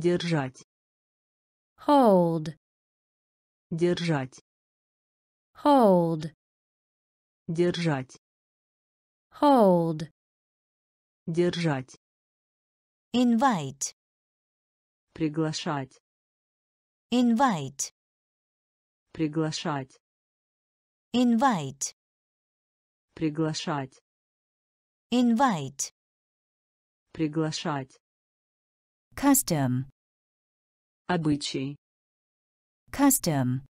Держать. hold, Держать. hold, Держать. hold, Держать. invite, Приглашать. invite, Приглашать. invite, Приглашать. invite, Приглашать. custom, Обычай. custom,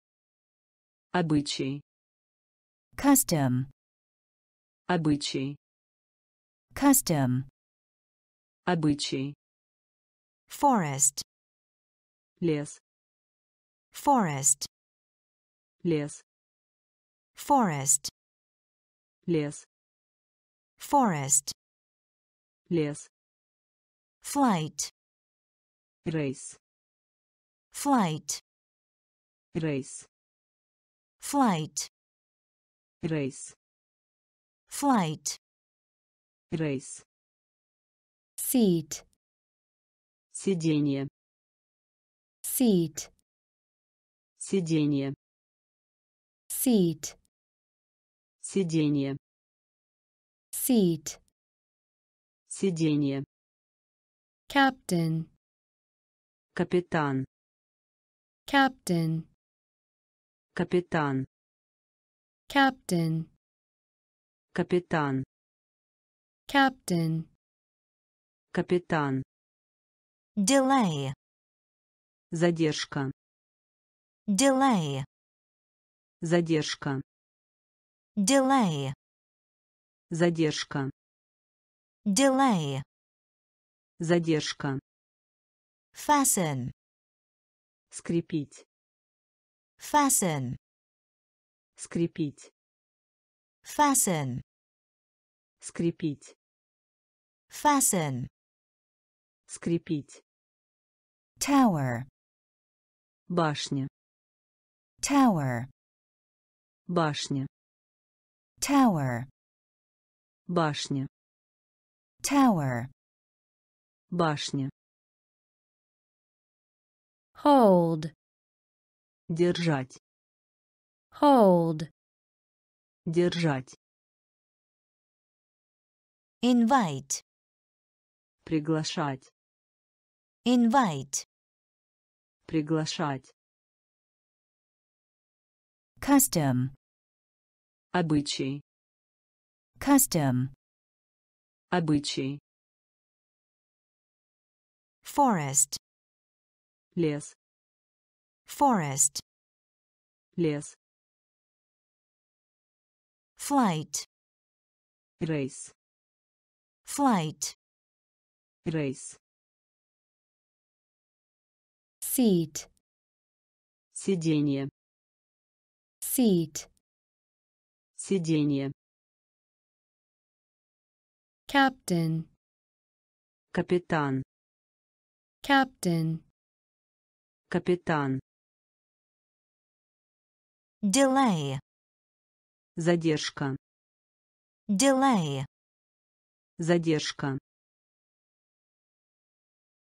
Обычай. custom, Обычай. custom, Обычай. forest, Лес. forest, Лес. forest, Лес. forest, Лес. flight, Рейс. flight, Рейс. flight, Рейс. flight, Рейс. seat, Сиденье. seat, Сиденье. seat, Сиденье. seat, Сиденье. captain, Капитан. captain, Капитан. captain, Капитан. captain, Капитан. delay, Задержка. delay, Задержка. delay, Задержка. delay, Задержка. Fasten, Скрепить. fasten, Скрепить. fasten, Скрепить. fasten, Скрепить. tower, Башня. tower, Башня. tower, Башня. tower, Башня. Hold, Держать. hold, Держать. invite, Приглашать. invite, Приглашать. custom, Обычай. custom, Обычай. forest, Лес. forest, Лес. flight, Рейс. flight, Рейс. seat, Сиденье. seat, Сиденье. captain, Капитан. captain, Капитан. delay, Задержка. delay, Задержка.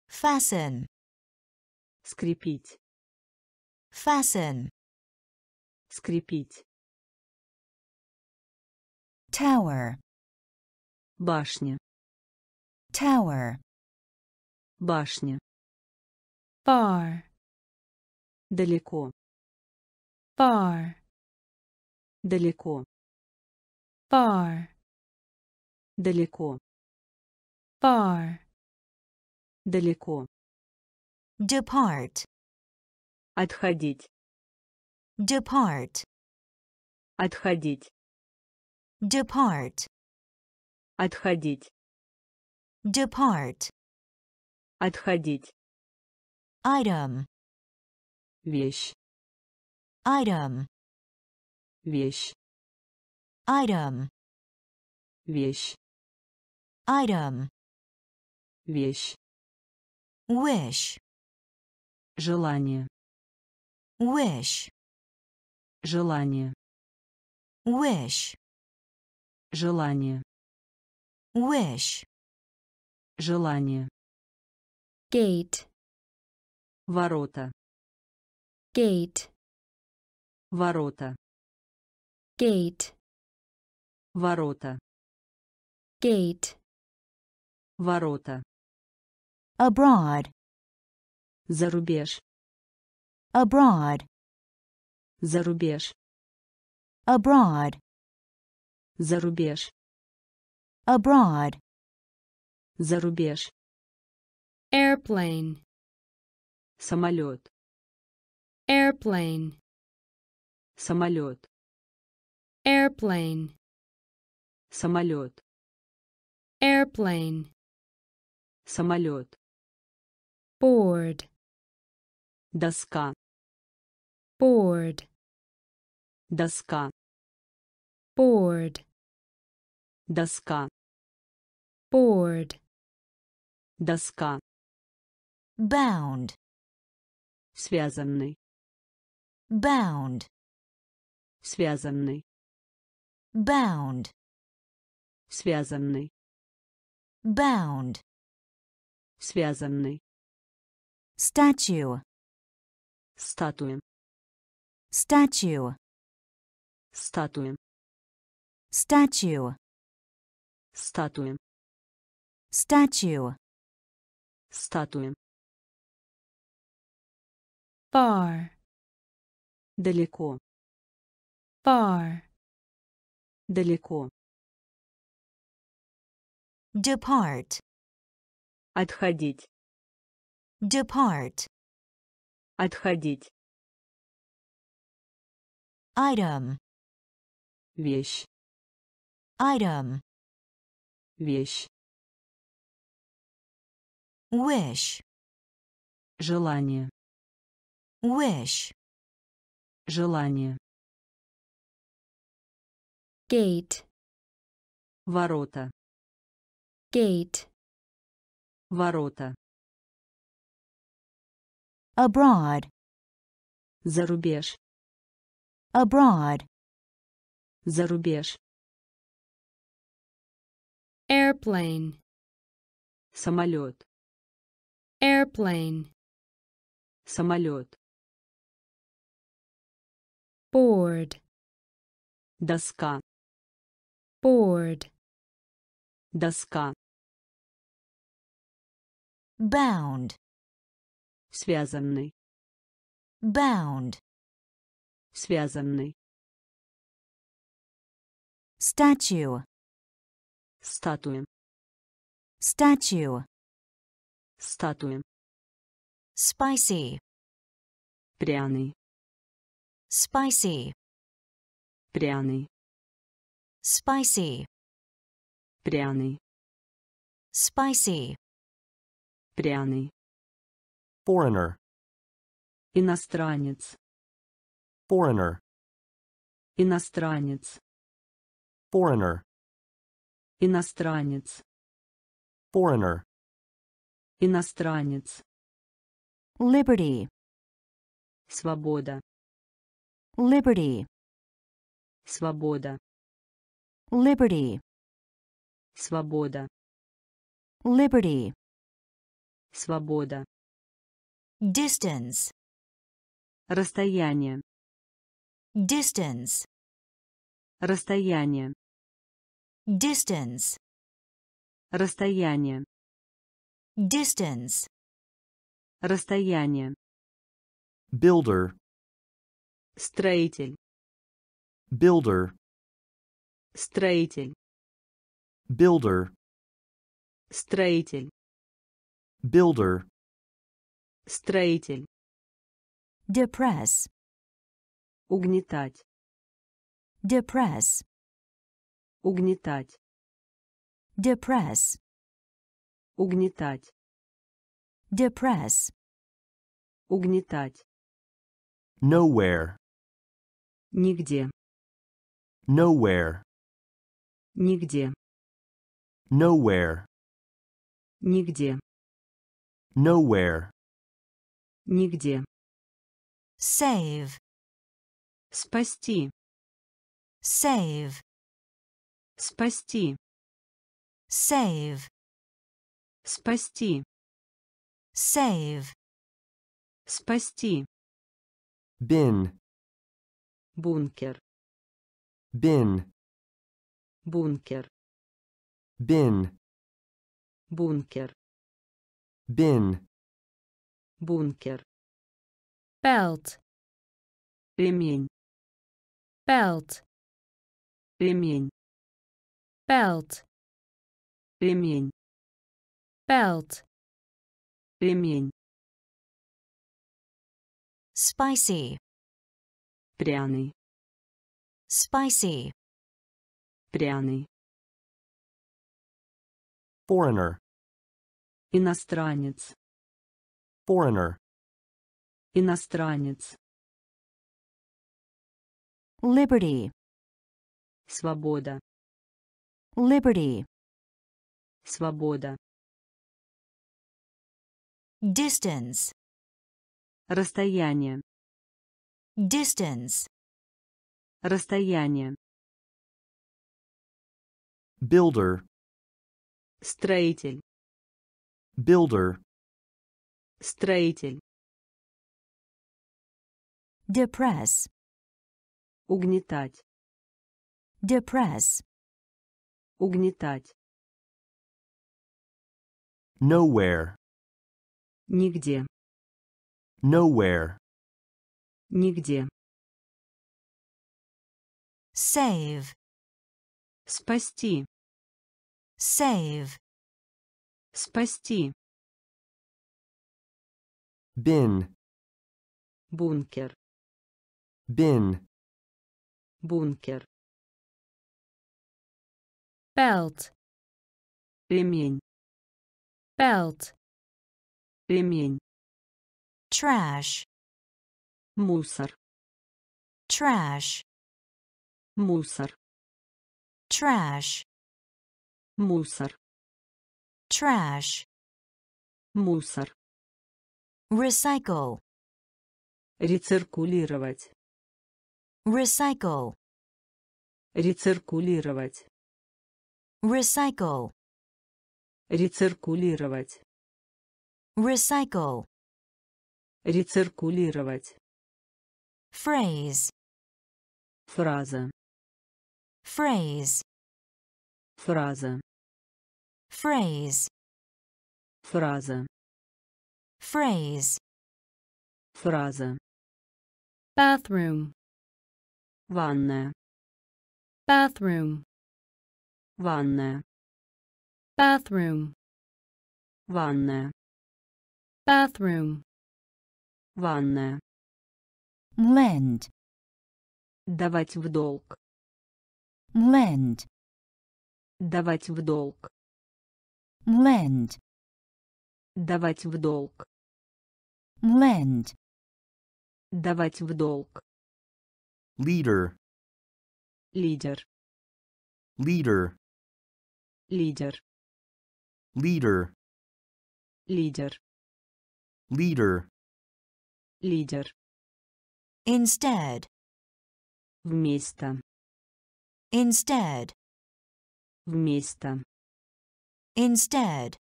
fasten, Скрепить. fasten, Скрепить. tower, Башня. tower, Башня. far, Далеко. far, Далеко. far, Далеко. far, Далеко. depart, Отходить. depart, Отходить. depart, Отходить. depart, Отходить. item, Вещь. item, Вещь. item, Вещь. item, Вещь. wish, Желание. wish, Желание. wish, Желание. wish, Желание. gate, Ворота. Gate, Ворота. gate, Ворота. gate, Ворота. abroad, Зарубеж. abroad, Зарубеж. abroad, Зарубеж. abroad, Зарубеж. airplane, Самолет. Airplane, Самолет. airplane, Самолет. airplane, Самолет. board, Доска. board, Доска. board, Доска. board, Доска. bound, Связанный. Bound, Связанный. bound, Связанный. bound, Связанный. statue, Статуя. statue, Статуя. statue, Статуя. statue, Статуя. far, Далеко. far, Далеко. depart, Отходить. depart, Отходить. item, Вещь. item, Вещь. wish, Желание. wish, Желание. gate, Ворота. gate, Ворота. abroad, Зарубеж. abroad, Зарубеж. airplane, Самолет. airplane, Самолет. Board, Доска. board, Доска. bound, Связанный. bound, Связанный. statue, Статуя. statue, Статуя. spicy, Пряный. Spicy, Пряный. spicy, Пряный. spicy, Пряный. foreigner, Иностранец. foreigner, Иностранец. foreigner, Иностранец. foreigner, Иностранец. liberty, Свобода. Liberty, Свобода. liberty, Свобода. liberty, Свобода. distance, Расстояние. distance, Расстояние. distance, Расстояние. distance, Расстояние. builder, Строитель. builder, Строитель. builder, Строитель. builder, Строитель. depress, Угнетать. depress, Угнетать. depress, Угнетать. depress, Угнетать. nowhere, Нигде. nowhere, Нигде. nowhere, Нигде. nowhere, Нигде. save, Спасти. save, Спасти. save, Спасти. save, Спасти. bin, Бункер. bin, Бункер. bin, Бункер. bin, Бункер. belt, Ремень. belt, Ремень. belt, Ремень. belt, Ремень. spicy, Пряный. spicy, Пряный. foreigner, Иностранец. foreigner, Иностранец. liberty, Свобода. liberty, Свобода. distance, Расстояние. Distance, Расстояние. builder, Строитель. builder, Строитель. depress, Угнетать. depress, Угнетать. nowhere, Нигде. nowhere, Нигде. save, Спасти. save, Спасти. bin, Бункер. bin, Бункер. belt, Ремень. belt, Ремень. trash, Мусор. trash, Мусор. trash, Мусор. trash, Мусор. recycle, Рециркулировать. recycle, Рециркулировать. recycle, Рециркулировать. recycle, Рециркулировать. phrase, Фраза. phrase, Фраза. phrase, Фраза. phrase, Фраза. bathroom, Ванная. bathroom, Ванная. bathroom, Ванная. bathroom, Ванная. Lend, Давать в долг. lend, Давать в долг. lend, Давать в долг. lend, Давать в долг. leader, Лидер. leader, Лидер. leader, Лидер. leader, Лидер. instead, Вместо. instead, Вместо. instead,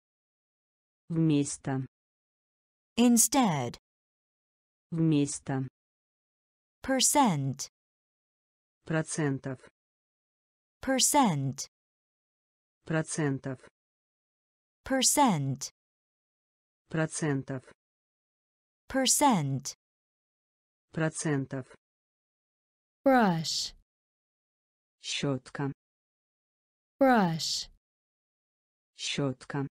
Вместо. instead, Вместо. percent, Процентов. percent, Процентов. percent, Процентов. percent, Процентов. brush, Щетка. brush, Щетка.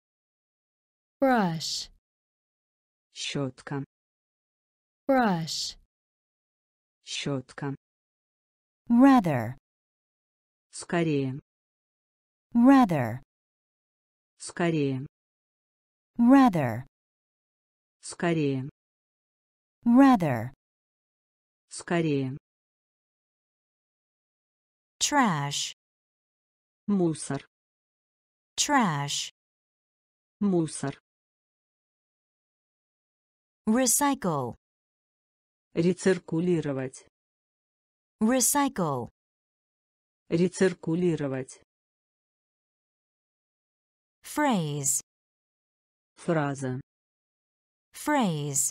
brush, Щетка. brush, Щетка. rather, Скорее. rather, Скорее. rather, Скорее. rather, Скорее. trash, Мусор. trash, Мусор. recycle, Рециркулировать. recycle, Рециркулировать. phrase, Фраза. phrase,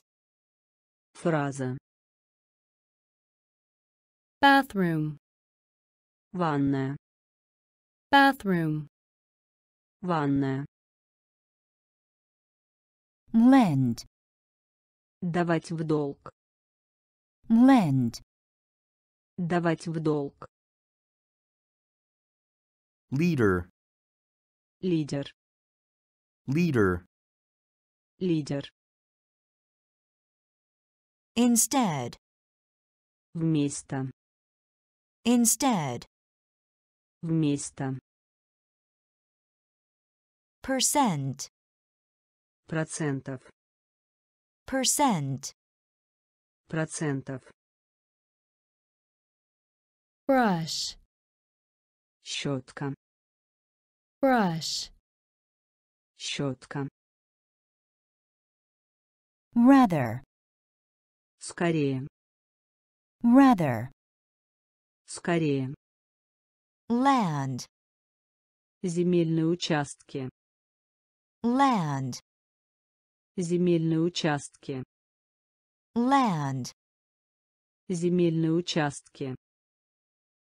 Фраза. Bathroom, Ванная. bathroom, Ванная. lend, Давать в долг. lend, Давать в долг. leader, Лидер. leader, Лидер. instead, Вместо. instead, Вместо. percent, Процентов. percent, Процентов. brush, Щетка. brush, Щетка. rather, Скорее. rather, Скорее. land, Земельные участки. land, Земельные участки. land, Земельные участки.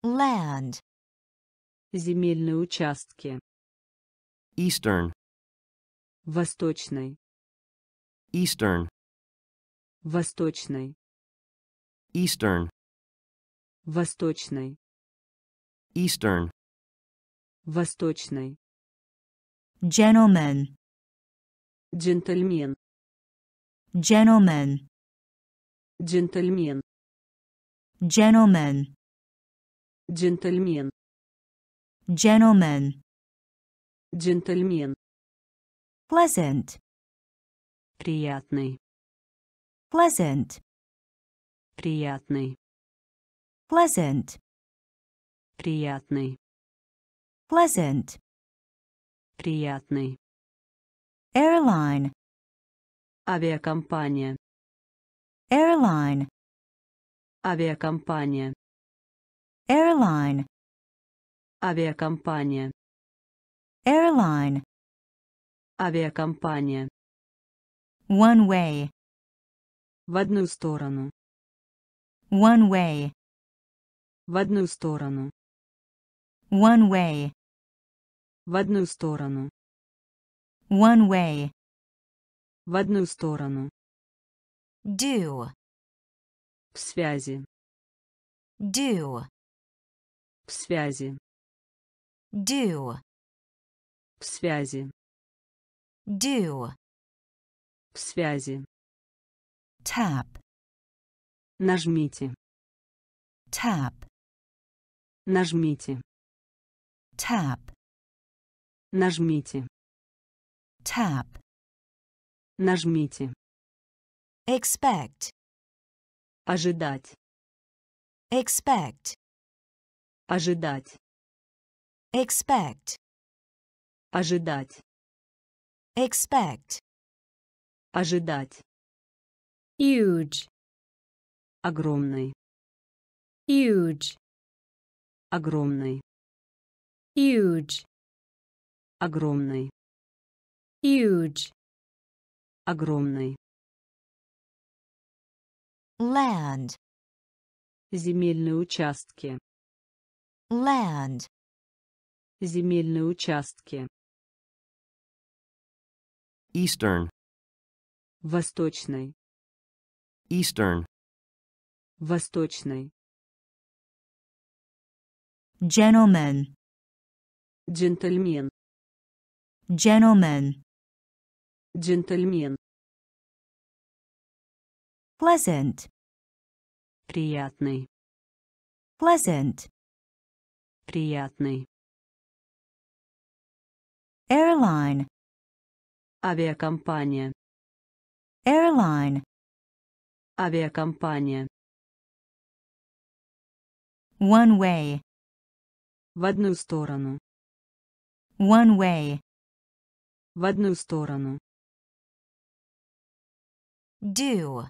land, Земельные участки. eastern, Восточной. eastern, Восточной. eastern, Восточной. eastern, Восточной. gentleman, Джентльмен. gentleman, Джентльмен. gentleman, Джентльмен. gentleman, Джентльмен. pleasant, Приятный. pleasant, Приятный. Pleasant, Приятный. pleasant, Приятный. airline, Авиакомпания. airline, Авиакомпания. airline, Авиакомпания. airline, Авиакомпания. one way, В одну сторону. one way, В одну сторону. one way, В одну сторону. one way, В одну сторону. do, В связи. do, В связи. do, В связи. do, В связи. tap, Нажмите. tap, Нажмите. tap, Нажмите. tap, Нажмите. expect, Ожидать. expect, Ожидать. expect, Ожидать. expect, Ожидать. huge, Огромный. huge, Огромный. huge, Огромный. huge, Огромный. land, Земельные участки. land, Земельные участки. eastern, Восточной. eastern, Восточной. Gentleman, Джентльмен. gentleman, Джентльмен. pleasant, Приятный. pleasant, Приятный. airline, Авиакомпания. airline, Авиакомпания. one way, В одну сторону. one way, В одну сторону. do,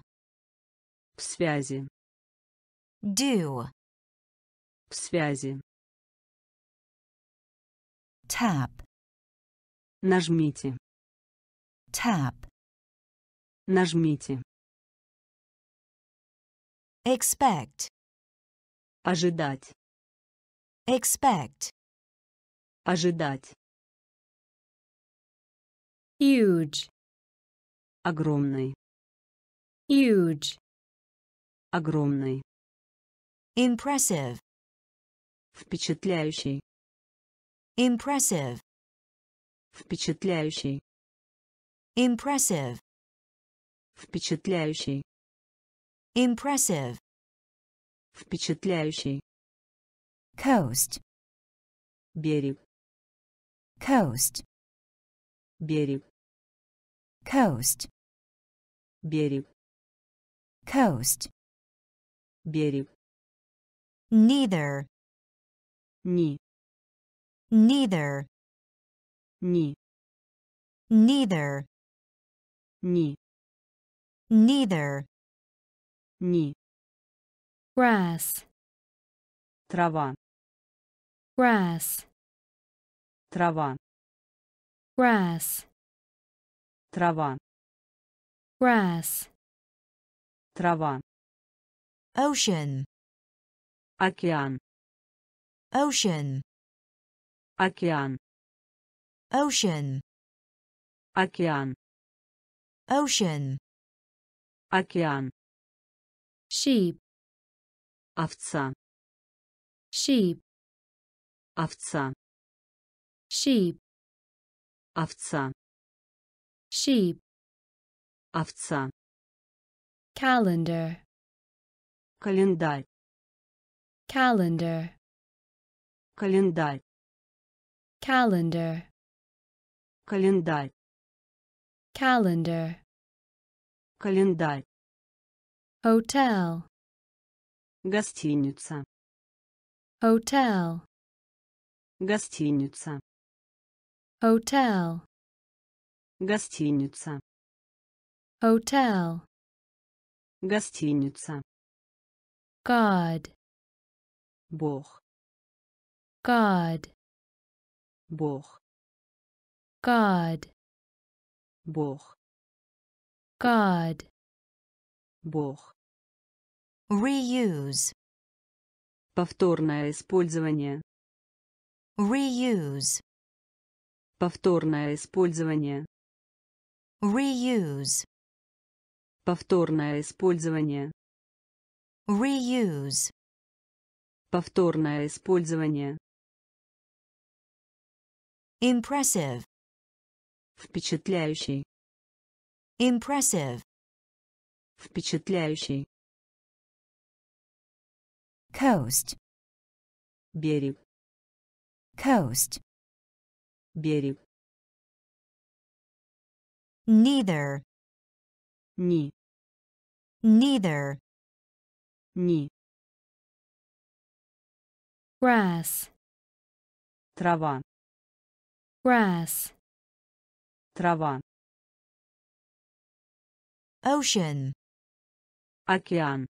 В связи. do, В связи. tap, Нажмите. tap, Нажмите. expect, Ожидать. Expect, Ожидать. huge, Огромный. huge, Огромный. impressive, Впечатляющий. impressive, Впечатляющий. impressive, Впечатляющий. impressive, Впечатляющий. coast, Берег. coast, Берег. coast, Берег. coast, Берег. neither, Ни. neither, Ни. neither, Ни. neither, Ни. grass, Трава. grass, Трава. grass, Трава. grass, Трава. ocean, Океан. ocean, Океан. ocean, Океан. ocean, Океан. sheep, Овца. sheep, Овца. sheep, Овца. sheep, Овца. calendar, Календарь. calendar, Календарь. calendar, Календарь. calendar, Календарь. hotel, Гостиница. hotel, Гостиница. hotel, Гостиница. hotel, Гостиница. God, Бог. God, Бог. God, Бог. God, Бог. reuse, Повторное использование. Reuse, Повторное использование. reuse, Повторное использование. reuse, Повторное использование. impressive, Впечатляющий. impressive, Впечатляющий. coast, Берег. coast, Берег. neither, Ни. neither, Ни. grass, Трава. grass, Трава. ocean, Океан.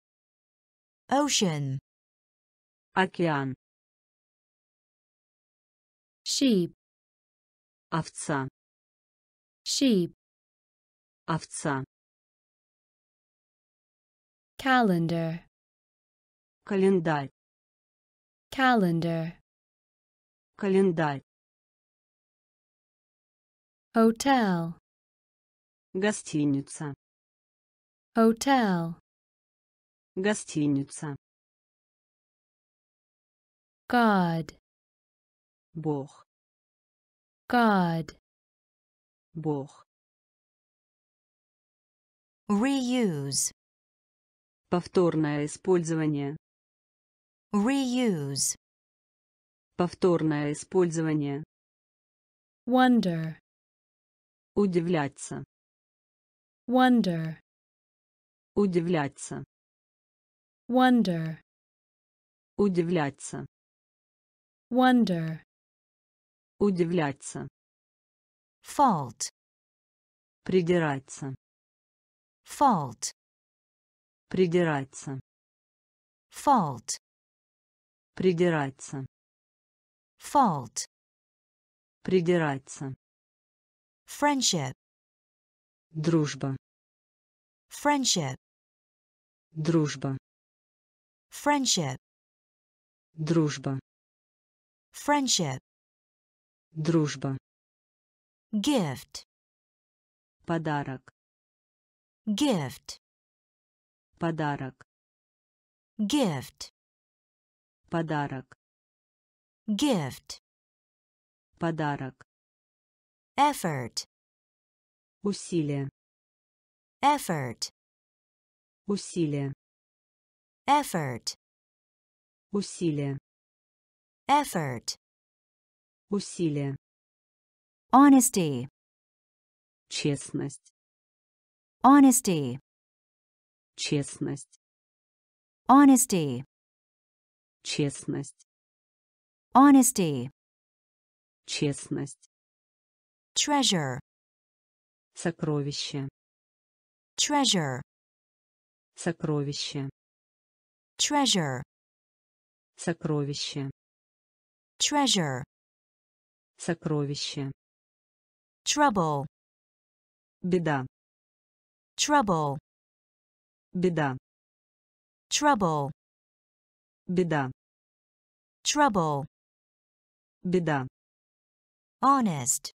ocean, Океан. sheep, Овца. sheep, Овца. calendar, Календарь. calendar, Календарь. hotel, Гостиница. hotel, Гостиница. God, Бог. God, Бог. reuse, Повторное использование. reuse, Повторное использование. wonder, Удивляться. wonder, Удивляться. wonder, Удивляться. wonder, Удивляться. fault, Придираться. fault, Придираться. fault, Придираться. fault, Придираться. friendship, Дружба. friendship, Дружба. friendship, Дружба. friendship, Дружба. gift, Подарок. gift, Подарок. gift, Подарок. gift, Подарок. effort, Усилие. effort, Усилие. effort, Усилие. effort, Усилие. honesty, Честность. honesty, Честность. honesty, Честность. honesty, Честность. treasure, Сокровище. treasure, Сокровище. treasure, Сокровище. treasure, Сокровище. trouble, Беда. trouble, Беда. trouble, Беда. trouble, Беда. honest,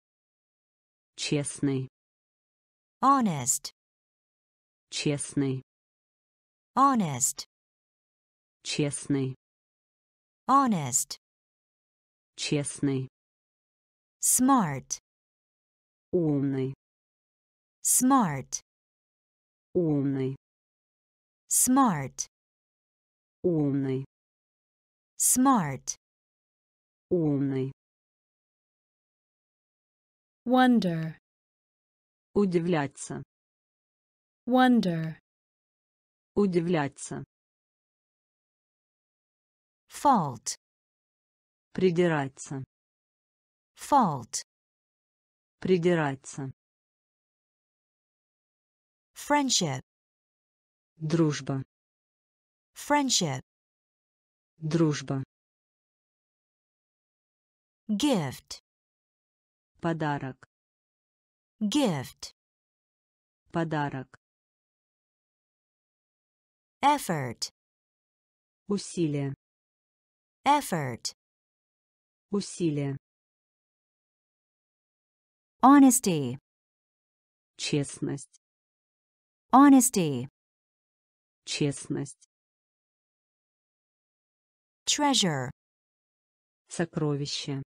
Честный. honest, Честный. honest, Честный. honest, Честный. Smart, Умный. smart, Умный. smart, Умный. smart, Умный. wonder, Удивляться. wonder, Удивляться. fault, Придираться. Fault, Придираться. friendship, Дружба. friendship, Дружба. gift, Подарок. gift, Подарок. effort, Усилие. effort, Усилие. Honesty, Честность. honesty, Честность. treasure, Сокровище.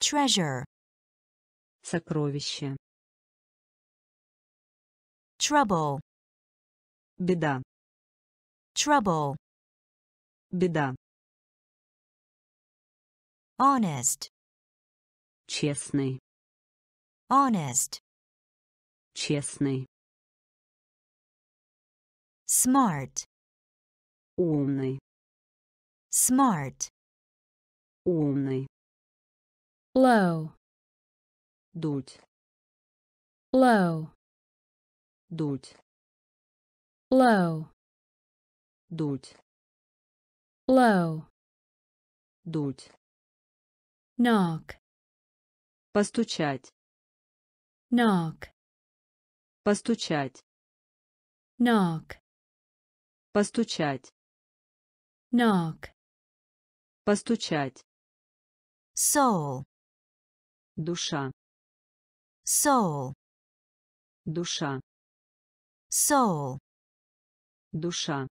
treasure, Сокровище. trouble, Беда. trouble, Беда. honest, Честный. Honest, Честный. smart, Умный. smart, Умный. blow, Дуть. blow, Дуть. blow, Дуть. blow, Дуть. knock, Постучать. Knock, Постучать. knock, Постучать. knock, Постучать. soul, Душа. soul, Душа. soul, Душа.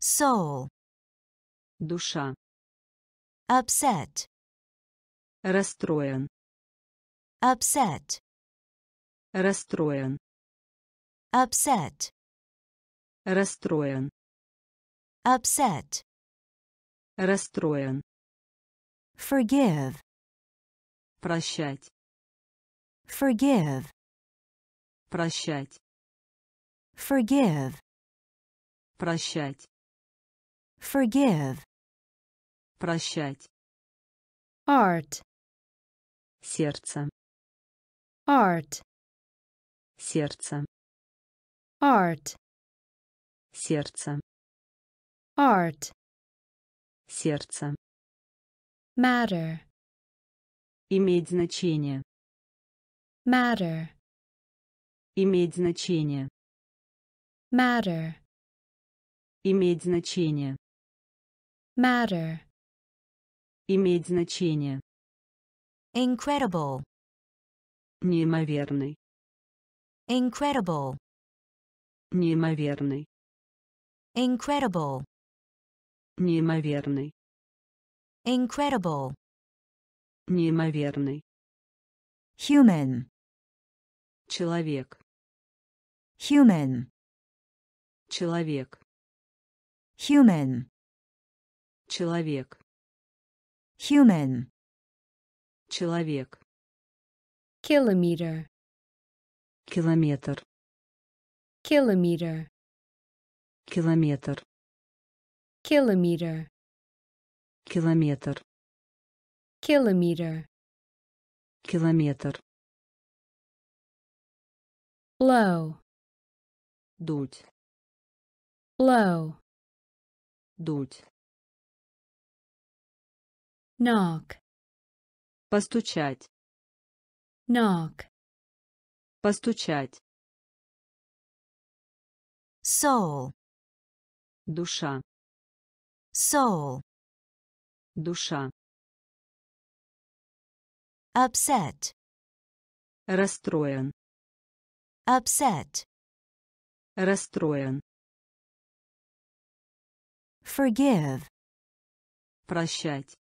soul, Душа. upset, Расстроен. upset, Расстроен. upset, Расстроен. upset, Расстроен. forgive, Прощать. forgive, Прощать. forgive, Прощать. forgive, Прощать. art, Сердце. art, Сердце. art, Сердце. art, Сердце. matter, Иметь значение. matter, Иметь значение. matter, Иметь значение. matter, Иметь значение. incredible, Неимоверный. Incredible, Неимоверный. incredible, Неимоверный. incredible, Неимоверный. human, Человек. human, Человек. human, Человек. human, Человек. kilometer, Километр. kilometer, Километр. kilometer, Километр. kilometer, Километр. blow, Дуть. blow, Дуть. knock, Постучать. knock, Постучать. soul, Душа. soul, Душа. upset, Расстроен. upset, Расстроен. forgive, Прощать.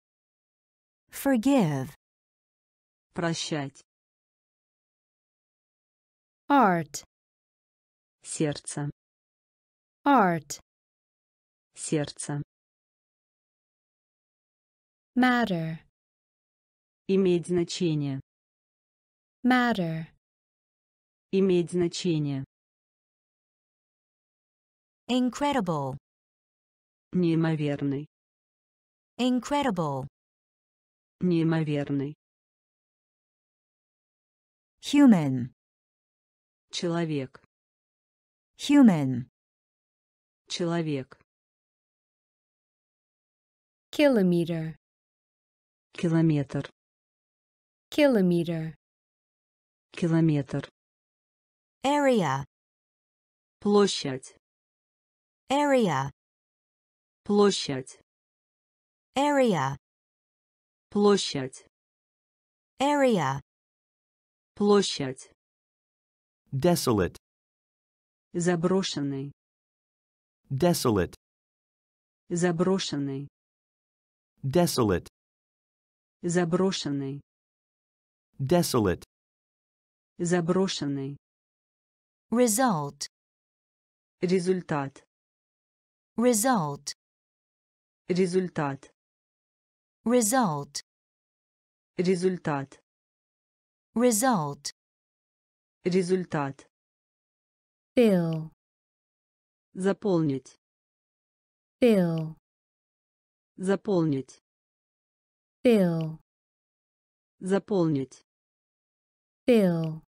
forgive, Прощать. Art, Сердце. art, Сердце. matter, Иметь значение. matter, Иметь значение. incredible, Неимоверный. incredible, Неимоверный. human, Человек. human, Человек. kilometer, Километр. kilometer, Километр. area, Площадь. area, Площадь. area, Площадь. area, Площадь. Desolate, Заброшенный. desolate, Заброшенный. desolate, Заброшенный. desolate, Заброшенный. result, Результат. result, Результат. result, Результат. result, Результат. fill, Заполнить. fill, Заполнить. fill, Заполнить. fill,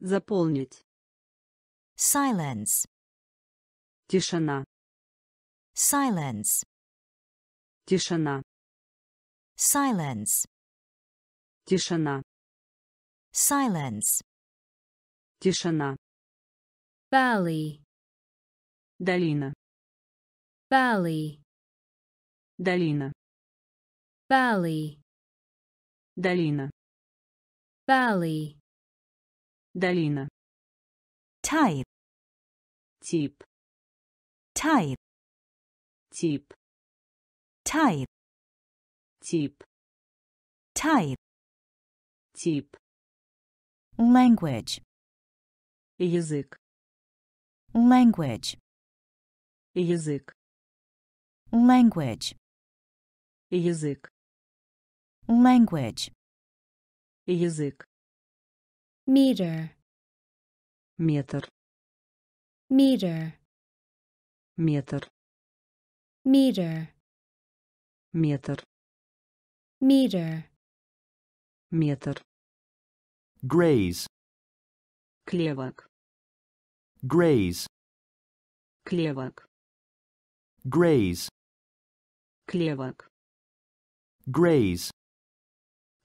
Заполнить. silence, Тишина. silence, Тишина. silence, Тишина. silence, Тишина. valley, Долина. valley, Долина. valley, Долина. valley, Долина. type, Тип. type, Тип. type, Тип. type, Тип. language, Язык. language, Язык. language, Язык. language, Язык. meter, Метр. meter, Метр. meter, Метр. meter, Метр. graze, Клевок. Graze, Клевок. graze, Клевок. graze,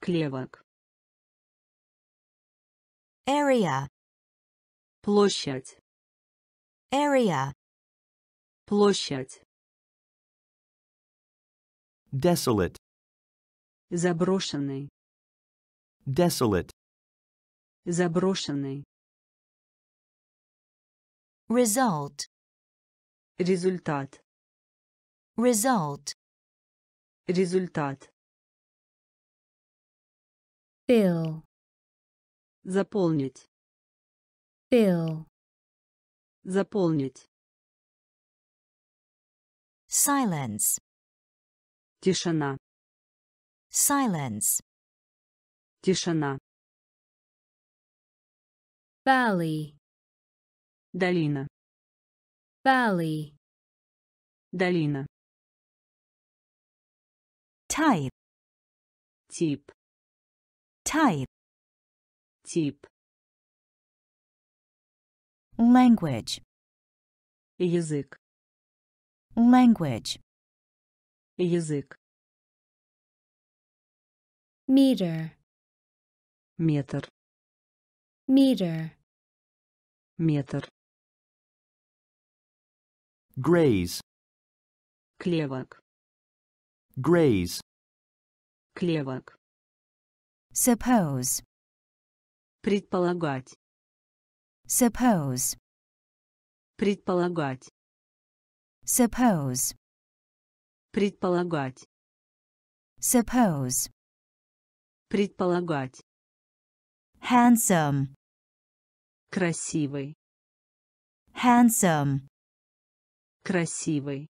Клевок. area, Площадь. area, Площадь. desolate, Заброшенный. desolate, Заброшенный. Result, Результат. result, Результат. fill, Заполнить. fill, Заполнить. silence, Тишина. silence, Тишина. valley, Долина. valley, Долина. type, Тип. type, Тип. language, Язык. language, Язык. meter, Метр. meter, Метр. Graze, Клевок. graze, Клевок. suppose, Предполагать. suppose, Предполагать. suppose, Предполагать. suppose, Предполагать. handsome, Красивый. handsome, Красивый.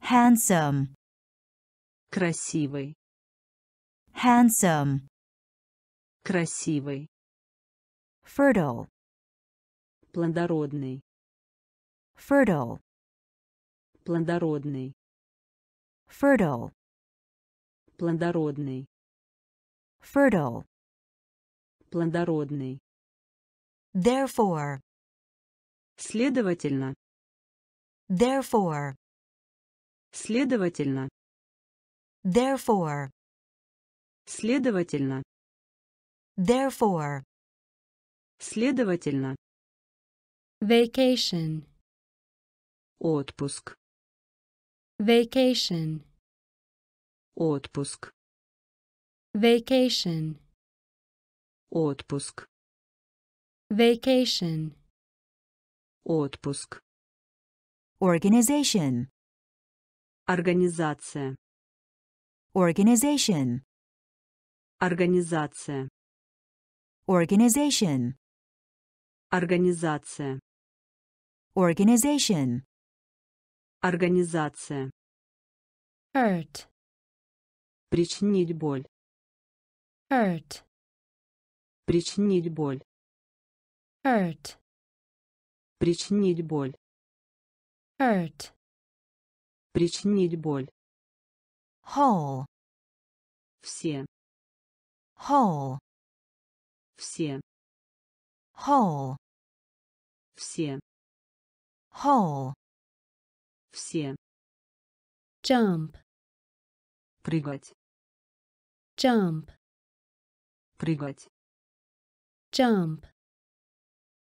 handsome, Красивый. handsome, Красивый. fertile, Плодородный. fertile, Плодородный. fertile, Плодородный. fertile, Плодородный. therefore, Следовательно. Therefore, Следовательно. therefore, Следовательно. therefore, Следовательно. vacation, Отпуск. vacation, Отпуск. vacation, Отпуск. vacation, Отпуск. Organization, Организация. organization, Организация. organization, Организация. organization, Организация. hurt, Причинить боль. hurt, Причинить боль. hurt, Причинить боль. Hurt, Причинить боль. whole, Все. whole, Все. whole, Все. whole, Все. jump, Прыгать. jump, Прыгать. jump,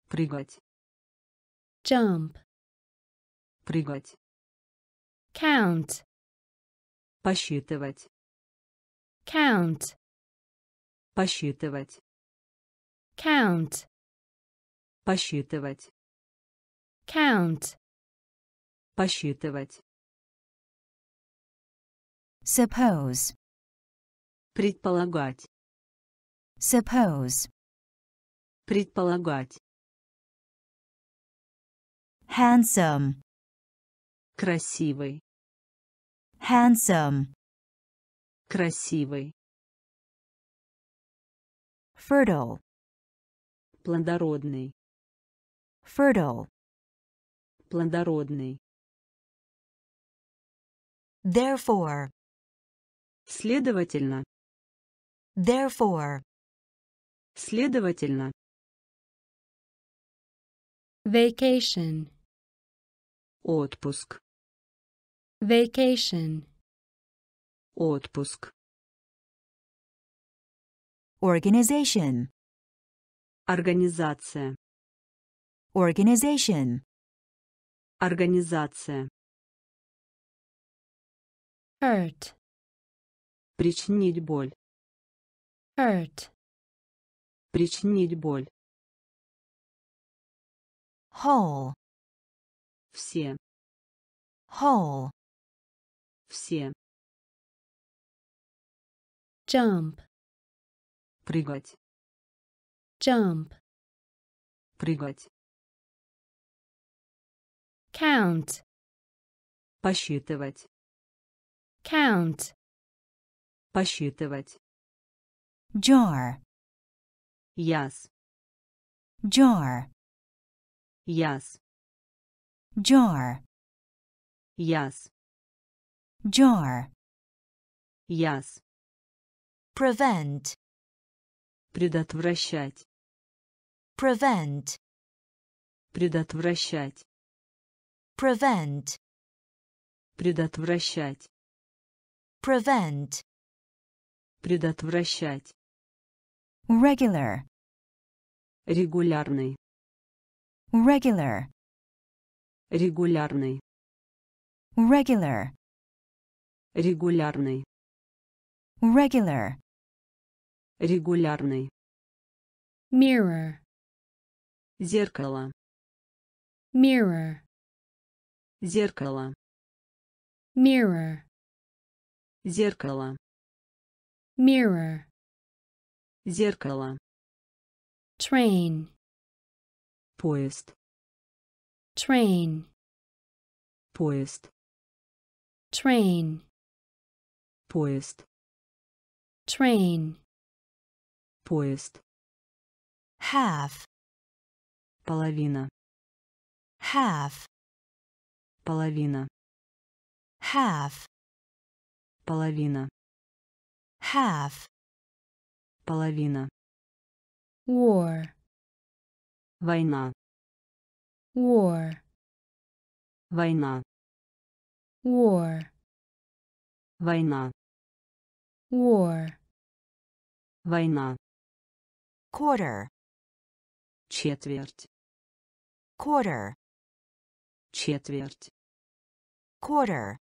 Прыгать. jump, Прыгать. count, Посчитывать. count, Посчитывать. count, Посчитывать. count, Посчитывать. suppose, Предполагать. suppose, Предполагать. handsome, Красивый. handsome, Красивый. fertile, Плодородный. fertile, Плодородный. therefore, Следовательно. therefore, Следовательно. vacation, Отпуск. Vacation, Отпуск. organization, Организация. organization, Организация. hurt, Причинить боль. hurt, Причинить боль. whole, Все. whole, Все. jump, Прыгать. jump, Прыгать. count, Посчитывать. count, Посчитывать. jar, Яс. jar, Яс. jar, Яс. Jar, Яс. prevent, Предотвращать. prevent, Предотвращать. prevent, Предотвращать. prevent, Предотвращать. regular, Регулярный. regular, Регулярный. regular, Регулярный. regular, Регулярный. mirror, Зеркало. mirror, Зеркало. mirror, Зеркало. mirror, Зеркало. train, Поезд. train, Поезд. train, Поезд. train, Поезд. half, Половина. half, Половина. half, Половина. half, Половина. war, Война. war, Война. war, Война. War, Война. quarter, Четверть. quarter, Четверть. quarter,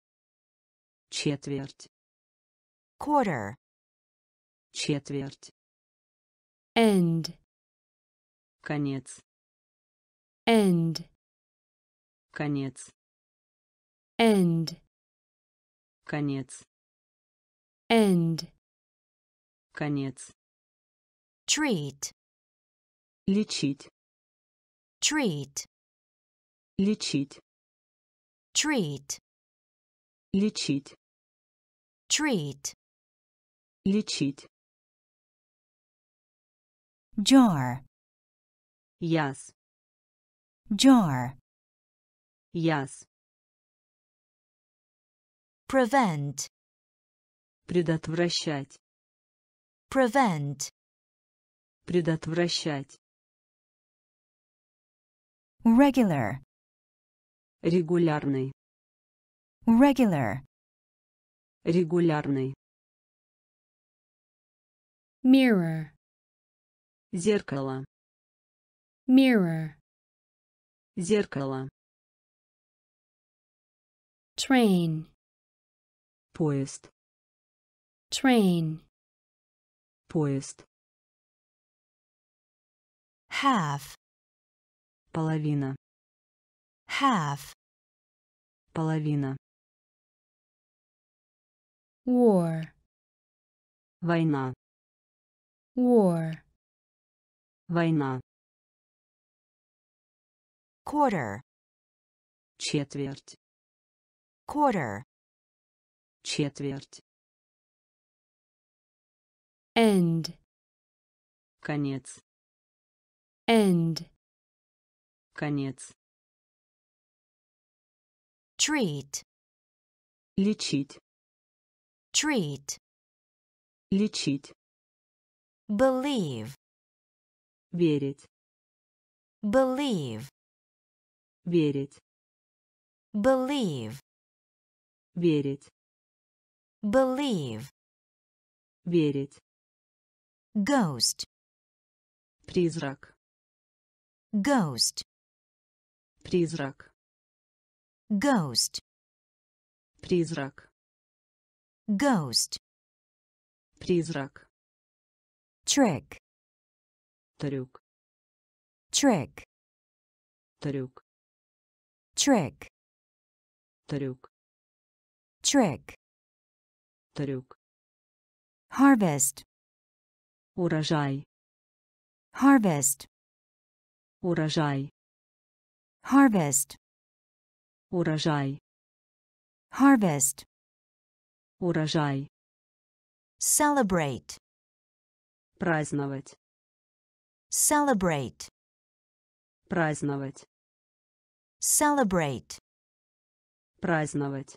Четверть. quarter, Четверть. end, Конец. end, Конец. end, Конец. end, Конец. treat, Лечить. treat, Лечить. treat, Лечить. treat, Лечить. jar, Яс. jar, Яс. prevent, Предотвращать. prevent, Предотвращать. regular, Регулярный. regular, Регулярный. mirror, Зеркало. mirror, Зеркало. train, Поезд. Train, Поезд. half, Половина. half, Половина. war, Война. war, Война. quarter, Четверть. quarter, Четверть. End, Конец. end, Конец. treat, Лечить. treat, Лечить. believe, Верить. believe, Верить. believe, Верить. believe, Верить. ghost, Призрак. ghost, Призрак. ghost, Призрак. ghost, Призрак. trick, Трюк. trick, Трюк. trick, Трюк. trick, Трюк. harvest, Урожай. harvest, Урожай. harvest, Урожай. harvest, Урожай. celebrate, Праздновать. celebrate, Праздновать. celebrate, Праздновать.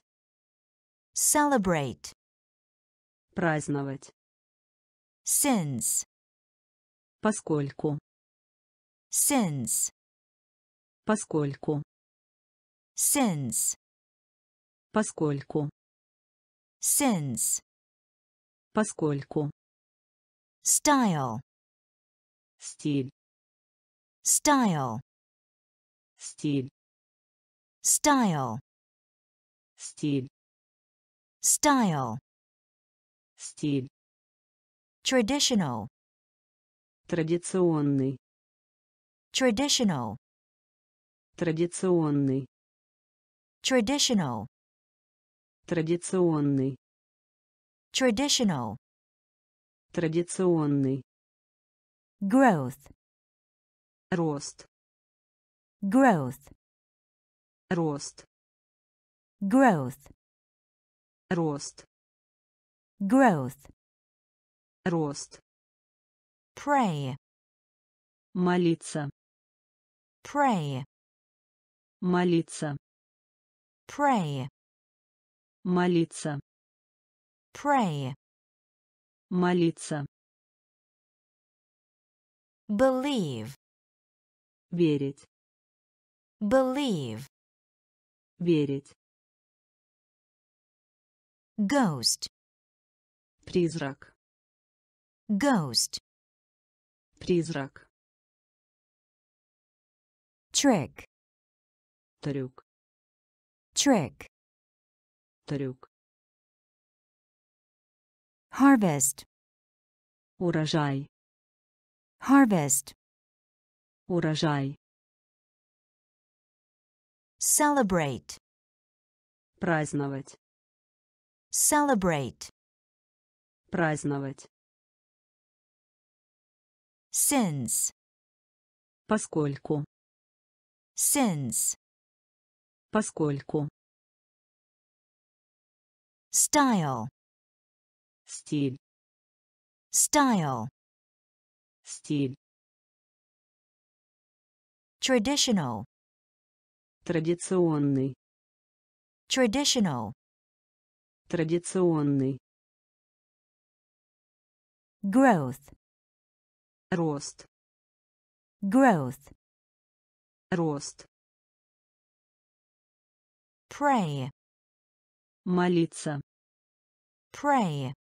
celebrate, Праздновать. Since, Поскольку. since, Поскольку. since, Поскольку. since, Поскольку. style, Стиль. style, Стиль. style, Стиль. style, Стиль. Traditional, Традиционный. traditional, Традиционный. traditional, Традиционный. traditional, Традиционный. growth, Рост. growth, Рост. growth, Рост. growth, Рост. pray, Молиться. pray, Молиться. pray, Молиться. pray, Молиться. believe, Верить. believe, Верить. ghost, Призрак. ghost, Призрак. trick, Трюк. trick, Трюк. harvest, Урожай. harvest, Урожай. celebrate, Праздновать. celebrate, Праздновать. Since, Поскольку. since, Поскольку. style, Стиль. style, Стиль. traditional, Традиционный. traditional, Традиционный. growth, Рост. growth, Рост. pray, Молиться. pray,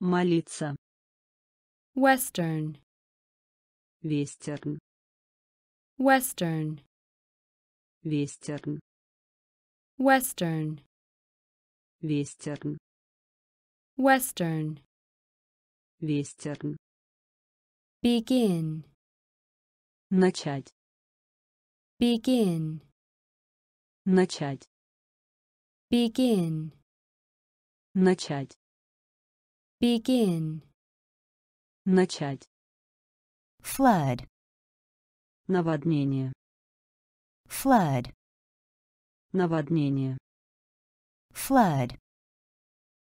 Молиться. Western, Вестерн. Western, Вестерн. Western, Вестерн. Western. Вестерн. Begin, Начать. begin, Начать. begin, Начать. begin. Начать. flood, Наводнение. flood, Наводнение. flood,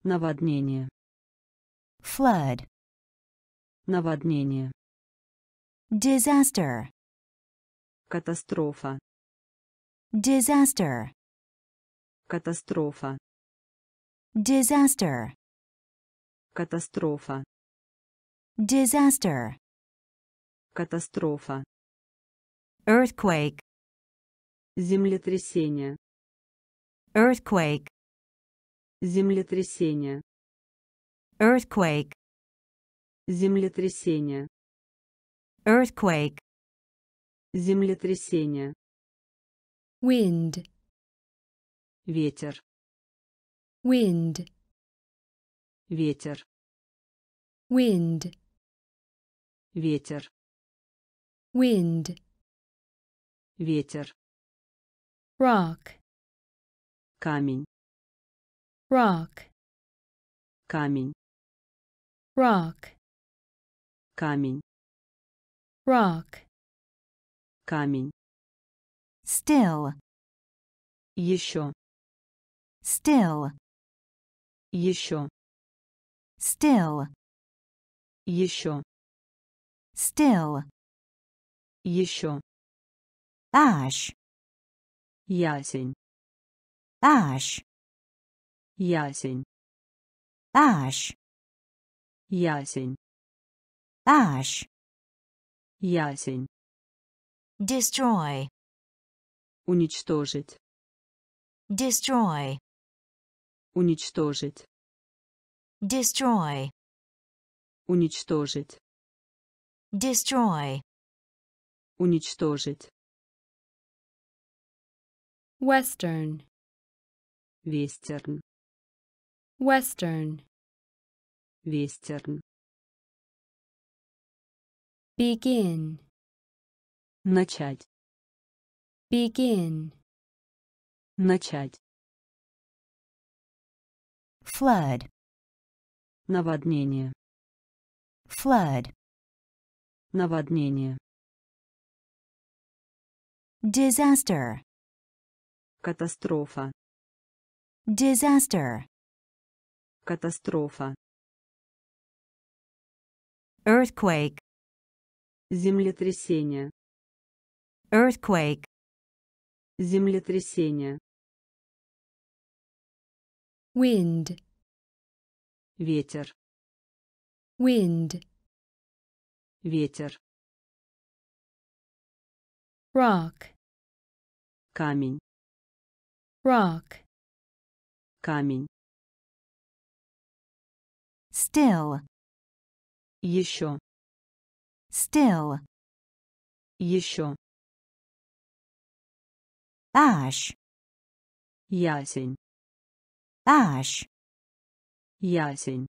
Наводнение. flood, Наводнение. Disaster, Катастрофа. disaster, Катастрофа. disaster, Катастрофа. disaster, Катастрофа. earthquake, Землетрясение. earthquake, Землетрясение. earthquake, Землетрясение. Earthquake, Землетрясение. Wind, ветер, wind, ветер, wind, ветер, wind, ветер, rock, камень, rock, камень, rock, камень, rock, камень, still, еще, still, еще, still, еще, still, еще, ash, ясень, ash, ясень, ash, ясень, ash, Ясень, destroy, уничтожить, destroy, уничтожить, destroy, уничтожить, destroy, уничтожить, western, вестерн, western, вестерн, begin, начать, begin, начать, flood, наводнение, flood, наводнение, disaster, катастрофа, disaster, катастрофа, earthquake, землетрясение, earthquake, землетрясение, wind, ветер, wind, ветер, rock, камень, rock, камень, still, еще, still, еще, ash, ясень, ash, ясень,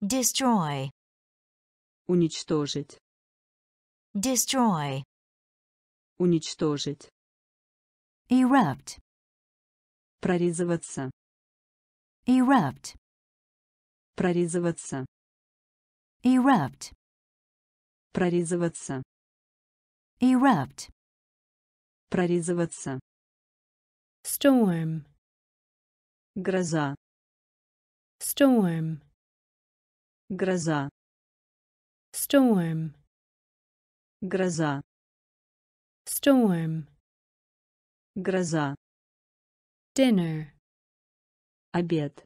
destroy, уничтожить, destroy, уничтожить, erupt, прорезываться, erupt, прорезываться, erupt, прорезываться, erupt, прорезываться, storm, гроза, storm, гроза, storm, гроза, storm, гроза, dinner, обед,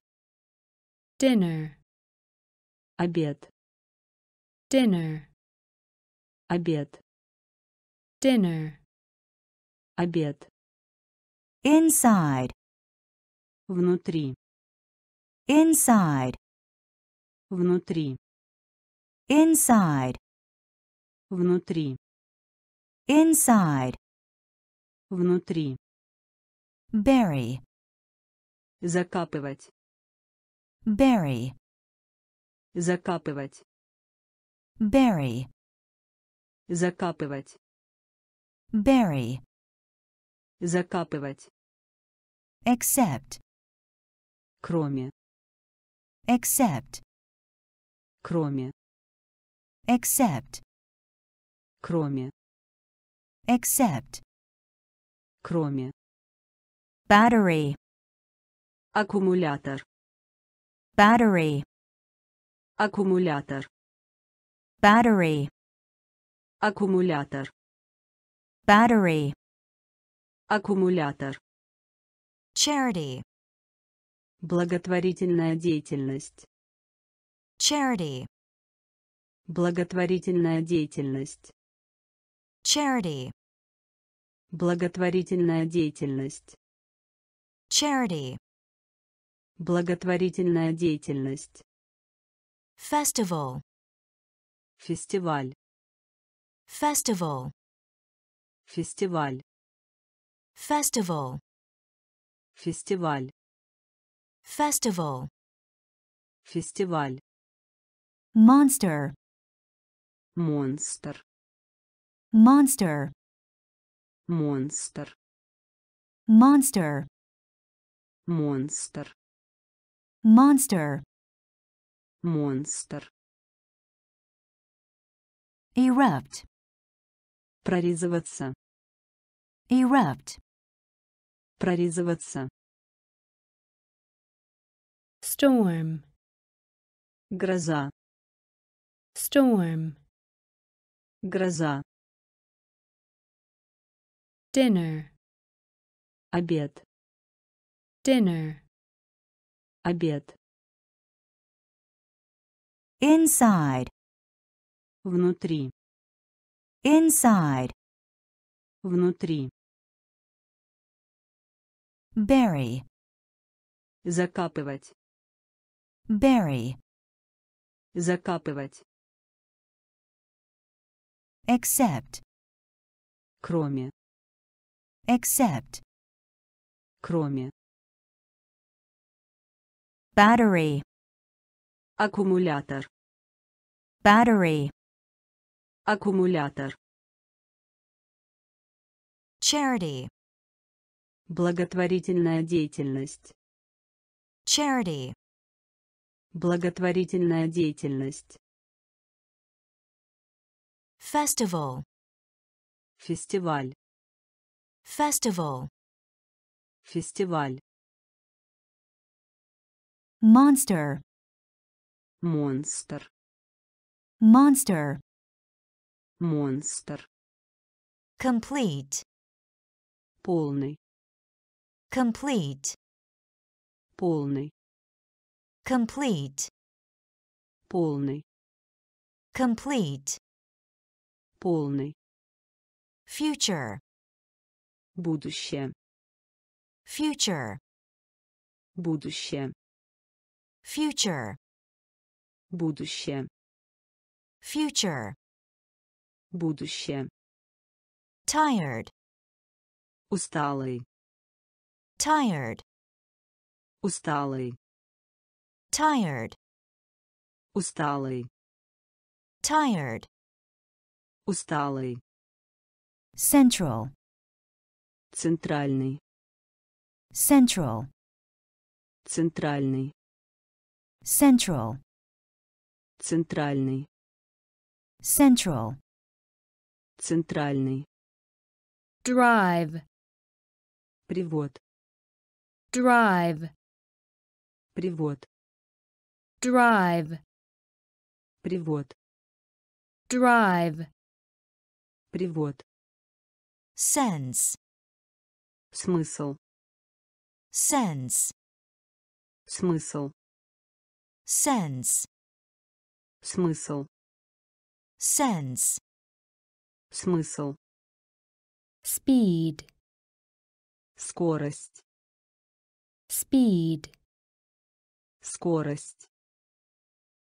dinner, обед, dinner, обед, dinner, обед, inside, внутри, inside, внутри, inside, внутри, inside, внутри, bury, закапывать, bury, закапывать, bury, закапывать, bury, закапывать, except, кроме, except, кроме, except, кроме, except, кроме, battery, аккумулятор, battery, аккумулятор, battery, аккумулятор, battery, аккумулятор, charity, благотворительная деятельность, charity, благотворительная деятельность, charity, благотворительная деятельность, charity, благотворительная деятельность, festival, фестиваль, festival, фестиваль, Festival. Фестиваль. Festival. Фестиваль. Monster. Монстр. Monster. Монстр. Monster. Монстр. Monster. Монстр. Erupt. Прорезываться. Erupt. Прорезываться. storm, Гроза. storm, Гроза. dinner, Обед. dinner, Обед. Inside. Внутри. Inside. Внутри. Bury. Закапывать. Bury. Закапывать. Except. Кроме. Except. Кроме. Battery. Аккумулятор. Battery. Аккумулятор. Charity. Благотворительная деятельность. Charity. Благотворительная деятельность. Festival. Фестиваль. Festival. Фестиваль. Monster. Монстр. Monster. Монстр. Complete. Полный. Complete. Полный. Complete. Полный. Complete. Полный. Future. Будущее. Future. Будущее. Future. Будущее. Future. Будущее. Tired. Усталый. Tired. Усталый. Tired. Усталый. Tired. Усталый. Central. Центральный. Central. Центральный. Central. Центральный. Central. Центральный. drive, Привод. drive, Привод. drive, Привод. drive, Привод. Sense. Смысл. Sense. Смысл. Sense. Смысл. Sense. Смысл. speed, Скорость. speed, Скорость.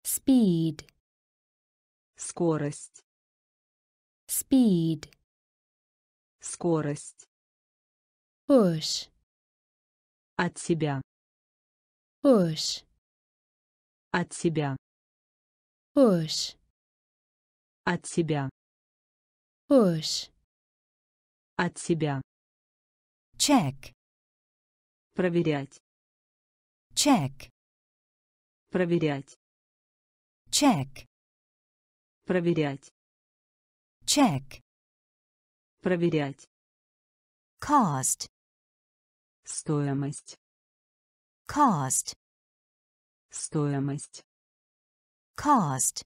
speed, Скорость. speed, Скорость. push, От себя. push, От себя. push, От себя. Push, От себя. Check. Проверять. Check. Проверять. Check. Проверять. Check. Проверять. Cost. Стоимость. Cost. Стоимость. Cost.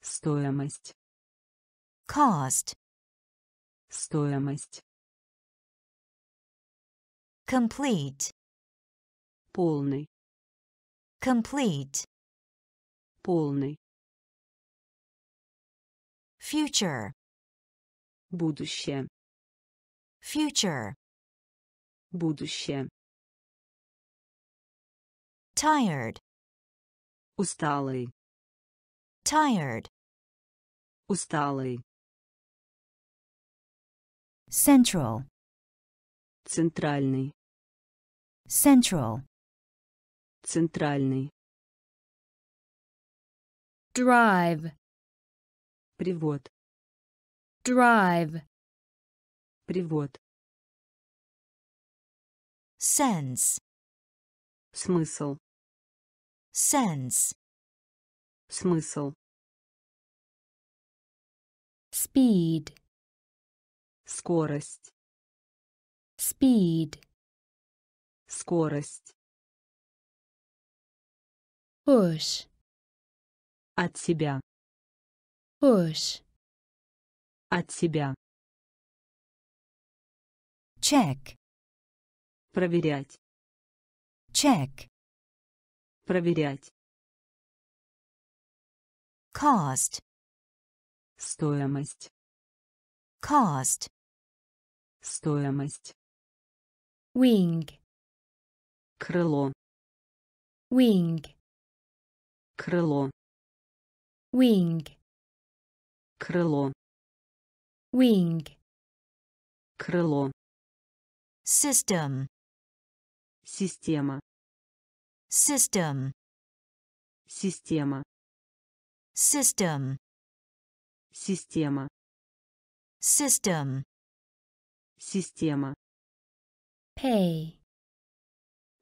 Стоимость. Cost. Стоимость. Complete. Полный. Complete. Полный. Future. Будущее. Future. Будущее. Tired. Усталый. Tired. Усталый. Central. Центральный. Central. Центральный. drive, Привод. drive, Привод. Sense. Смысл. Sense. Смысл. speed, Скорость. speed, Скорость. push, От себя. push, От себя. Check. Проверять. Check. Проверять. Cost. Стоимость. Cost. Стоимость. wing, Крыло. wing, Крыло. wing, Крыло. wing, Крыло. System. Система. System. Система. System. Система. System. Система. pay,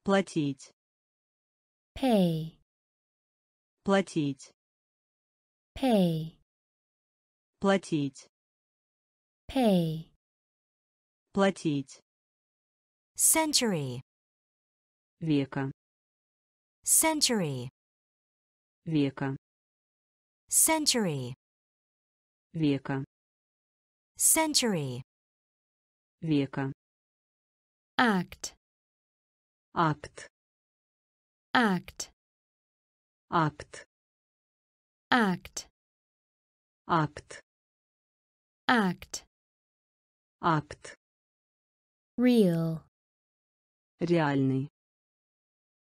Платить. pay, Платить. pay, Платить. pay, Платить. Century. Века. Century. Века. Century. Века. Century. Века. act, Акт. act, Акт. act, Акт. act, Акт. real, Реальный.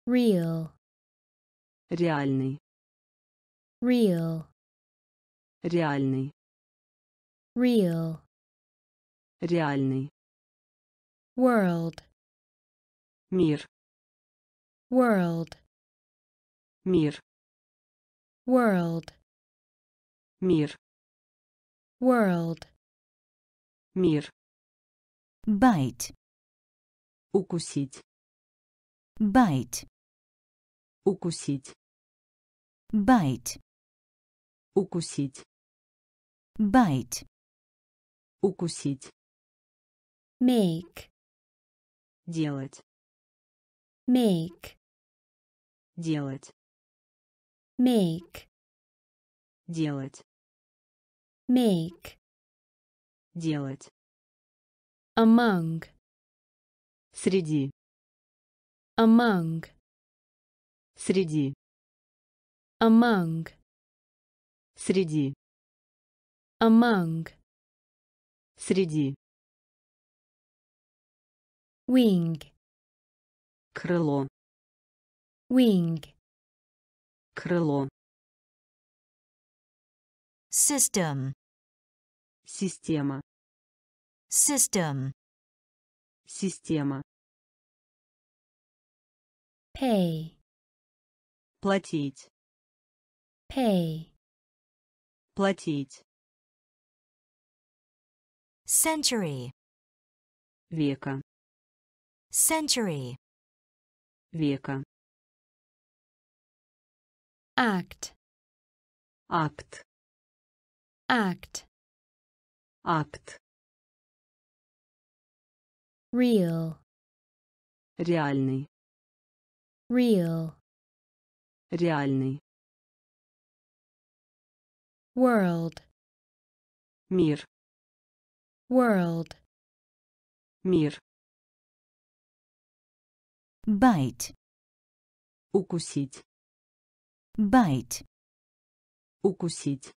real, Реальный. real, Реальный. real, Реальный. World, Мир. world, Мир. world, Мир. world, Мир. Bite. Укусить. Bite. Укусить. Bite. Укусить. Bite. Укусить. make, Делать. make, Делать. make, Делать. make, Делать. among, Среди. among, Среди. among, Среди. among, Среди. Wing, Крыло. wing, Крыло. System. Система. System. Система. pay, Платить. pay, Платить. Century. Века. Century. Века. act, Акт. act, Акт. real, Реальный. real, Реальный. world, Мир. world, Мир. Bite. Укусить. Bite. Укусить.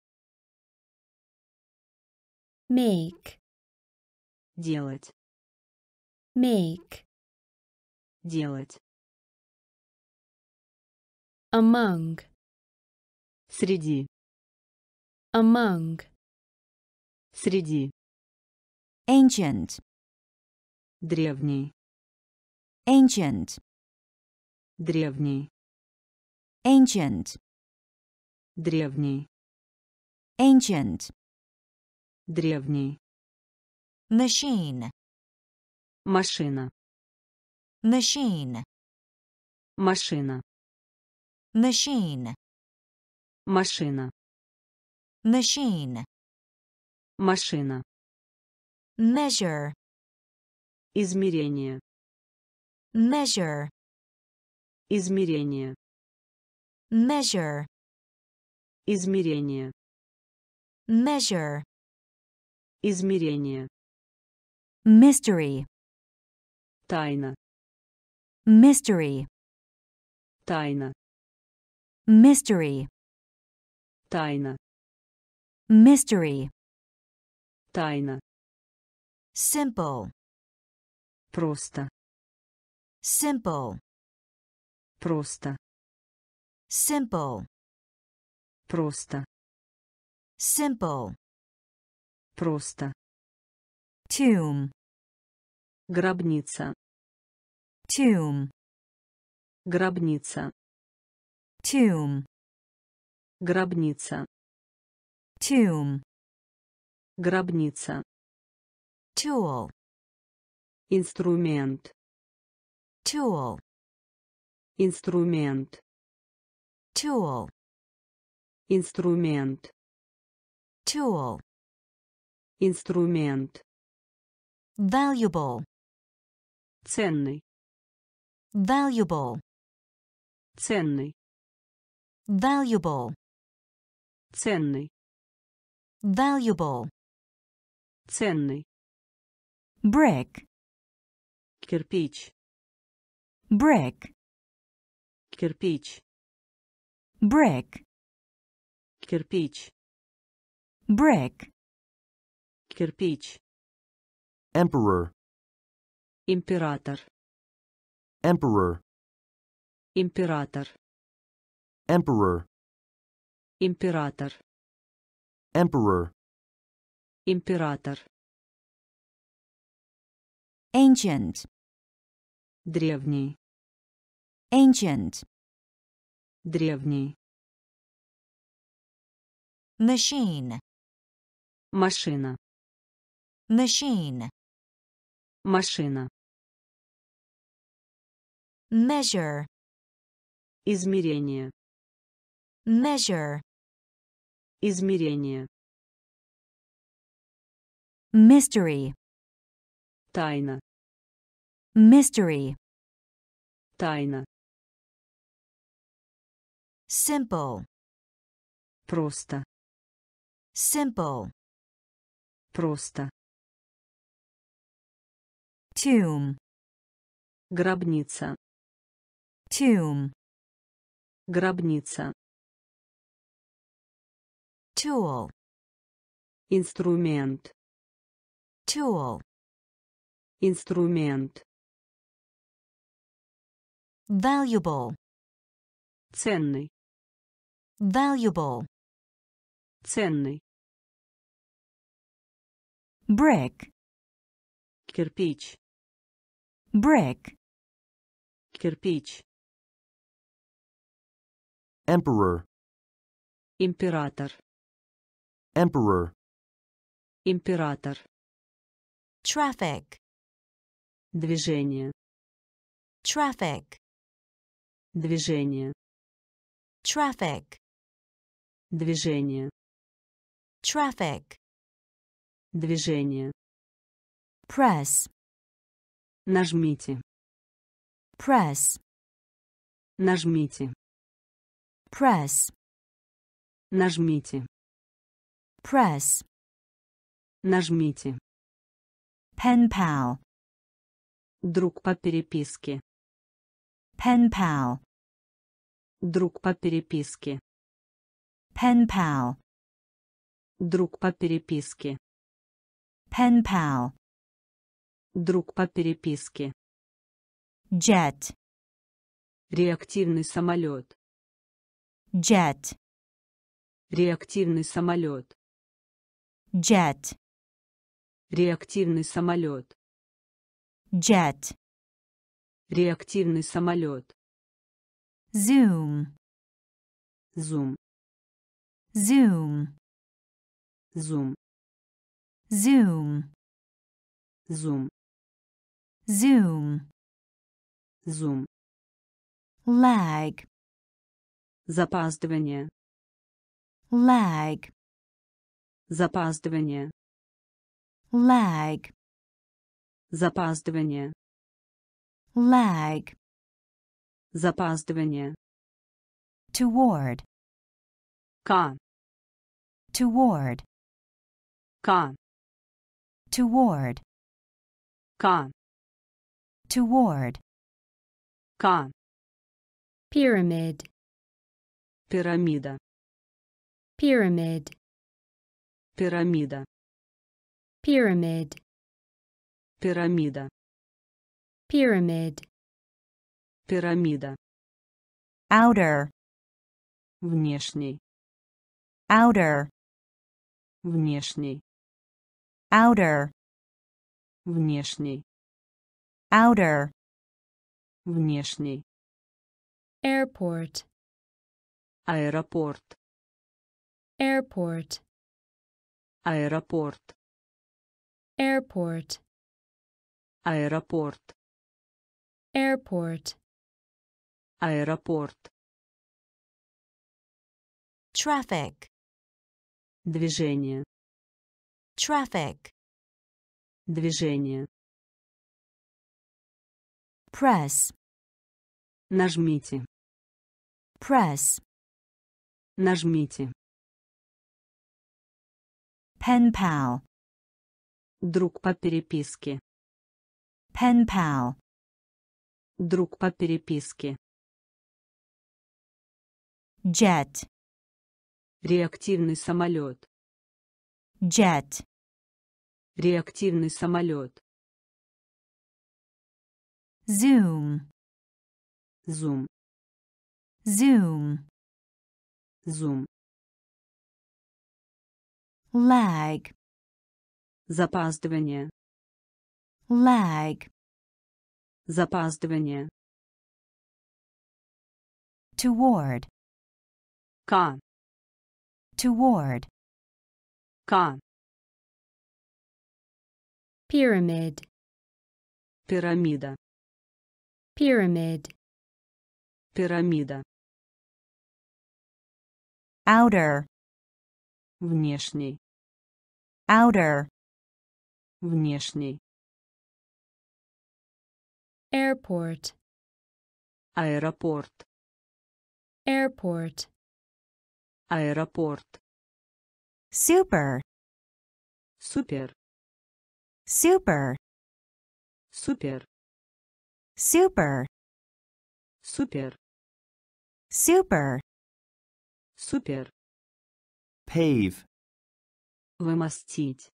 make, Делать. make, Делать. among, Среди. among, Среди. Ancient. Древний. Ancient, Древний. ancient, Древний. ancient, Древний. machine, Машина. machine, Машина. machine, Машина. machine, Машина. measure, Измерение. Measure, Измерение. measure, Измерение. measure, Измерение. mystery, Тайна. mystery, Тайна. mystery, Тайна. mystery, Тайна. simple, Просто. Simple, Просто. simple, Просто. simple, Просто. tomb, Гробница. tomb, Гробница. tomb, Гробница. tomb, Гробница. tool, Инструмент. Tool, Инструмент. tool, Инструмент. tool, Инструмент. valuable, Ценный. valuable, Ценный. valuable, Ценный. valuable, Ценный. brick, Кирпич. Brick, Кирпич. brick, Кирпич. brick, Кирпич. Emperor. Император. Emperor. Император. Emperor. Император. Emperor. Император. ancient, Древний. Ancient, Древний. machine, Машина. machine, Машина. measure, Измерение. measure, Измерение. mystery, Тайна. mystery, Тайна. Simple, Просто. simple, Просто. tomb, Гробница. tomb, Гробница. tool, Инструмент. tool, Инструмент. valuable, Ценный. Valuable, Ценный. brick, Кирпич. brick, Кирпич. Emperor. Император. Emperor. Император. traffic, Движение. traffic, Движение. traffic, Движение. traffic, Движение. press, Нажмите. press, Нажмите. press, Нажмите. press, Нажмите. pen pal, Друг по переписке. pen pal, Друг по переписке. Pen pal, Друг по переписке. pen pal, Друг по переписке. jet, Реактивный самолет. jet, Реактивный самолет. jet, Реактивный самолет. jet, Реактивный самолет. zoom, Зум. Zoom, Зум. zoom, Зум. zoom, Зум. lag, Запаздывание. lag, Запаздывание. lag, Запаздывание. lag, Запаздывание. toward, К. toward, К. toward, К. toward, К. pyramid, Пирамида. pyramid, Пирамида. pyramid, Пирамида. pyramid, Пирамида. outer, Внешний. outer, Внешний. outer, Внешний. outer, Внешний. airport, Аэропорт. airport, Аэропорт. airport, Аэропорт. airport, Аэропорт. traffic, Движение. traffic, Движение. press, Нажмите. press, Нажмите. pen pal, Друг по переписке. pen pal, Друг по переписке. jet, Реактивный самолет. jet, Реактивный самолет. zoom, Зум. zoom, Зум. lag, Запаздывание. lag, Запаздывание. toward, К. toward, К. pyramid, Пирамида. pyramid, Пирамида. outer, Внешний. outer, Внешний. airport, Аэропорт. airport, Аэропорт. super, Супер. super, Супер. super, Супер. super, Супер. pave, Вымостить.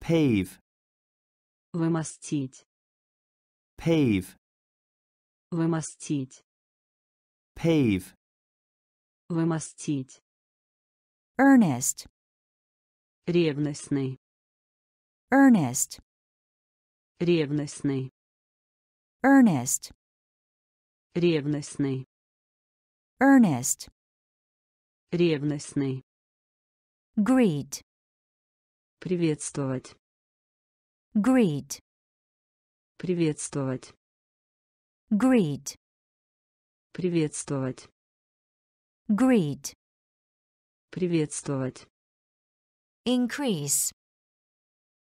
pave, Вымостить. pave, Вымостить. pave, Вымостить. earnest, Ревностный. earnest, Ревностный. earnest, Ревностный. earnest, Ревностный. greet, Приветствовать. greet, Приветствовать. greet, Приветствовать. Greet. Приветствовать. Increase.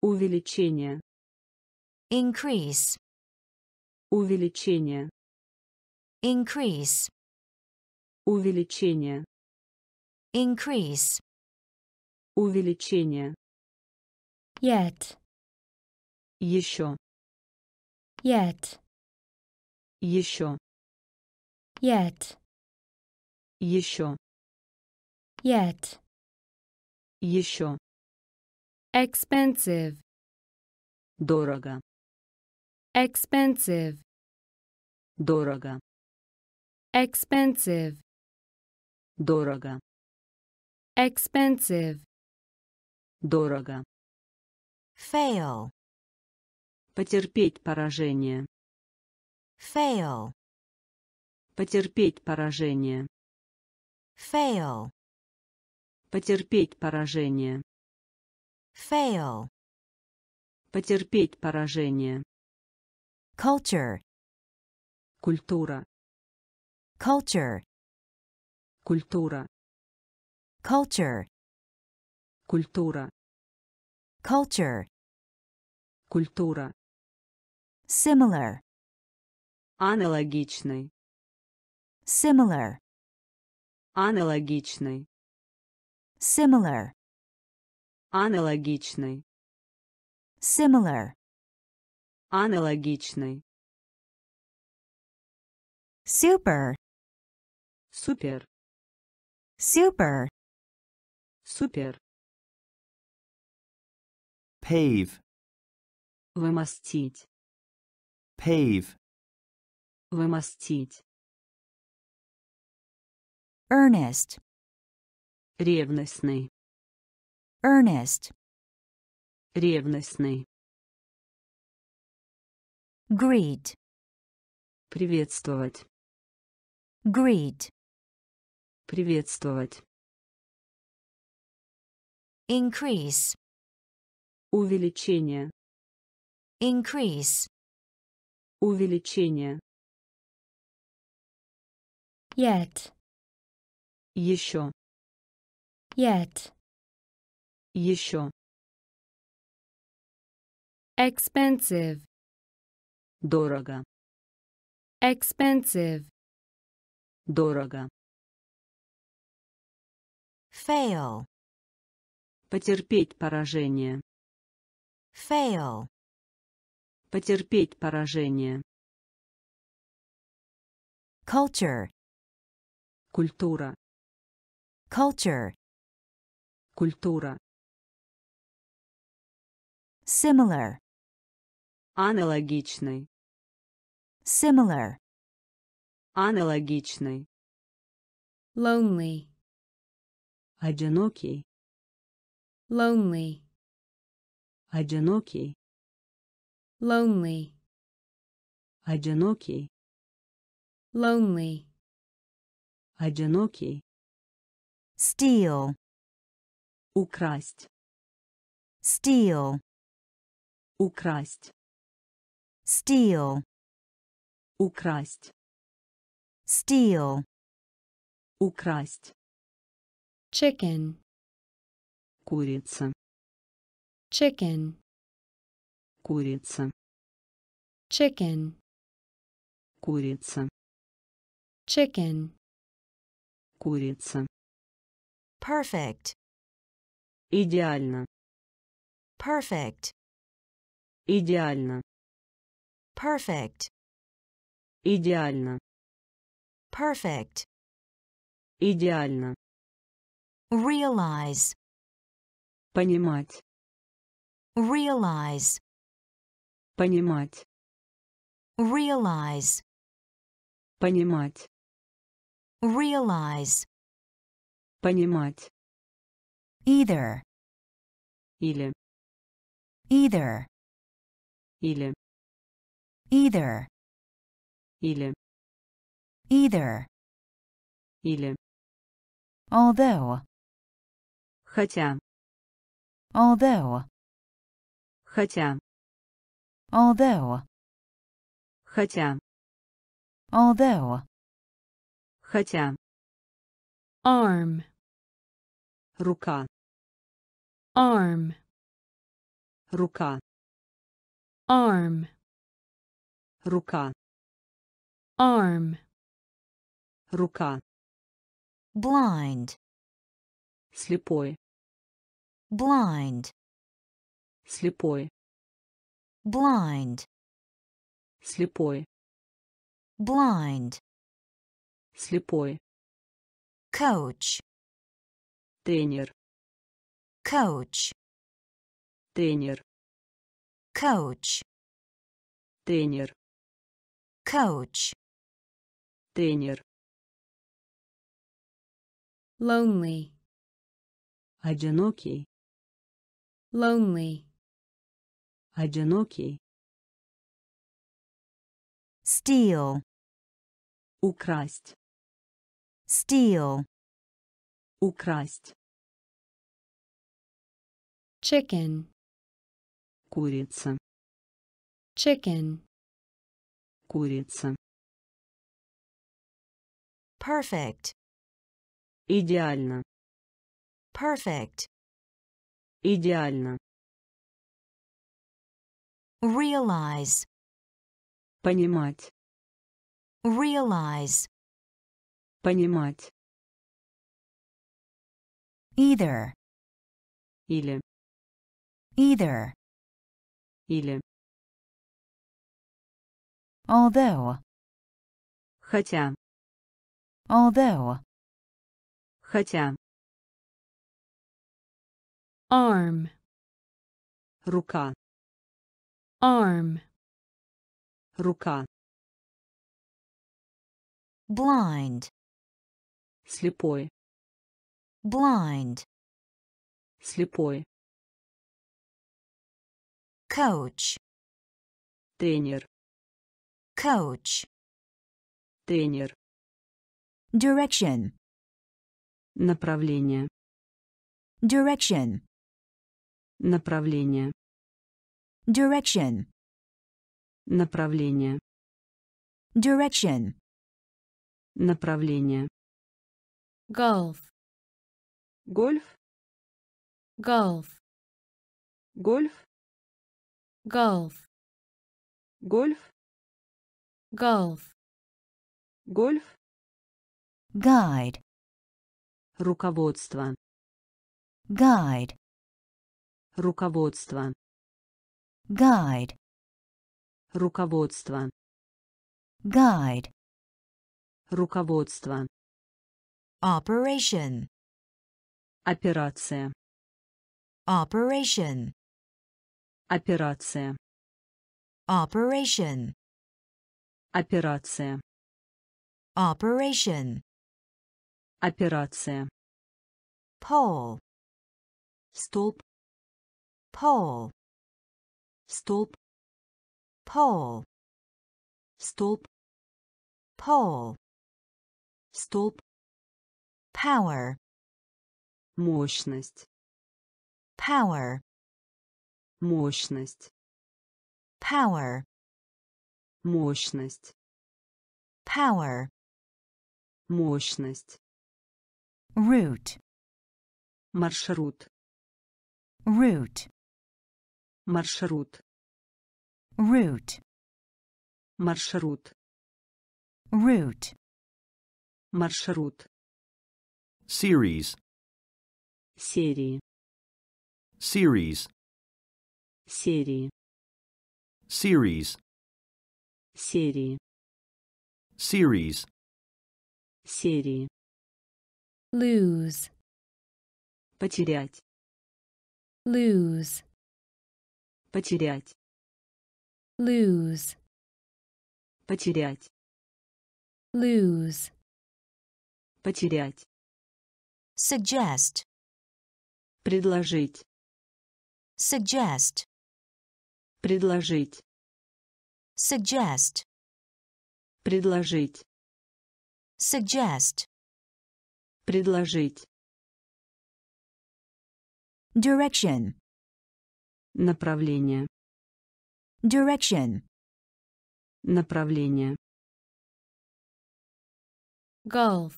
Увеличение. Increase. Увеличение. Increase. Увеличение. Increase. Увеличение. Yet. Еще. Yet. Еще. Yet. Еще. Yet. Еще. Expensive. Дорого. Expensive. Дорого. Expensive. Дорого. Expensive. Дорого. Fail. Потерпеть поражение. Fail. Потерпеть поражение fail, Потерпеть поражение. fail, Потерпеть поражение. culture, Культура. culture, Культура. culture, Культура. culture, Культура. similar, Аналогичный. similar, Аналогичный. similar, Аналогичный. similar, Аналогичный. super, Супер. super, Супер. pave, Вымостить. pave, Вымостить. Earnest, Ревностный. earnest, Ревностный. greet, Приветствовать. greet, Приветствовать. increase, Увеличение. increase, Увеличение. yet, Еще. yet, Еще. expensive, Дорого. expensive, Дорого. fail, Потерпеть поражение. fail, Потерпеть поражение. culture, Культура. Culture, Культура. similar, Аналогичный. similar, Аналогичный. lonely, Одинокий. lonely, Одинокий. lonely, Одинокий. lonely, Одинокий. Steal, Украсть. steal, Украсть. steal, Украсть. steal, Украсть. chicken, Курица. chicken, Курица. chicken, Курица. chicken, Курица. Perfect, Идеально. perfect, Идеально. perfect, Идеально. perfect, Идеально. realize, Понимать. realize, Понимать. realize, Понимать. realize, Понимать. either, Или. either, Или. either, Или. either, Или. although, Хотя. although, Хотя. although, Хотя. although, Хотя. Arm, Рука. arm, Рука. arm, Рука. arm, Рука. blind, Слепой. blind, Слепой. blind, Слепой. blind, Слепой. Coach, Тренер. coach, Тренер. coach, Тренер. coach, Тренер. lonely, Одинокий. lonely, Одинокий. steal, Украсть. Steal, Украсть. chicken, Курица. chicken, Курица. perfect, Идеально. perfect, Идеально. realize, Понимать. realize, Понимать. either, Или. either, Или. although, Хотя. although, Хотя. arm, Рука. arm, Рука. blind, Слепой. blind, Слепой. coach, Тренер. coach, Тренер. direction, Направление. direction, Направление. direction, Направление. direction, Направление. Golf, Гольф. golf, Гольф. golf, Гольф. golf, Гольф. guide, Руководство. guide, Руководство. guide, Руководство. guide, Руководство. Operation, Операция. operation, Операция. operation, Операция. operation, Операция. pole, Столб. pole, Столб. pole, Столб. pole, Столб. Power, Мощность. power, Мощность. power, Мощность. power, Мощность. route, Маршрут. route, Маршрут. route, Маршрут. route, Маршрут. Series, Серии. series, Серии. series, Серии. series, Серии. lose, Потерять. lose, Потерять. lose, Потерять. lose, Потерять. Suggest, Предложить. suggest, Предложить. suggest, Предложить. suggest, Предложить. direction, Направление. direction, Направление. golf,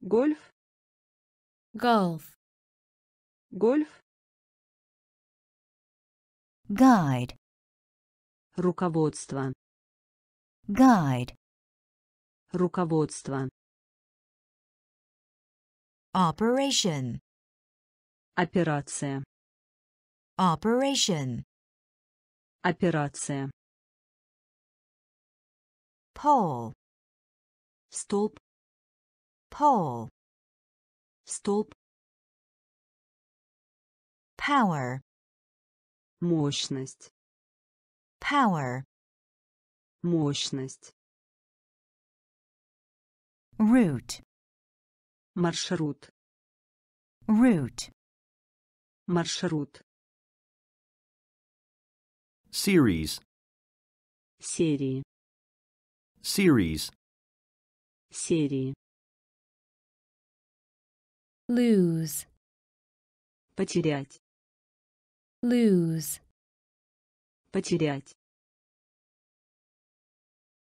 Гольф. Golf, Гольф. guide, Руководство. guide, Руководство. operation, Операция. operation, Операция. pole, Столб. pole, Столб. power, Мощность. power, Мощность. route, Маршрут. route, Маршрут. series, Серии. series, серии, lose, потерять, lose, потерять,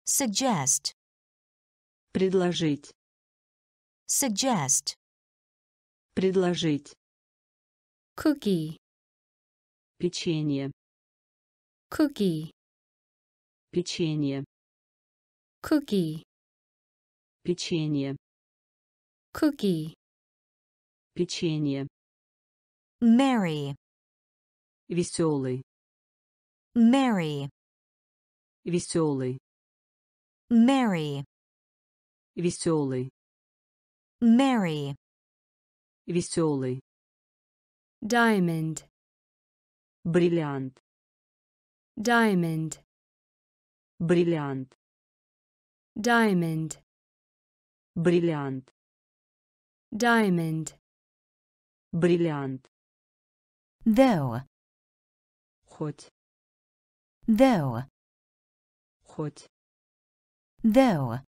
suggest, предложить, suggest, предложить, cookie, печенье, cookie, печенье, cookie, печенье, cookie, печенье, merry, веселый, merry, веселый, merry, веселый, merry, веселый, diamond, бриллиант, diamond, бриллиант, diamond, бриллиант, diamond, бриллиант, though, хоть, though, хоть, though,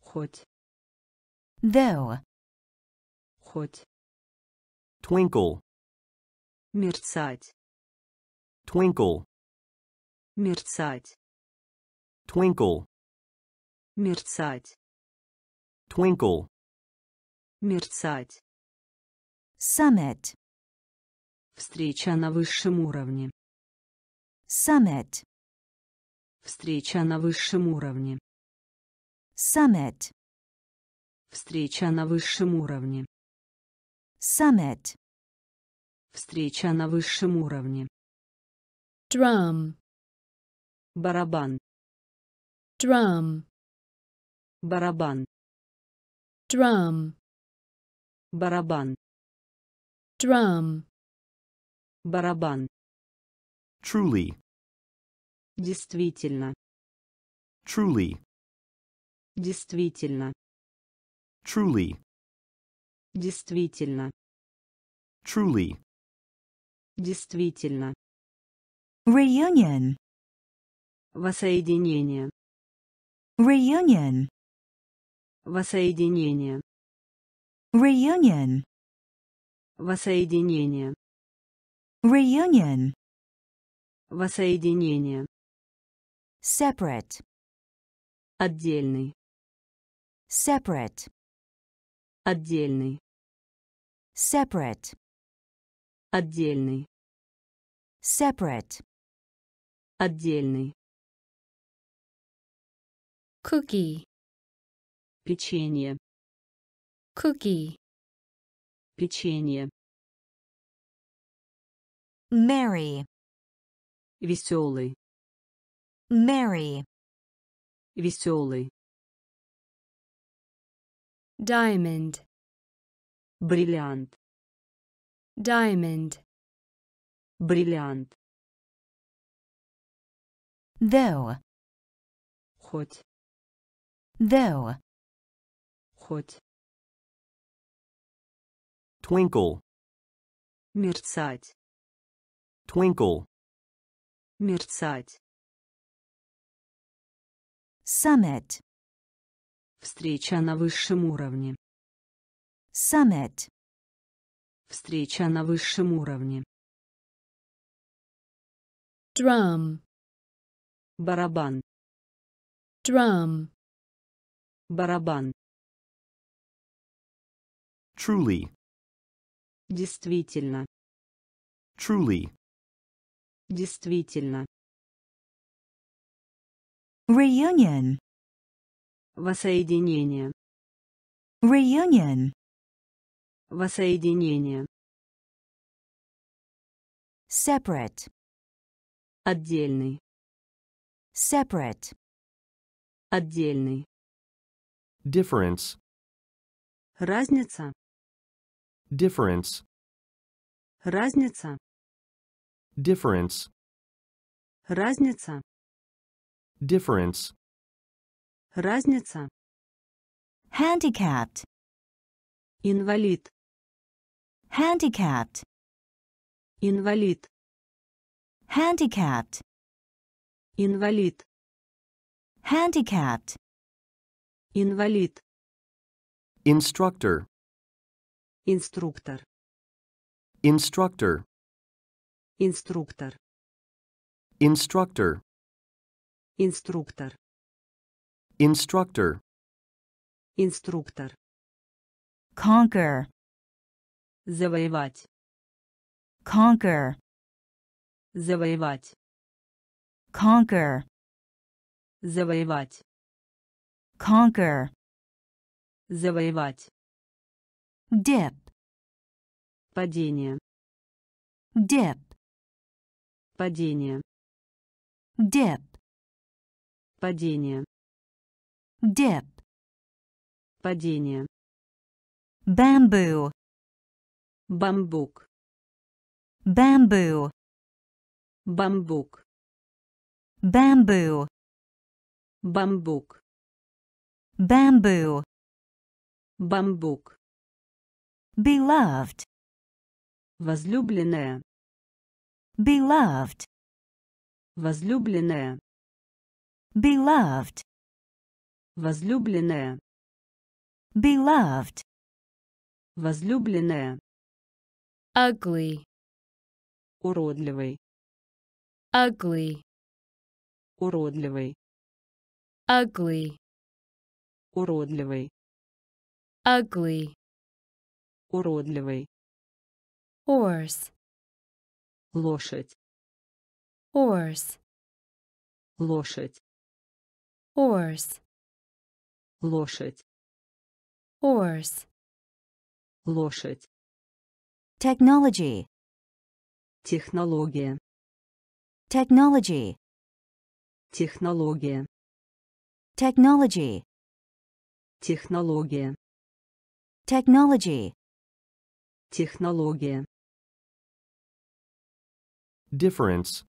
хоть, though, хоть, twinkle, мерцать, twinkle, мерцать, twinkle, мерцать, twinkle, мерцать, summit, встреча на высшем уровне, summit, встреча на высшем уровне, summit, встреча на высшем уровне, summit, встреча на высшем уровне, drum, барабан, drum, барабан, drum, барабан, drum, барабан, truly, действительно, truly, действительно, truly, действительно, truly, действительно, reunion, воссоединение, reunion, воссоединение, reunion, воссоединение, reunion, воссоединение, separate, отдельный, separate, отдельный, separate, отдельный, separate, отдельный, cookie, печенье, cookie, печенье, merry, веселый, merry, веселый, diamond, бриллиант, diamond, бриллиант, though, хоть, though, хоть, twinkle, мерцать, twinkle, мерцать, summit, встреча на высшем уровне, summit, встреча на высшем уровне, drum, барабан, drum, барабан, truly, действительно, truly, действительно, reunion, воссоединение, reunion, воссоединение, separate, отдельный, separate, отдельный, difference, разница, difference, разница, difference, разница, difference, разница, handicapped, инвалид, handicapped, инвалид, handicapped, инвалид, handicapped, Инвалид. instructor, Инструктор. instructor, Инструктор. instructor, Инструктор. instructor, Инструктор. conquer, Завоевать. conquer, Завоевать. conquer, Завоевать. conquer, Завоевать. Dip, Падение. dip, Падение. dip, Падение. dip, Падение. bamboo, Бамбук. bamboo, Бамбук. bamboo, Бамбук. bamboo, Бамбук. Beloved, Возлюбленная. beloved, Возлюбленная. beloved, Возлюбленная. beloved, Возлюбленная. ugly, Уродливый. ugly, Уродливый. ugly, Уродливый. ugly, Уродливый. horse, Лошадь. horse, Лошадь. horse, Лошадь. horse, Лошадь. technology, Технология. technology, Технология. technology, Технология. technology, Технология. difference,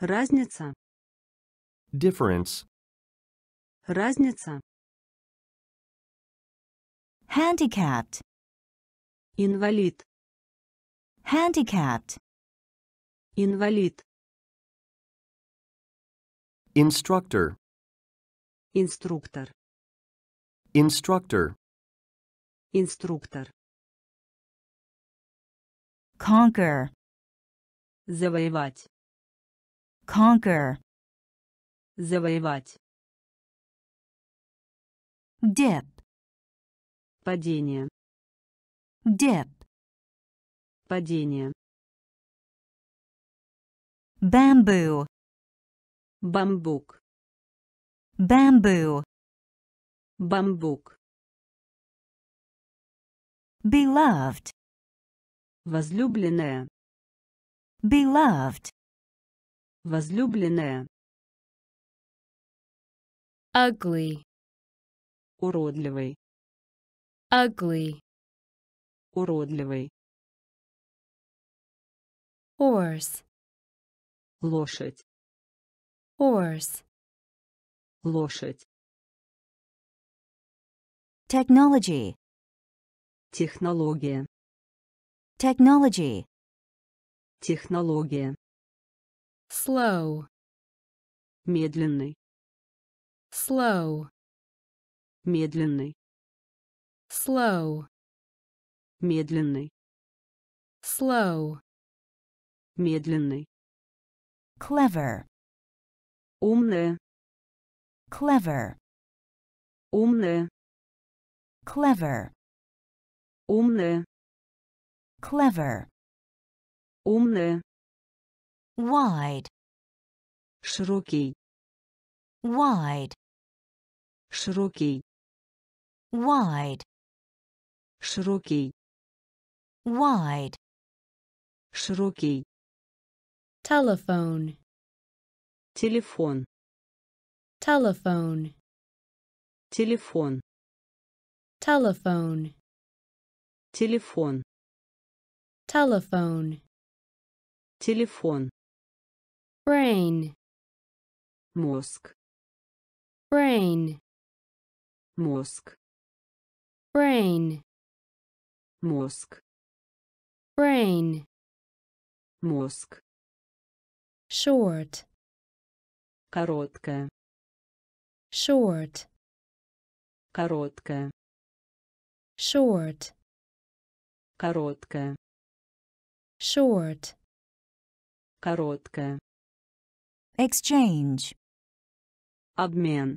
Разница. difference, Разница. handicapped, Инвалид. handicapped, Инвалид. instructor, Инструктор. instructor, Инструктор. Conquer, Завоевать. conquer, Завоевать. dip, Падение. dip, Падение. bamboo, Бамбук. bamboo, Бамбук. beloved, Возлюбленная. beloved, Возлюбленная. ugly, Уродливый. ugly, Уродливый. horse, Лошадь. horse, Лошадь. technology, Технология. Technology, Технология. slow, Медленный. slow, Медленный. slow, Медленный. slow, Медленный. clever, Умная. clever, Умная. clever, Умная. Clever, Умная. wide, Широкий. wide, Широкий. wide, Широкий. wide, Широкий. telephone, Телефон. telephone, Телефон. telephone, Телефон. Telephone, Телефон. brain, Мозг. brain, Мозг. brain, Мозг. brain, Мозг. short, Короткая. short, короткая, short, короткая, short, короткая, exchange, обмен,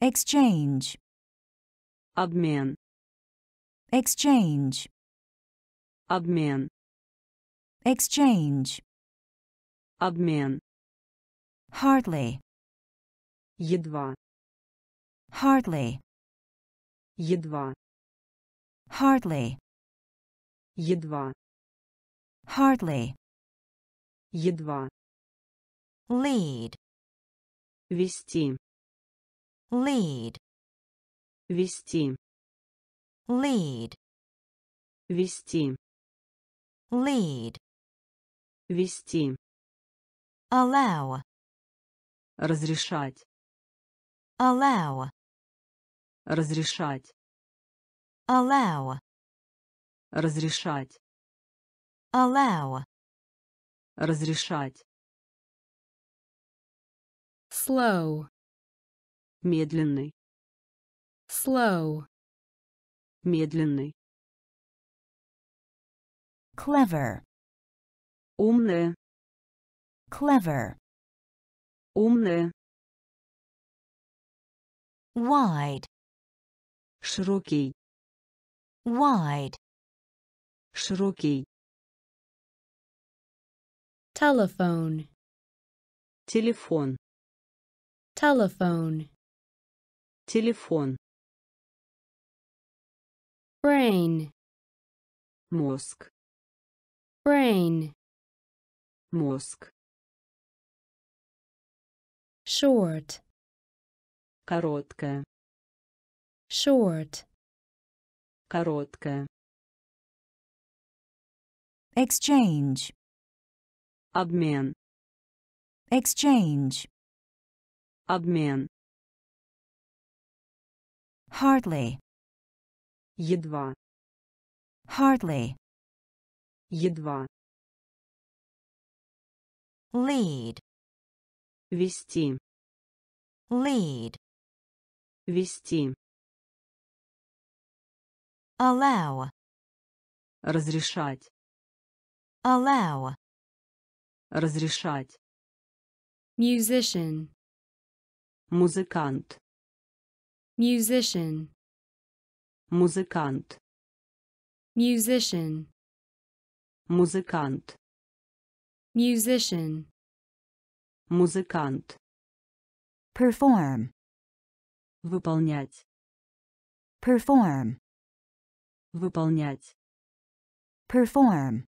exchange, обмен, exchange, обмен, exchange, обмен, hardly, едва, hardly, едва, hardly, едва, hardly, едва, lead, вести, lead, вести, lead, вести, lead, вести, allow, разрешать, allow, разрешать, allow, разрешать, allow, разрешать, slow, медленный, slow, медленный, clever, умная, clever, умная, wide, широкий, wide, широкий, telephone, телефон, telephone, телефон, brain, мозг, brain, мозг, short, короткая, short, короткая, exchange, Обмен, exchange, обмен, hardly, едва, hardly, едва, lead, вести, lead, вести, allow, разрешать, allow, разрешать, musician, музыкант, musician, музыкант, musician, музыкант, musician, музыкант, perform, выполнять, perform, выполнять, perform,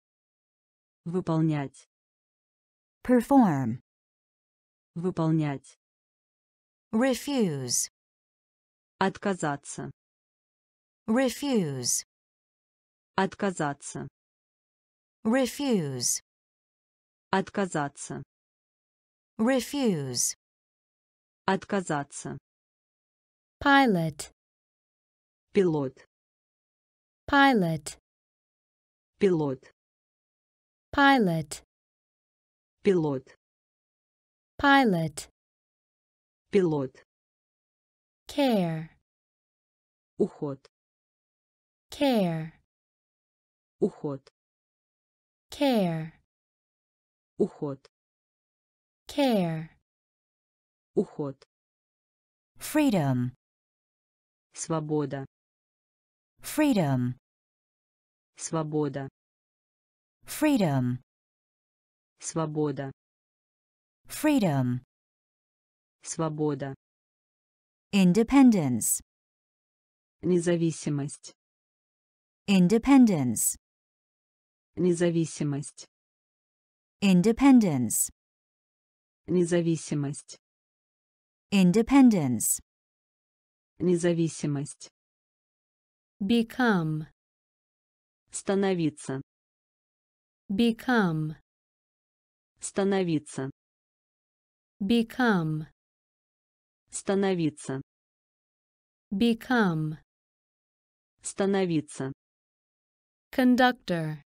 выполнять, perform, выполнять, refuse, отказаться, refuse, отказаться, refuse, отказаться, refuse, отказаться, pilot, пилот, pilot, пилот, pilot, пилот, pilot, пилот, care, уход, care, уход, care, уход, care, уход, freedom, свобода, freedom, свобода, freedom, свобода, freedom, свобода, independence, независимость, independence, независимость, independence, независимость, independence, независимость, become, становиться, become, становиться, become, становиться, become, становиться, conductor,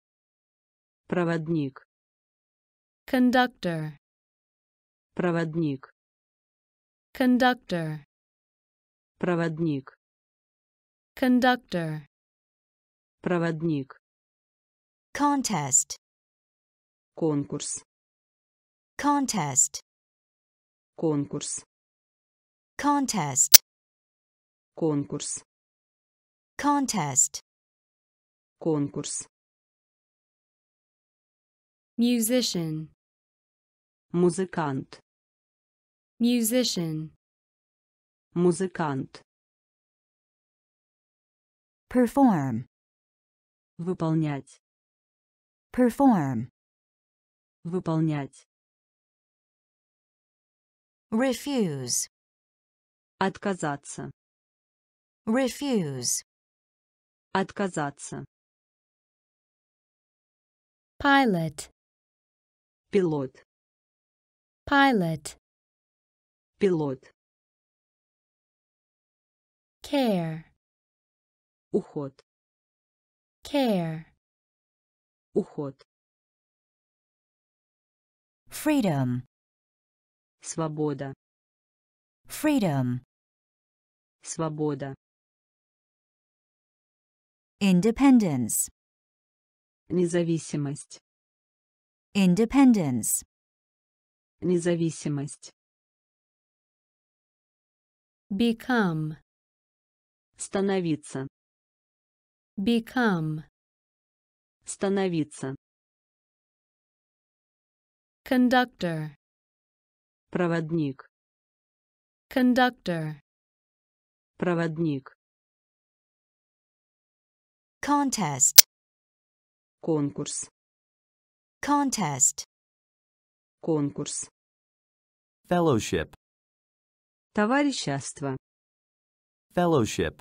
проводник, conductor, проводник, conductor, Проводник. conductor, Проводник. contest, Конкурс. Contest, Конкурс. contest, Конкурс. contest, Конкурс. musician, Музыкант. musician, Музыкант. perform, Выполнять. perform, Выполнять. Refuse, Отказаться. refuse, Отказаться. pilot, Пилот. pilot, Пилот. care, Уход. care, Уход. freedom, Свобода. freedom, Свобода. independence, Независимость. independence, Независимость. become, Становиться. become, Становиться. conductor, Проводник. conductor, Проводник. contest, Конкурс. contest, Конкурс. fellowship, Товарищество. fellowship,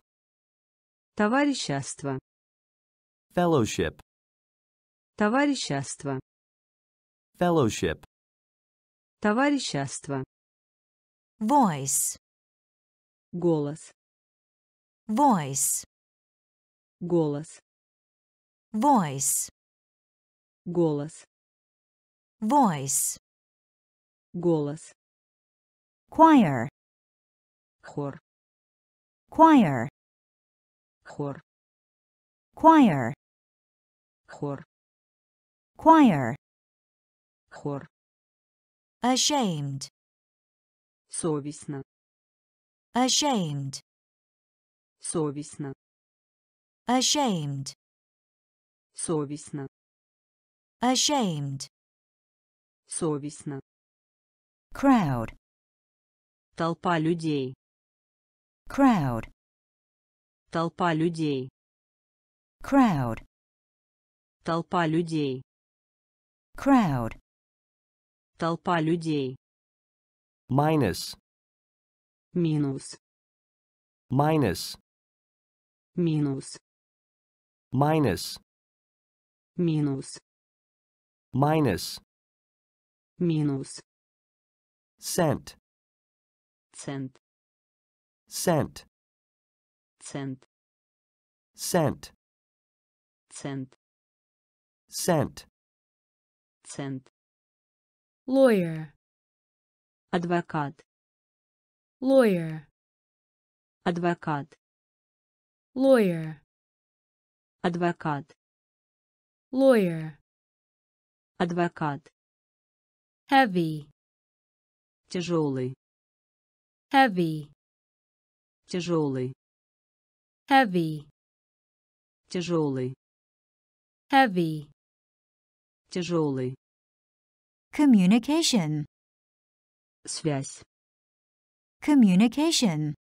Товарищество. fellowship, Товарищество. fellowship, Товарищество. voice, Голос. voice, Голос. voice, Голос. voice, Голос. choir, Хор. choir, Хор. choir, Хор. choir, Хор. Ashamed, Совестно. ashamed, Совестно. ashamed, Совестно. ashamed, Совестно. crowd, Толпа людей. crowd, Толпа людей. crowd, Толпа людей. crowd, Толпа людей. minus, Минус. minus, Минус. minus, Минус. minus, Минус. cent, Цент. cent, Цент. cent, Цент. cent, Цент. Lawyer, Адвокат. lawyer, Адвокат. lawyer, Адвокат. lawyer, Адвокат. heavy, Тяжелый. heavy, Тяжелый. heavy, Тяжелый. heavy, Тяжелый. communication, Связь. communication,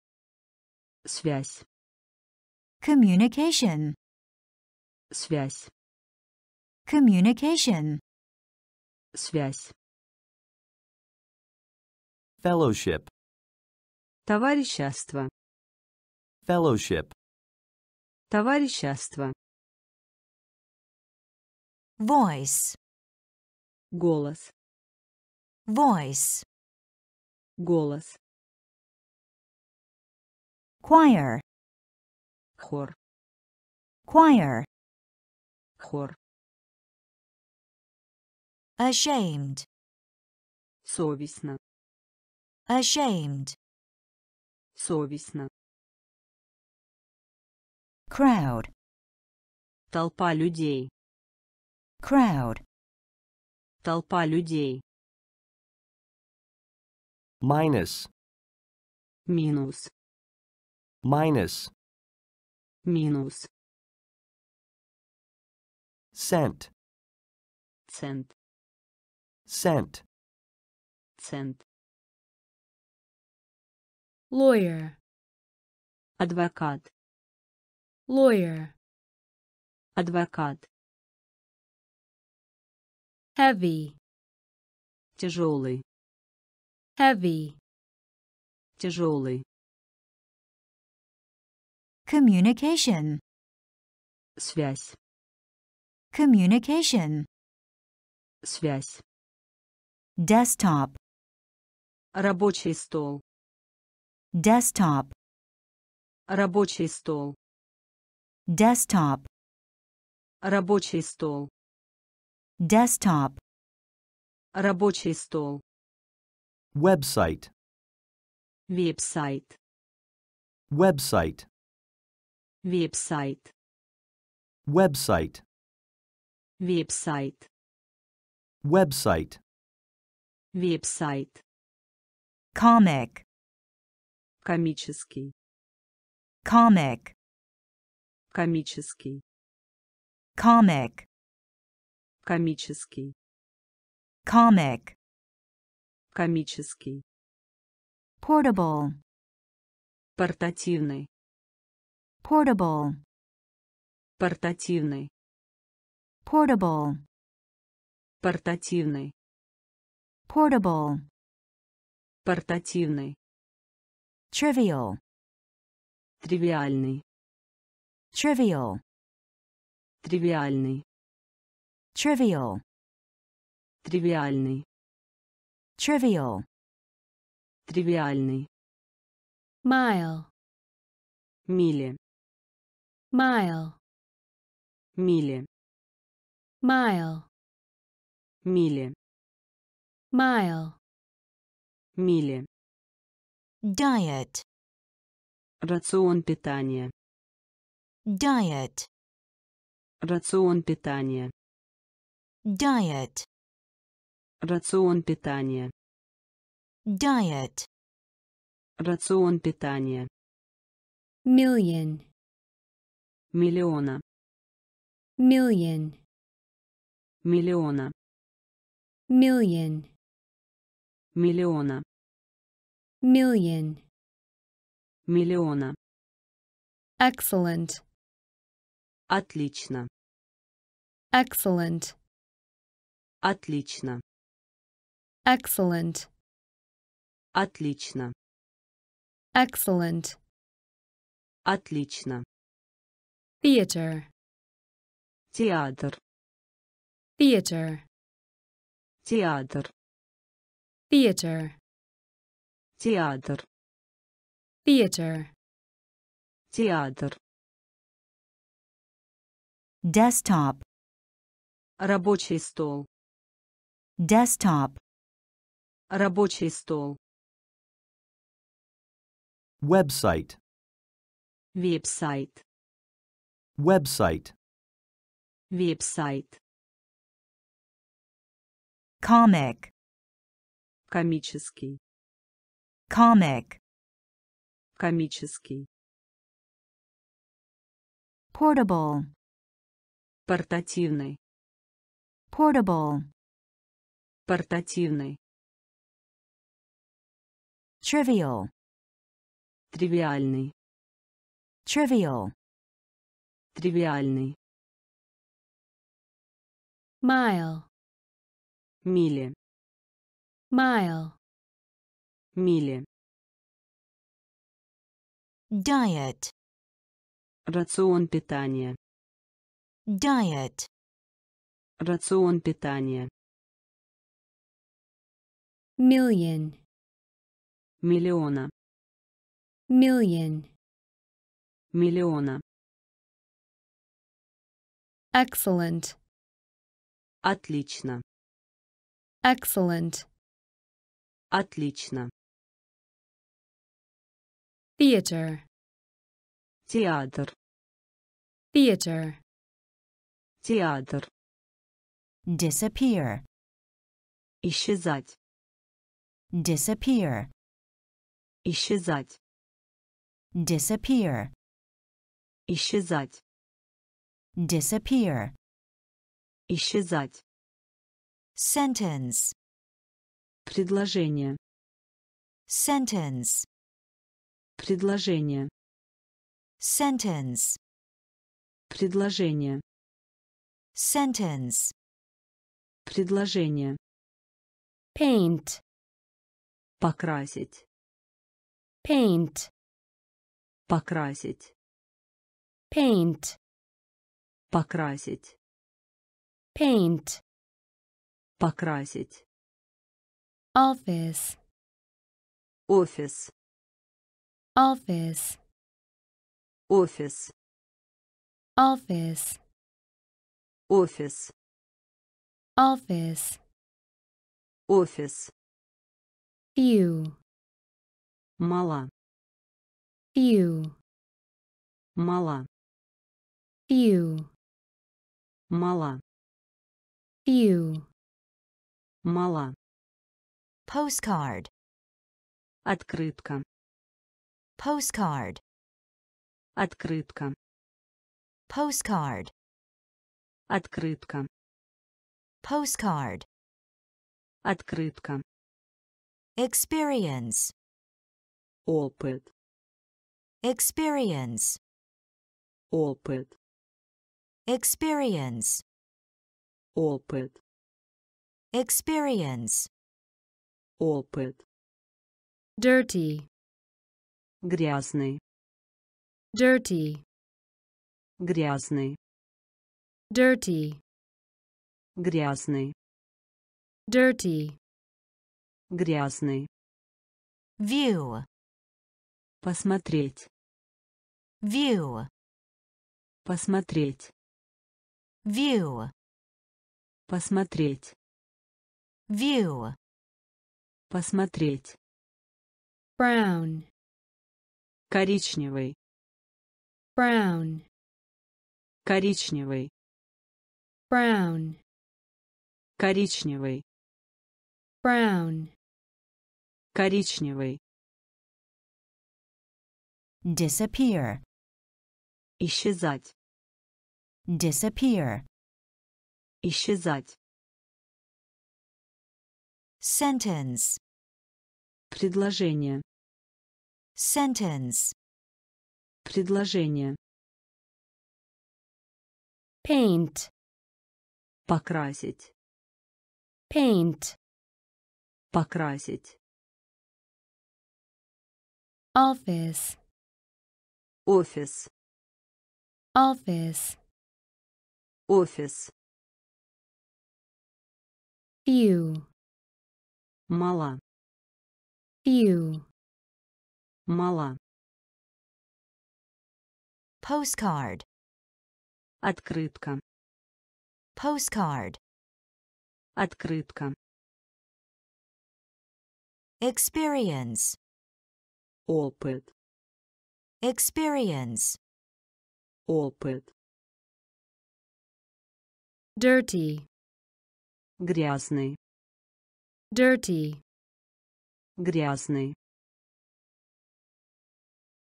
Связь. communication, Связь. communication, Связь. fellowship, Товарищество. fellowship, Товарищество. voice, Голос. Voice, Голос. choir, Хор. choir, Хор. ashamed, Совестно. ashamed, Совестно. crowd, Толпа людей. crowd, Толпа людей. Minus, Минус. minus, Минус. cent, Цент. cent, Цент. lawyer, Адвокат. lawyer, Адвокат. heavy, Тяжелый. Heavy, Тяжелый. communication, Связь. communication, Связь. desktop, Рабочий стол. desktop, Рабочий стол. desktop, Рабочий стол. desktop, Рабочий стол. Website, Веб-сайт. website, Веб-сайт. website, Веб-сайт. website, Веб-сайт. comic, Комический. comic, Комический. comic, Комический. comic, Комический. portable, Портативный. portable, Портативный. portable, Портативный. portable, Портативный. trivial, Тривиальный. trivial, Тривиальный. trivial, Тривиальный. Trivial, Тривиальный. mile, Мили. mile, Мили. mile, Мили. mile, Мили. diet, Рацион питания. diet, Рацион питания. diet, Рацион питания. diet, Рацион питания. million, Миллиона. million, Миллиона. million, Миллиона. million, Миллиона. excellent, Отлично. excellent, Отлично. excellent, Отлично. excellent, Отлично. theater, Театр. theater, Театр. theater, Театр. theater, Театр. desktop, Рабочий стол. desktop, Рабочий стол. website, Веб-сайт. website, Веб-сайт. comic, Комический. comic, Комический. portable, Портативный. portable, Портативный. Trivial, Тривиальный. trivial, Тривиальный. mile, Мили. mile, Мили. diet, Рацион питания. diet, Рацион питания. million, Миллиона. million, Миллиона. excellent, Отлично. excellent, Отлично. theater, театр, theater, театр, disappear, исчезать, disappear, исчезать, disappear, исчезать, disappear, исчезать, sentence, предложение, sentence, предложение, sentence, предложение, sentence, предложение, paint, покрасить, paint, покрасить, paint, покрасить, paint, покрасить, office, офис, office, офис, office, офис, office, офис, few, мала, few, мала, few, мала, few, мала, postcard, открытка, postcard, открытка, postcard, открытка, postcard, открытка, experience, опыт, experience, опыт, experience, опыт, experience, опыт, dirty, грязный, dirty, грязный, dirty, грязный, dirty, грязный, view, Посмотреть, view, посмотреть, view, посмотреть, view, посмотреть, brown, коричневый, brown, коричневый, brown, коричневый, brown, коричневый, disappear, исчезать, disappear, исчезать, sentence, предложение, sentence, предложение, paint, покрасить, paint, покрасить, office, офис, office, офис, few, мала, few, мала, postcard, открытка, postcard, открытка, experience, опыт, experience, опыт, dirty, грязный, dirty, грязный,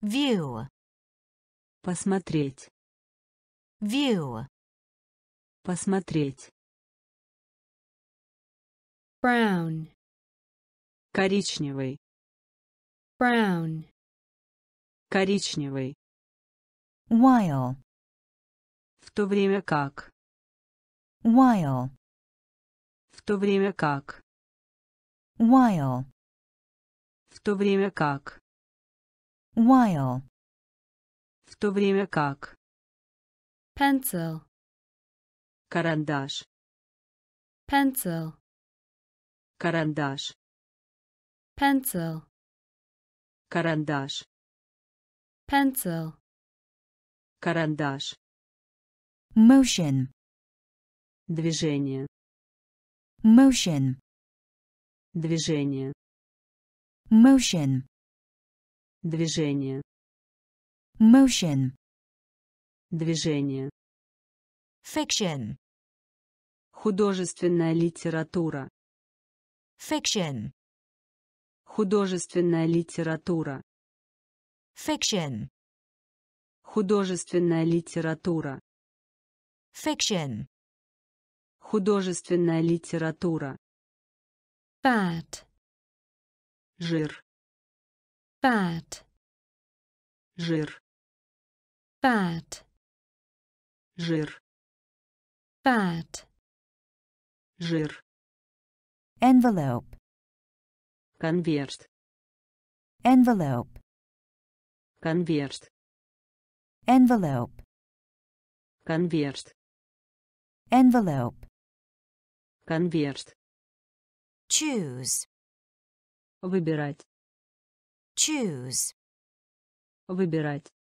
view, посмотреть, view, посмотреть, brown, коричневый, brown, коричневый, while, в то время как, while, в то время как, while, в то время как, while, в то время как, pencil, карандаш, pencil, карандаш, pencil, карандаш, pencil, карандаш, motion, движение, motion, движение, motion, Движение. motion, Движение. fiction, Художественная литература. fiction, Художественная литература. Fiction, Художественная литература. fiction, Художественная литература. fat, Жир. fat, Жир. fat, Жир. fat, Жир. envelope, Конверт. envelope, Конверт. envelope, Конверт. envelope, Конверт. choose, Выбирать. choose, Выбирать.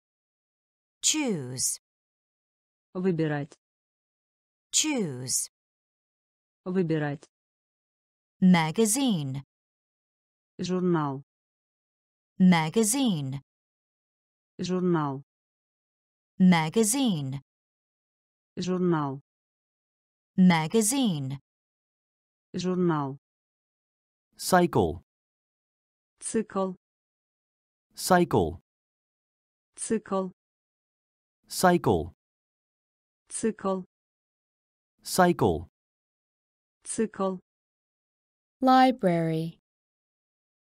choose, Выбирать. choose, Выбирать. magazine, Журнал. magazine, Журнал. magazine, Журнал. magazine, Журнал. cycle, Цикл. cycle, Цикл. cycle, Цикл. cycle, Цикл. library,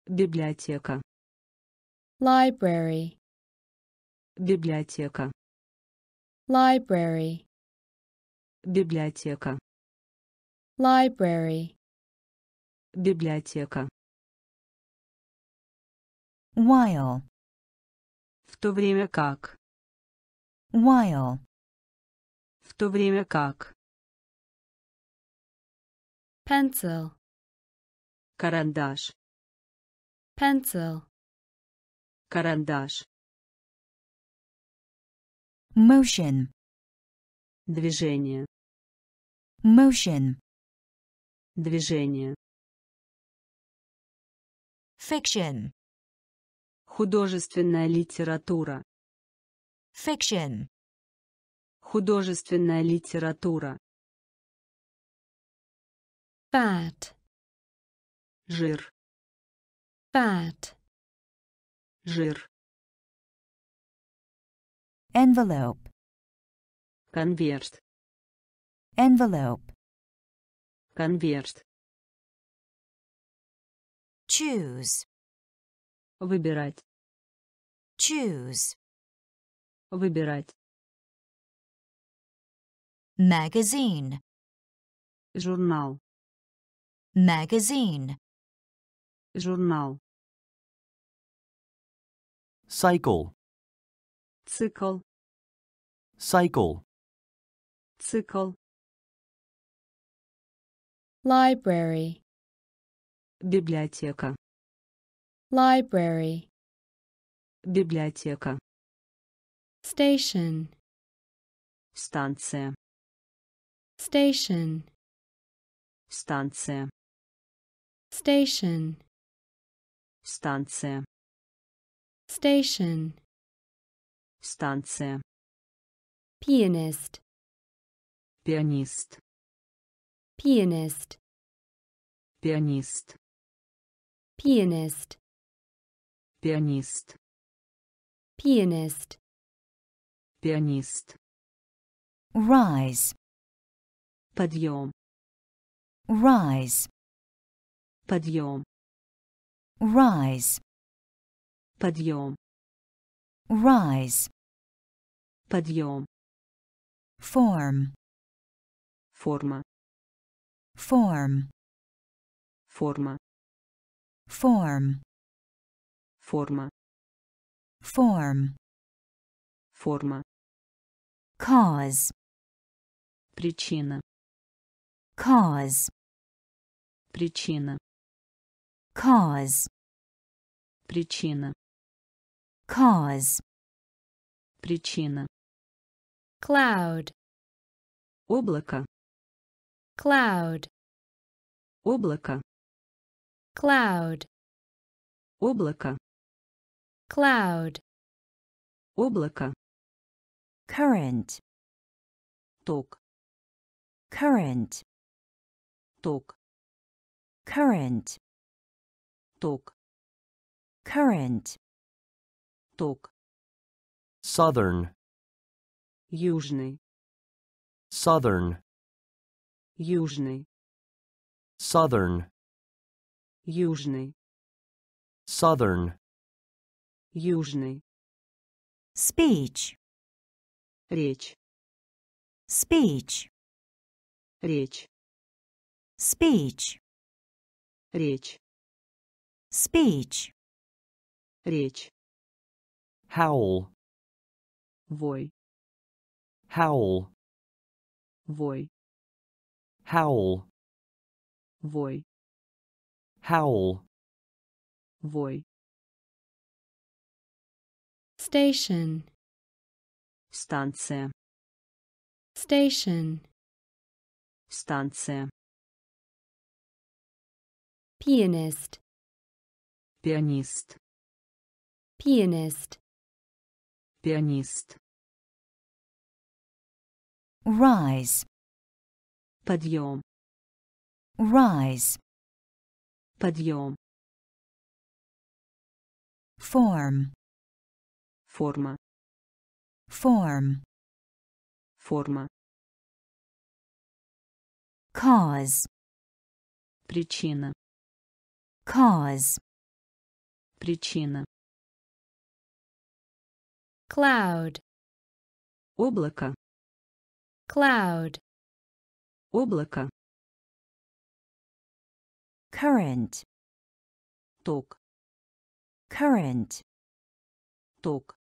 Библиотека. library, Библиотека. library, Библиотека. library, Библиотека. while, В то время как. while, В то время как. pencil, Карандаш. pencil, Карандаш. Motion, Движение. motion, Движение. fiction, Художественная литература. fiction, Художественная литература. fat, Жир. fat, Жир. envelope, Конверт. envelope, Конверт. choose, Выбирать. choose, Выбирать. magazine, Журнал. magazine, Журнал. cycle, Цикл. cycle, Цикл. library, Библиотека. library, Библиотека. station, Станция. station, Станция. station, Станция. station, Станция. pianist, Пианист. pianist, Пианист. pianist, Пианист. pianist, Пианист. rise, Подъем. rise, Подъем. rise, Подъем. Rise, Подъем. form, Форма. form, Форма. form, Форма. form, Форма. cause, Причина. cause, Причина. cause, Причина. cause, Причина. cloud, Облако. cloud, Облако. cloud, Облако. cloud, Облако. current, Ток. current, Ток. current, Ток. current, Ток. Southern, Южный. southern, Южный. southern, Южный. southern, Южный. speech, Речь. speech, Речь. speech, Речь. speech, Речь. howl, Вой. howl, Вой. howl, Вой. howl, Вой. station, Станция. station, Станция. pianist, Пианист. pianist, Пианист. rise, Подъем. rise, Подъем. form, Форма. form, Форма. cause, Причина. cause, Причина. cloud, Облако. cloud, Облако. current, Ток. current, Ток.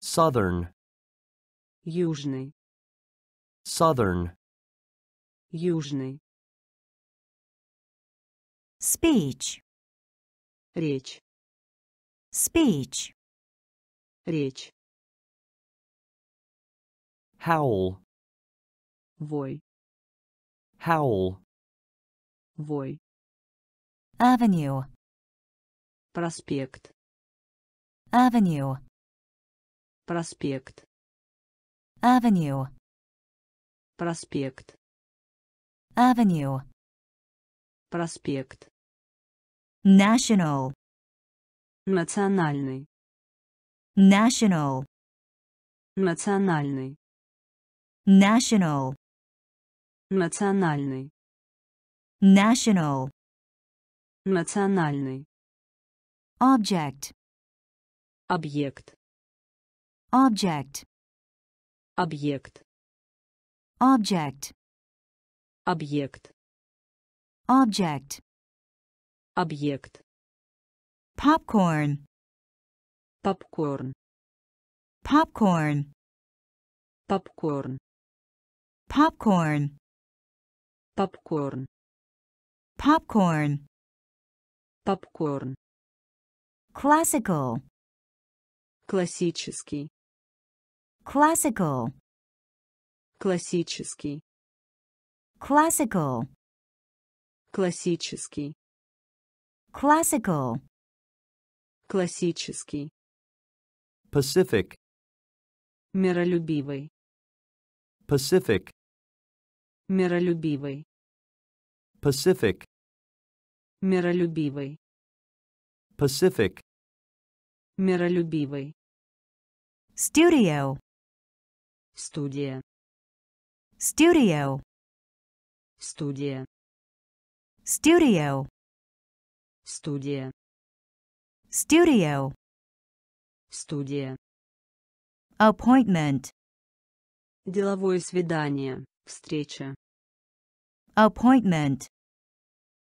southern, Южный. southern, Южный. speech, Речь. Speech, Речь. howl, Вой. howl, Вой. avenue, Проспект. avenue, Проспект. avenue, Проспект. avenue, Проспект. national, Национальный. national, Национальный. national, Национальный. national, Национальный. object, Объект. object, Объект. object, Объект. object, Объект. Popcorn, Попкорн. popcorn, Попкорн. popcorn, Попкорн. popcorn, Попкорн. classical, Классический. classical, Классический. classical, Классический. classical, Классический. Pacific, Миролюбивый. Pacific, Миролюбивый. Pacific, Миролюбивый. Pacific, Миролюбивый. studio, Студия. studio, Студия. studio, Студия. Studio, Студия. appointment, Деловое свидание. Встреча. appointment,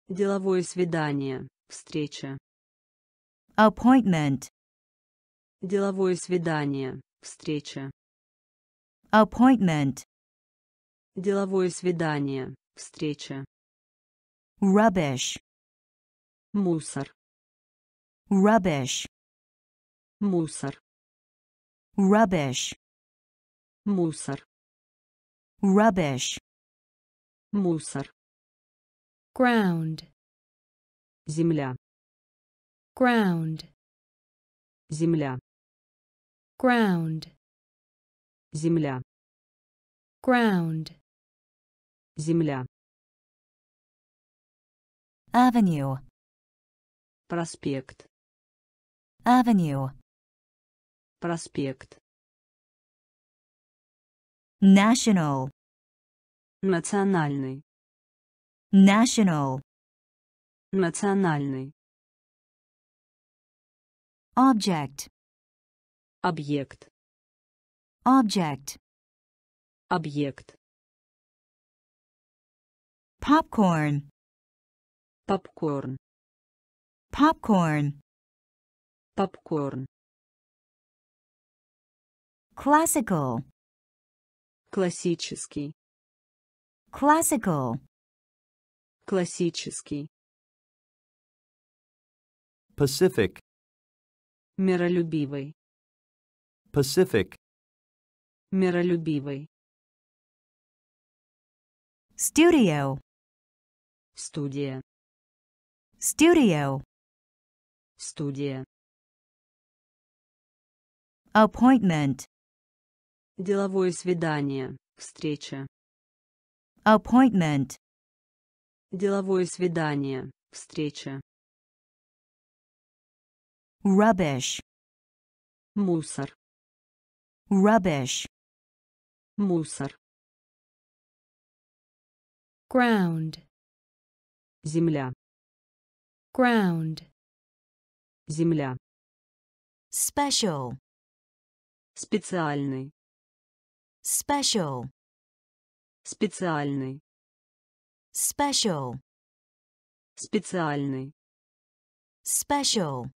Деловое свидание. Встреча. appointment, Деловое свидание. Встреча. appointment, Деловое свидание. Встреча. rubbish, Мусор. Rubbish, Мусор. rubbish, Мусор. rubbish, Мусор. ground, Земля. ground, Земля. ground, Земля. ground, Земля. avenue, Проспект. Avenue, Проспект. national, Национальный. national, Национальный. object, Объект. object, Объект. popcorn, Попкорн. popcorn, Попкорн. classical, Классический. classical, Классический. Pacific, Миролюбивый. Pacific, Миролюбивый. studio, Студия. studio, Студия. Appointment, Деловое свидание. Встреча. appointment, Деловое свидание. Встреча. rubbish, Мусор. rubbish, Мусор. ground, Земля. ground, Земля. special, Специальный. special, Специальный. special, Специальный. special,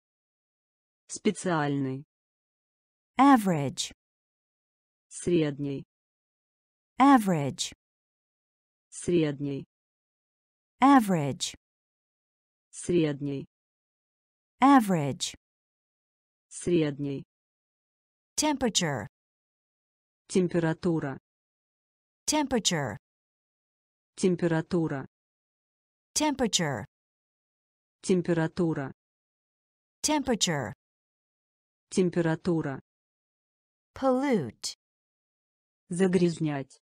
Специальный. average, Средний. average, Средний. average, Средний. average, Средний. Temperature, Температура. temperature, Температура. temperature, Температура. temperature, Температура. pollute, Загрязнять.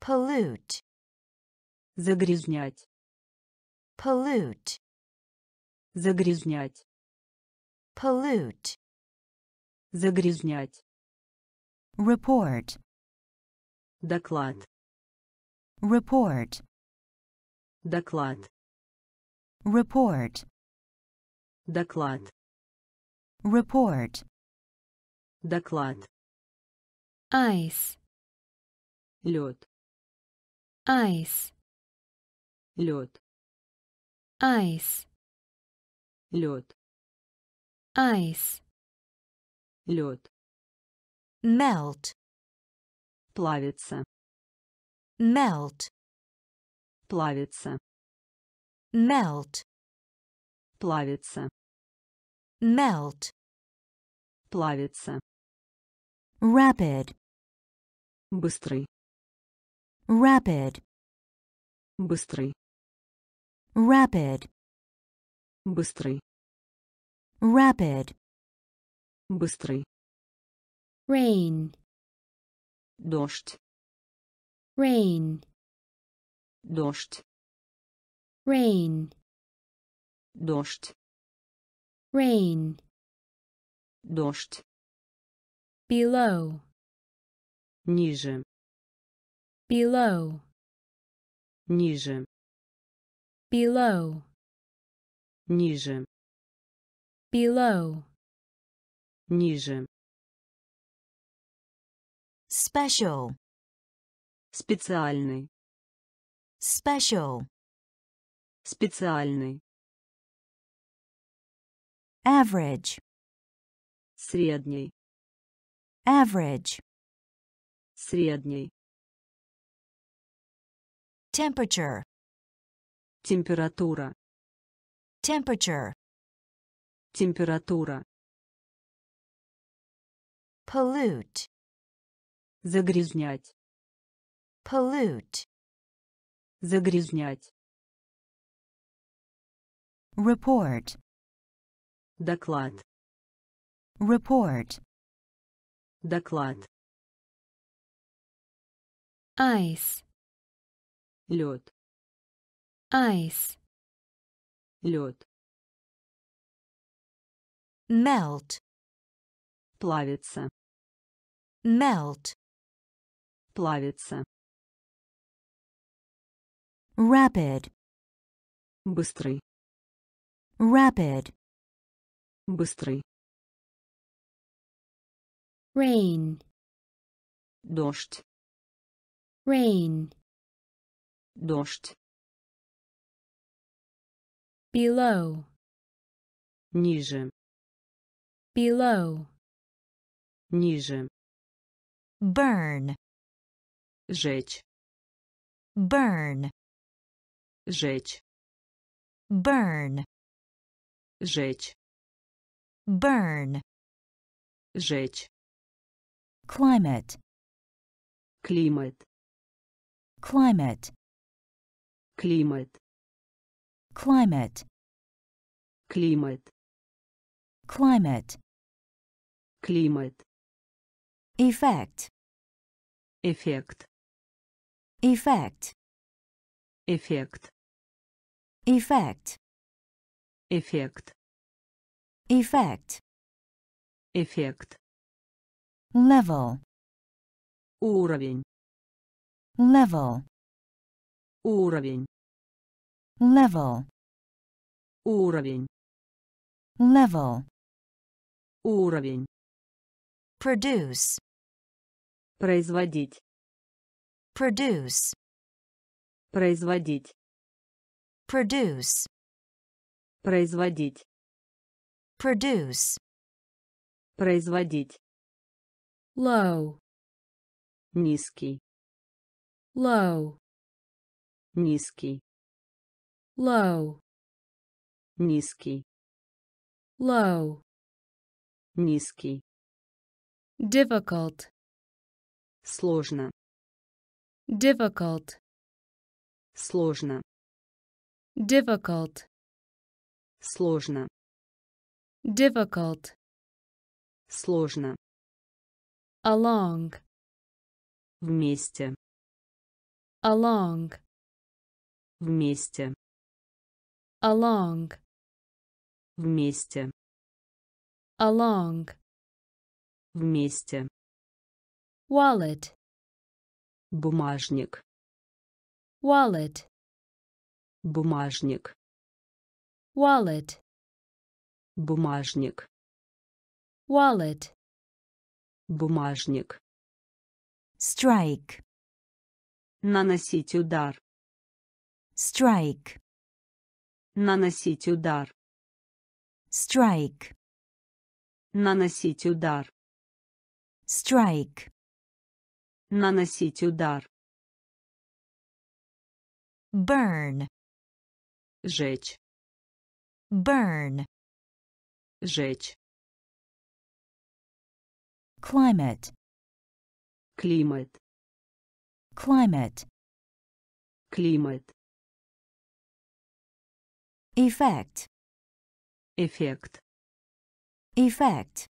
pollute, Загрязнять. pollute, Загрязнять. pollute, Загрязнять. report, Доклад. report, Доклад. report, Доклад. report, Доклад. ice, Лед. ice, Лед. ice, Лед. ice, Лед. melt, Плавится. melt, Плавится. melt, Плавится. melt, Плавится. rapid, Быстрый. rapid, Быстрый. rapid, Быстрый. rapid, Быстрый. rain, Дождь. rain, Дождь. rain, Дождь. rain, Дождь. below, Ниже. below, Ниже. below, Ниже. below, Ниже. special, Специальный. special, Специальный. average, Средний. average, Средний. temperature, Температура. temperature, Температура. Pollute, Загрязнять. pollute, Загрязнять. report, Доклад. report, Доклад. ice, Лед. ice, Лед. melt, Плавится. Melt, Плавится. rapid, Быстрый. rapid, Быстрый. rain, Дождь. rain, Дождь. below, Ниже. below, Ниже. burn, Жечь. burn, Жечь. burn, Жечь. burn, Жечь. climate, Климат. climate, Климат. climate, Климат. climate, Климат. Effect, Эффект. effect, Эффект. effect, Эффект. effect, Эффект. level, Уровень. level, Уровень. level, Уровень. level, Уровень. produce, Производить. produce, Производить. produce, Производить. produce, Производить. low, Низкий. low, Низкий. low, Низкий. low, Низкий. difficult, Сложно. difficult, Сложно. difficult, Сложно. difficult, Сложно. along, Вместе. along, Вместе. along, Вместе. along, Вместе. Wallet, Бумажник. wallet, Бумажник. wallet, Бумажник. wallet, Бумажник. strike, Наносить удар. strike, Наносить удар. strike, Наносить удар. strike, Наносить удар. burn, Жечь. burn, Жечь. climate, Климат. climate, Климат. effect, Эффект. effect,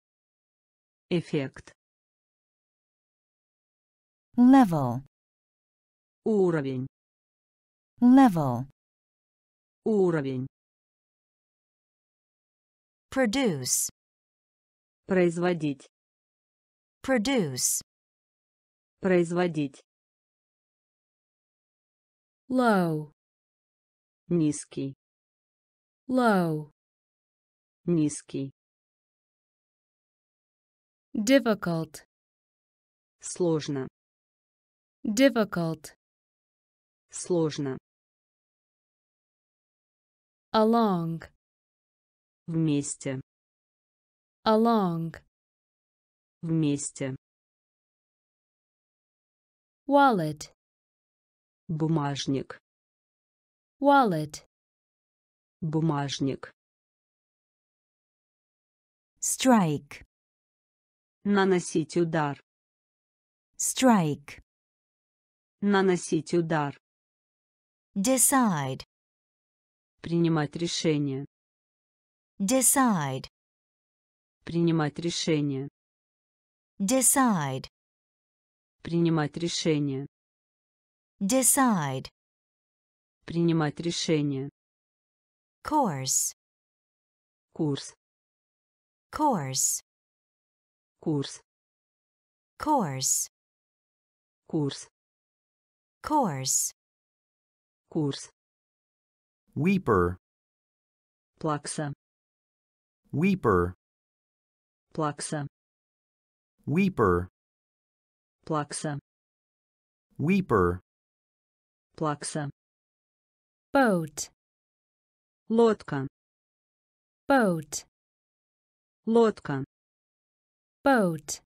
Эффект. Level, Уровень. level, Уровень. produce, Производить. produce, Производить. low, Низкий. low, Низкий. difficult, Сложно. Difficult, Сложно. along, Вместе. along, Вместе. wallet, Бумажник. wallet, Бумажник. strike, Наносить удар. strike, Наносить удар. decide, Принимать решение. decide, Принимать решение. decide, Принимать решение. decide, Принимать решение. course, Курс. course, Курс. course, Курс. course, Курс. weeper, Плакса. weeper, Плакса. weeper, Плакса. weeper, Плакса. boat, Лодка. boat, Лодка. boat,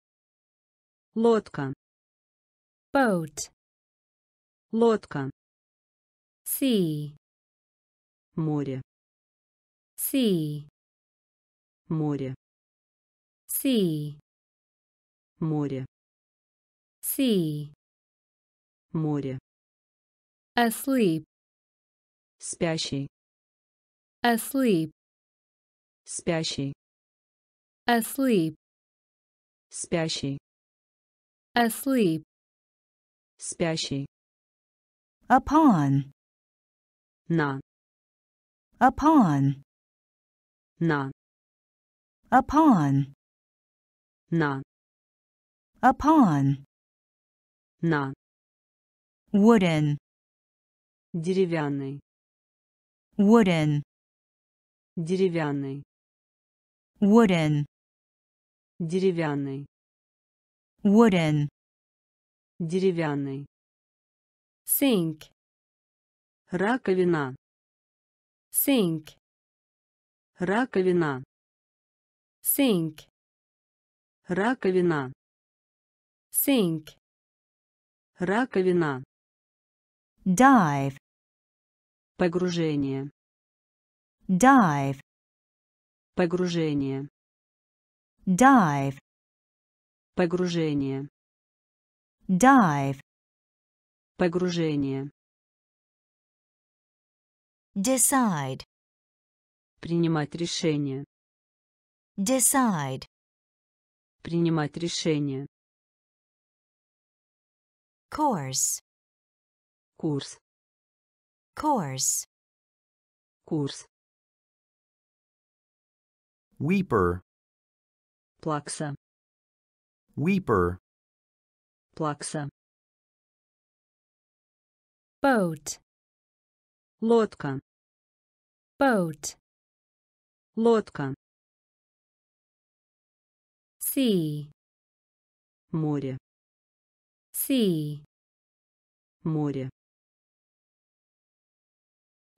Лодка. boat, Лодка. sea, Море. sea, Море. sea, Море. sea, Море. asleep, Спящий. asleep, Спящий. asleep, Спящий. asleep, Спящий. Upon, На. upon, На. upon, На. upon, На. wooden, Деревянный. wooden, Деревянный. wooden, Деревянный. wooden, Деревянный. Sink, Раковина. sink, Раковина. sink, Раковина. sink, Раковина. dive, Погружение. dive, Погружение. dive, Погружение. dive, Погружение. decide, Принимать решение. decide, Принимать решение. course, Курс. course, Курс. weeper, Плакса. weeper, Плакса. Boat, Лодка. boat, Лодка. sea, Море. sea, Море.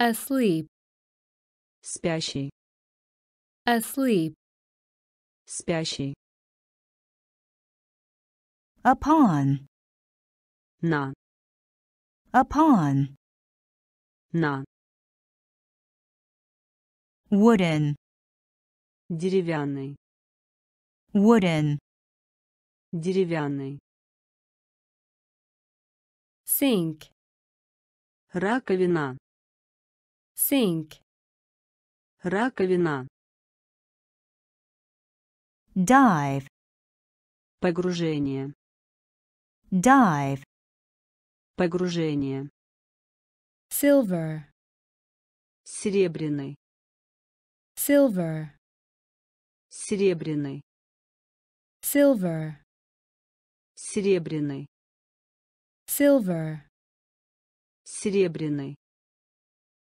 asleep, Спящий. asleep, Спящий. upon, На. Upon, На. wooden, Деревянный. wooden, Деревянный. sink, Раковина. sink, Раковина. dive, Погружение. dive, Погружение. silver, Серебряный. silver, Серебряный. silver, Серебряный. silver, Серебряный.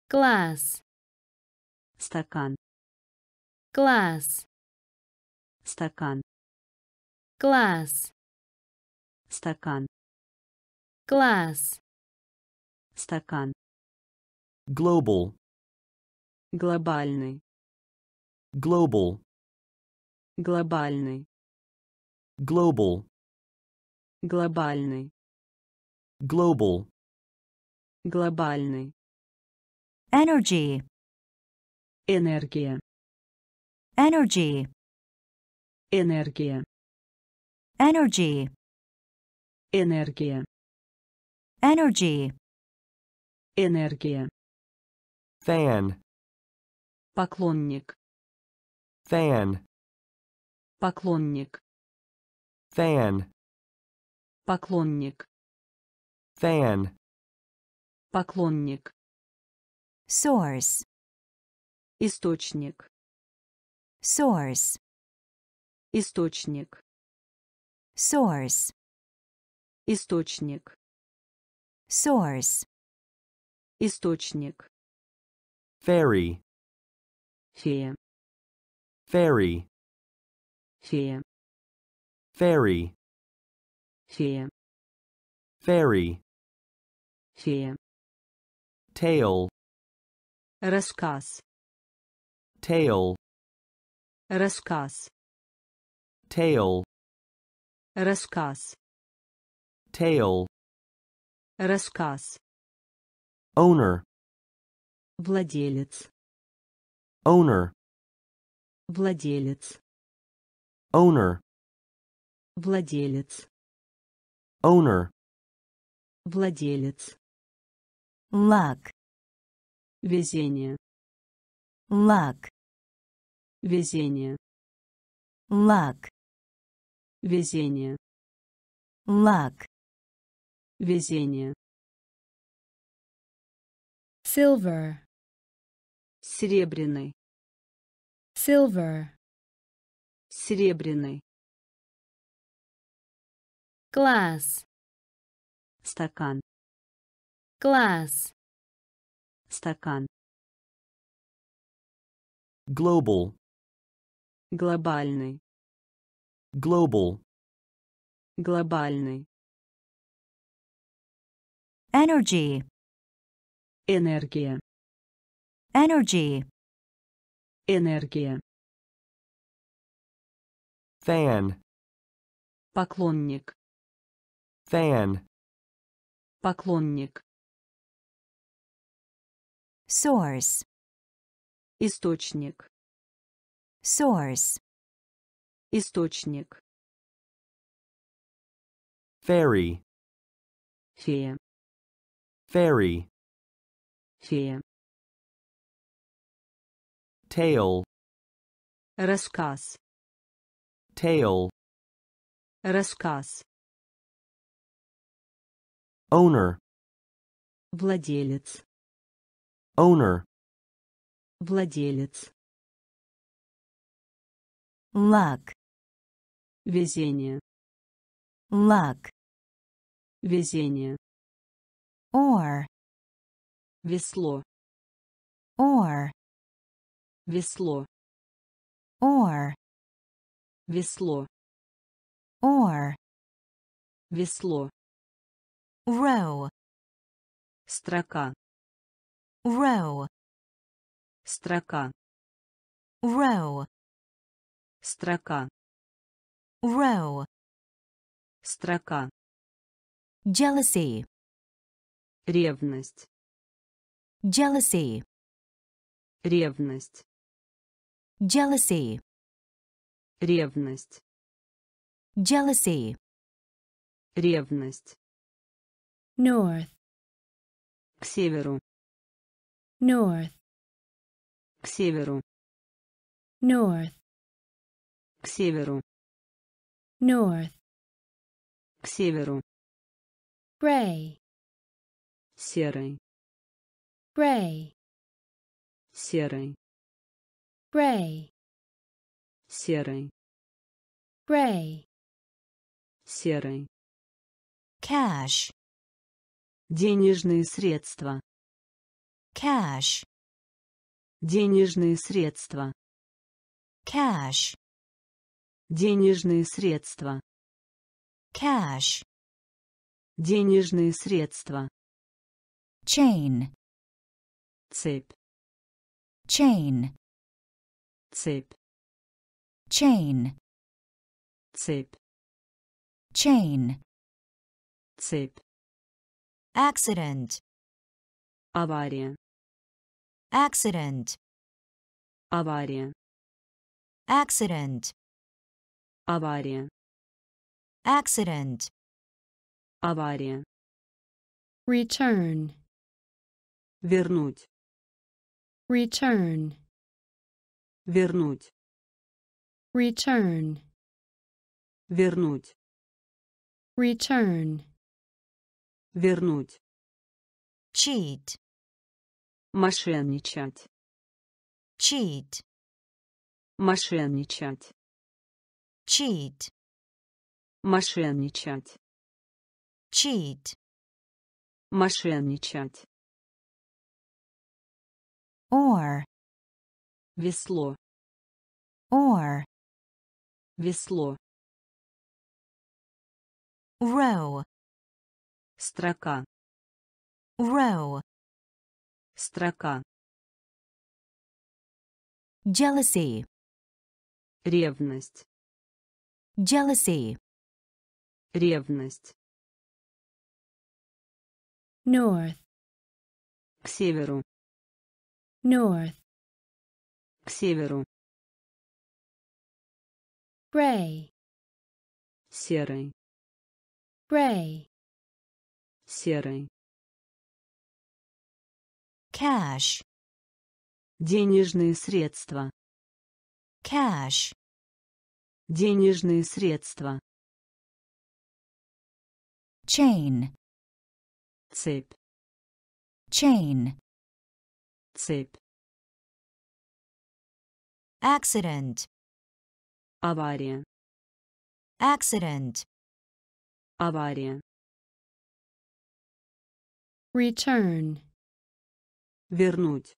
glass, Стакан. glass, Стакан. glass, Стакан. Glass, Стакан. global, Глобальный. global, Глобальный. global, Глобальный. global, Глобальный. energy, Энергия. energy, Энергия. energy, Энергия. Energy, Энергия. fan, Поклонник. fan, Поклонник. fan, Поклонник. fan, Поклонник. source, Источник. source, Источник. source, Источник. source, Источник. fairy, Фея. fairy, Фея. fairy, Фея. fairy, Фея. tale, Рассказ. tale, Рассказ. tale, Рассказ. tale, Рассказ. owner, Владелец. owner, Владелец. owner, Владелец. owner, Владелец. luck, Везение. luck, Везение. luck, Везение. luck, Везение. silver, Серебряный. silver, Серебряный. glass, Стакан. glass, Стакан. global, Глобальный. global, Глобальный. Energy, Энергия. energy, Энергия. fan, Поклонник. fan, Поклонник. source, Источник. source, Источник. fairy, Фея. Fairy, Фея. tale, Рассказ. tale, Рассказ. owner, Владелец. owner, Владелец. luck, Везение. luck, Везение. Or, Весло. or, Весло. or, Весло. or, Весло. row, Строка. row, Строка. row, Строка. row, Строка. jealousy, Ревность. jealousy, Ревность. jealousy, Ревность. jealousy, Ревность. north, К северу. north, К северу. north, К северу. north, К северу. gray, Серый. gray, Серый. gray, Серый. gray, Серый. cash, Денежные средства. cash, Денежные средства. cash, Денежные средства. cash, Денежные средства. chain, Цепь. chain, Цепь. chain, Цепь. chain, Цепь. accident, Авария. accident, Авария. accident, Авария. accident, Авария. return, Вернуть. return, Вернуть. return, Вернуть. return, Вернуть. cheat, Мошенничать. cheat, Мошенничать. cheat, Мошенничать. cheat, Мошенничать. Or, Весло. or, Весло. row, Строка. row, Строка. jealousy, Ревность. jealousy, Ревность. north, К северу. North, К северу. gray, Серый. gray, Серый. cash, Денежные средства. cash, Денежные средства. chain, Цепь. chain, Цепь. accident, Авария. accident, Авария. return, Вернуть.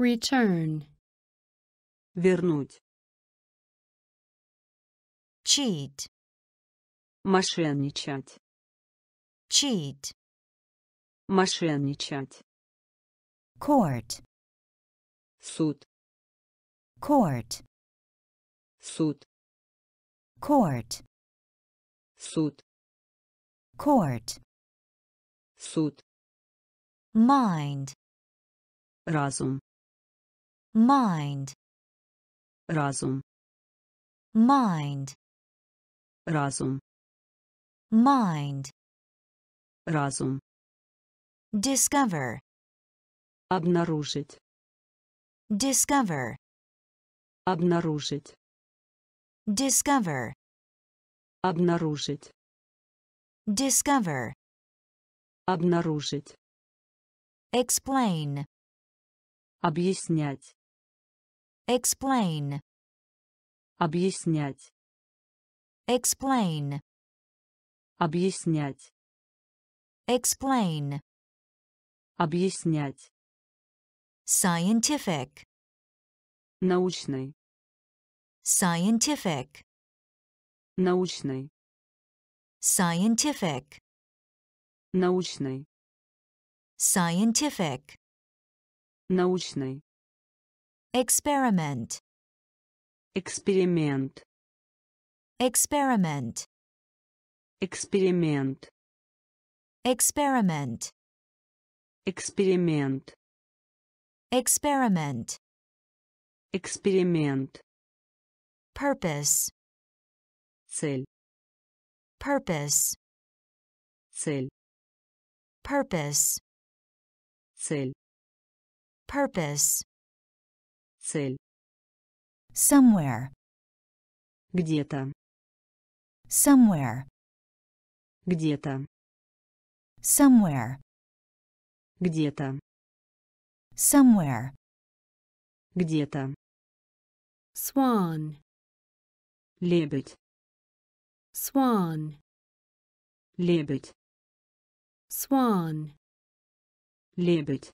return, Вернуть. cheat, Мошенничать. cheat, Мошенничать. Court, Суд. court, Суд. court, Суд. court, Суд. mind, Разум. mind, Разум. mind, Разум. mind, Разум. discover, Обнаружить. discover, Обнаружить. discover, Обнаружить. discover, Обнаружить. explain, Объяснять. explain, Объяснять. explain, Объяснять. explain, Объяснять. scientific, Научный. scientific, Научный. scientific, Научный. scientific, Научный. experiment, Эксперимент. experiment, Эксперимент. experiment, Эксперимент. experiment, Эксперимент. purpose, Цель. purpose, Цель. purpose, Цель. purpose, Цель. somewhere, Где-то. somewhere, Где-то. somewhere, Где-то. somewhere, Где-то. swan, Лебедь. swan, Лебедь. swan, Лебедь.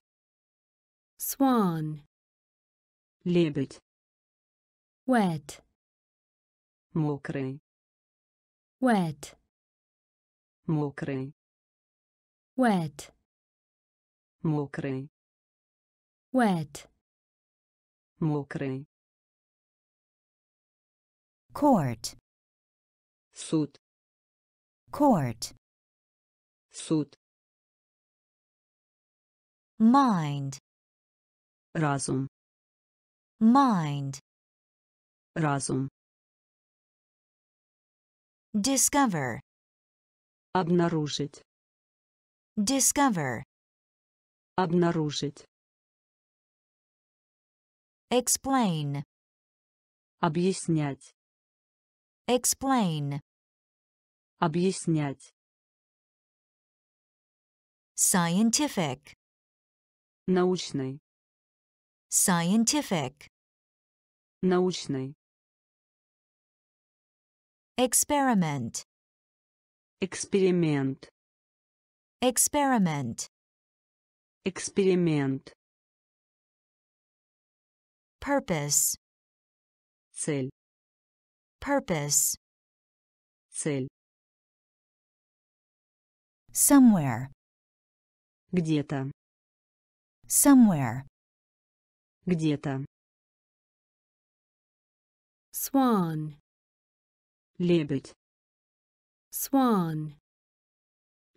swan, Лебедь. wet, Мокрый. wet, Мокрый. wet, Мокрый. Wet, Мокрый. court, Суд. court, Суд. mind, Разум. mind, Разум. discover, Обнаружить. discover, Обнаружить. explain, Объяснять. Explain. Объяснять. Scientific. Научный. Scientific. Научный. Experiment. Эксперимент. Experiment. Эксперимент. Purpose. Цель. Purpose. Цель. Somewhere. Где-то. Somewhere. Где-то. swan, Лебедь. swan,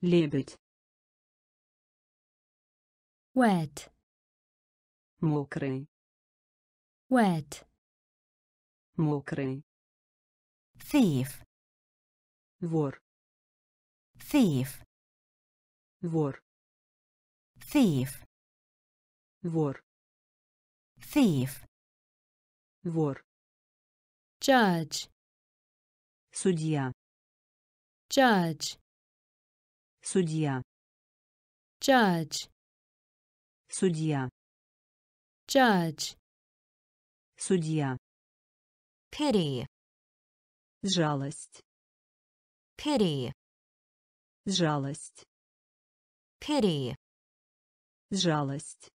Лебедь. wet, Мокрый. wet, Мокрый. Thief. Вор. Thief. Вор. Thief. Вор. Thief. Вор. judge, Судья. judge, Судья. judge, Судья. judge, Судья. Pity. Жалость. Pity. Жалость. Pity. Жалость.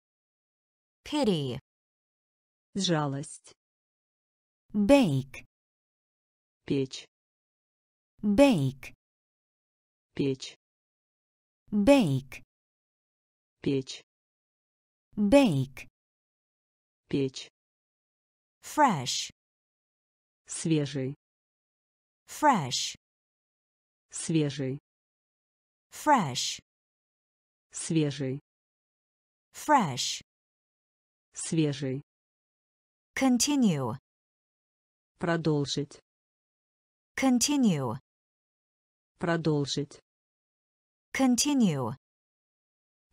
Pity. Жалость. Bake. Печь. Bake. Печь. Bake. Печь. Bake. Печь. Fresh. Свежий. Fresh. Свежий. Fresh. Свежий. Fresh. Свежий. Continue. Продолжить. Continue. Продолжить. Continue.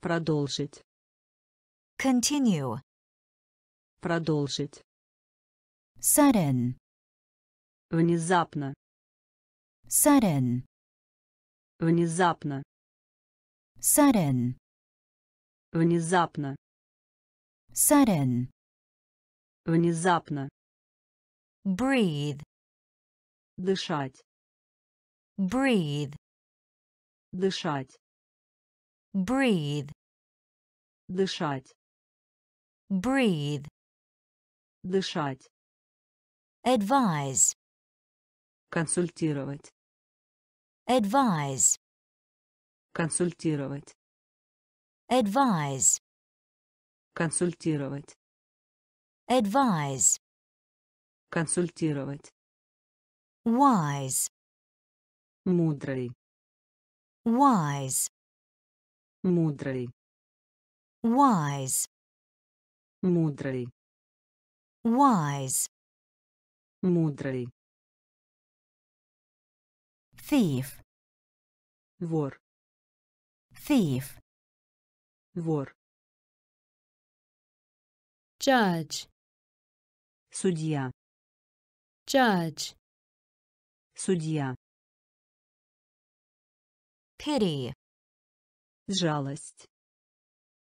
Продолжить. Continue. Продолжить. Sudden. Внезапно. Sudden. Внезапно. Sudden. Внезапно. Sudden. Внезапно. Breathe. Дышать. Breathe. Дышать. Breathe. Дышать. Breathe. Дышать. Advise. Консультировать. Advise. Консультировать. Advise. Консультировать. Advise. Консультировать. Wise. Мудрый. Wise. Мудрый. Wise. Мудрый. Wise. Мудрый. Thief. Вор. Thief. Вор. judge, Судья. judge, Судья. Pity. Жалость.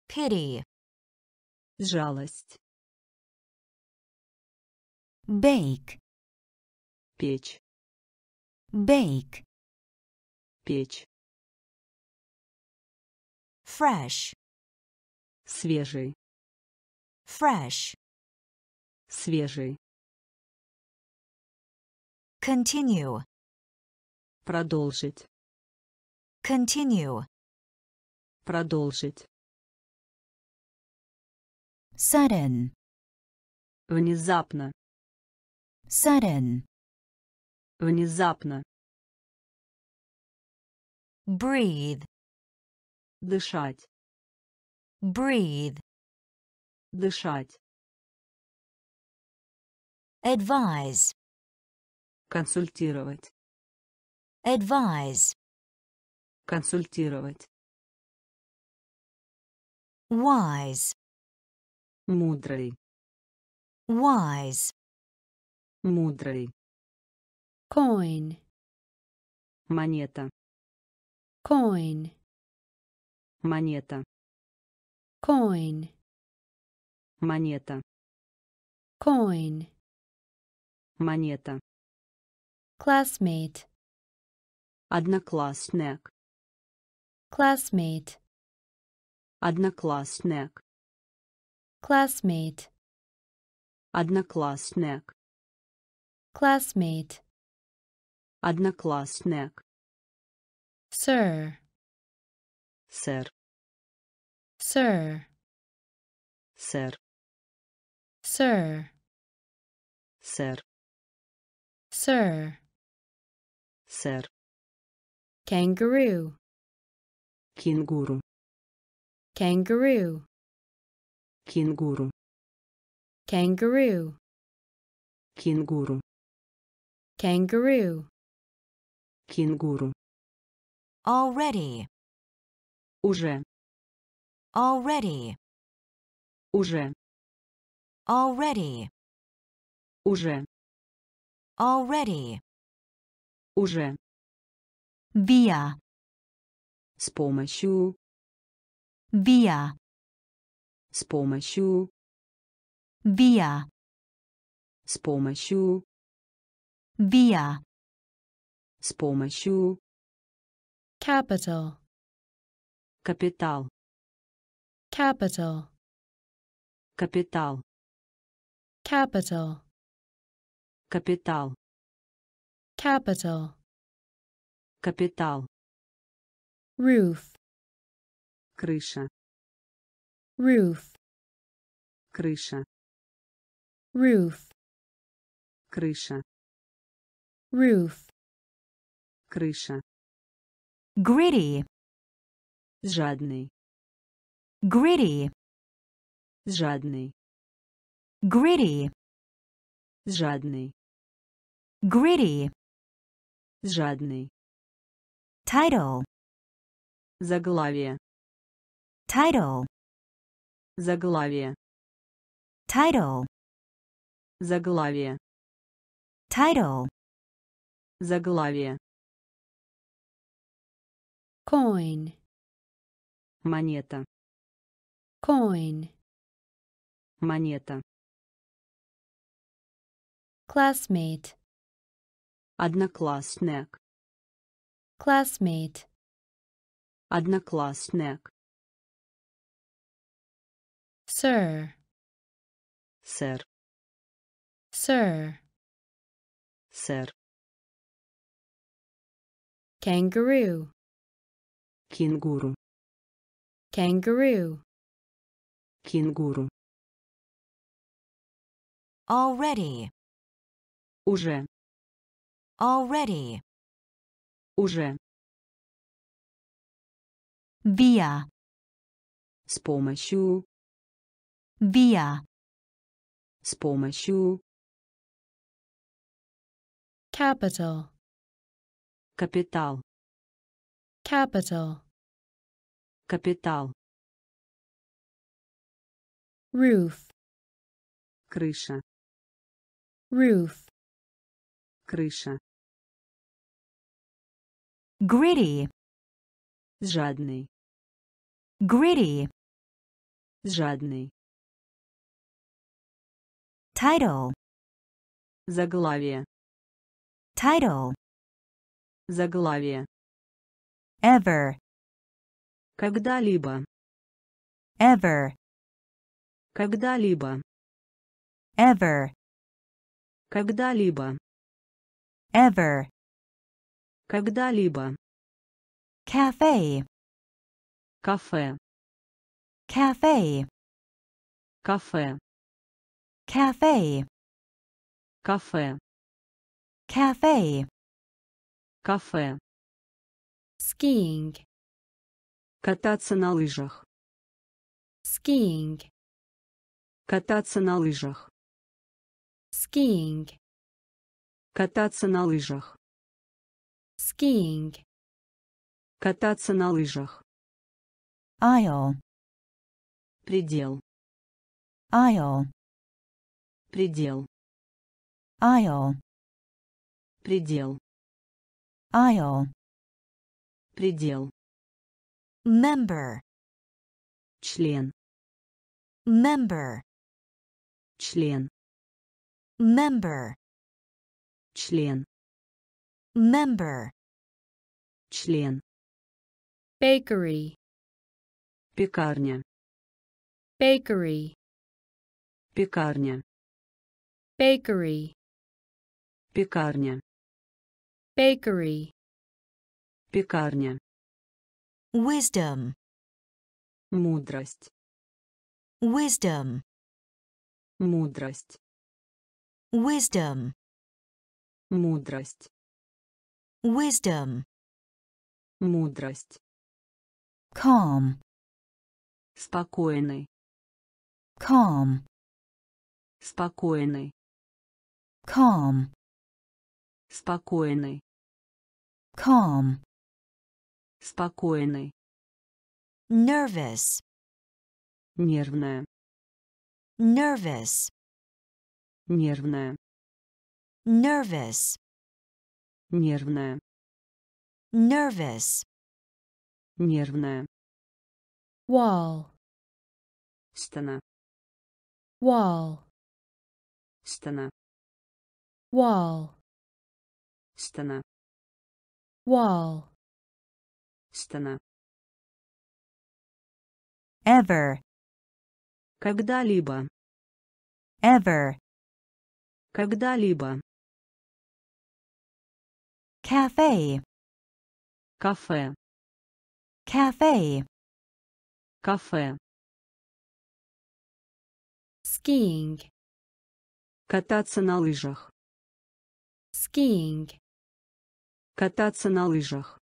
Pity. Жалость. Bake. Печь. Bake. Печь. Fresh. Свежий. Fresh. Свежий. Continue. Продолжить. Continue. Продолжить. Sudden. Внезапно. Sudden. Внезапно. Breathe. Дышать. Breathe. Дышать. Advise. Консультировать. Advise. Консультировать. Wise. Мудрый. Wise. Мудрый. Coin, монета, coin, монета, coin, монета, coin, монета, classmate, одноклассник, classmate, одноклассник, classmate, одноклассник, classmate, одноклассник, sir, сэр, sir, сэр, sir, сэр, sir, сэр, kangaroo, кенгуру, kangaroo, кенгуру, kangaroo, кенгуру, kangaroo, кенгуру, already, уже, already, уже, already, уже, already, уже, via, с помощью, via, с помощью, via, с помощью, via, с помощью, capital, капитал, capital, капитал, capital, капитал, capital, капитал, roof, крыша, roof, крыша, roof, крыша, roof, крыша, gritty, жадный, gritty, жадный, gritty, жадный, gritty, жадный, title, заглавие, title, заглавие, title, заглавие, title, заглавие, coin, монета, coin, монета, classmate, одноклассник, classmate, одноклассник, sir, сэр, sir, сэр, kangaroo, кенгуру, kangaroo, кенгуру, already, уже, already, уже, via, с помощью, via, с помощью, capital, капитал, capital, капитал, roof, крыша, roof, крыша, gritty, жадный, gritty, жадный, title, заглавие, title, заглавие, ever, когда-либо, ever, когда-либо, ever, когда-либо, ever, когда-либо, cafe, кафе, cafe, кафе, cafe, кафе, cafe, кафе, skiing, кататься на лыжах, skiing, кататься на лыжах, skiing, кататься на лыжах, skiing, кататься на лыжах, aisle, предел, aisle, предел, aisle, Предел. aisle, Предел. member, Член. member, Член. member, Член. member, Член. bakery, Пекарня. bakery, Пекарня. bakery, Пекарня. bakery, Пекарня. wisdom, Мудрость. wisdom, Мудрость. wisdom, Мудрость. wisdom, Мудрость. calm, Спокойный. calm, Спокойный. calm, Спокойный. calm, Спокойный. nervous, Нервная. nervous, Нервная. nervous, Нервная. nervous, Нервная. wall, Стена. wall, Стена. wall, Стена. wall, Стена. ever, Когда-либо. ever, Когда-либо. cafe, Кафе. cafe, Кафе. skiing, Кататься на лыжах. skiing, Кататься на лыжах.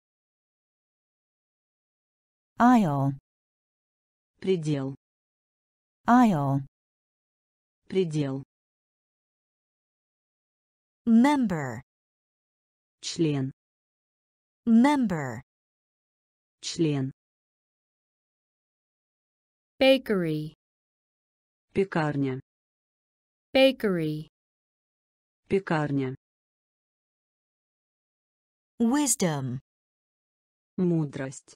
Aisle, Предел. aisle, Предел. member, Член. member, Член. bakery, Пекарня. bakery, Пекарня. wisdom, Мудрость.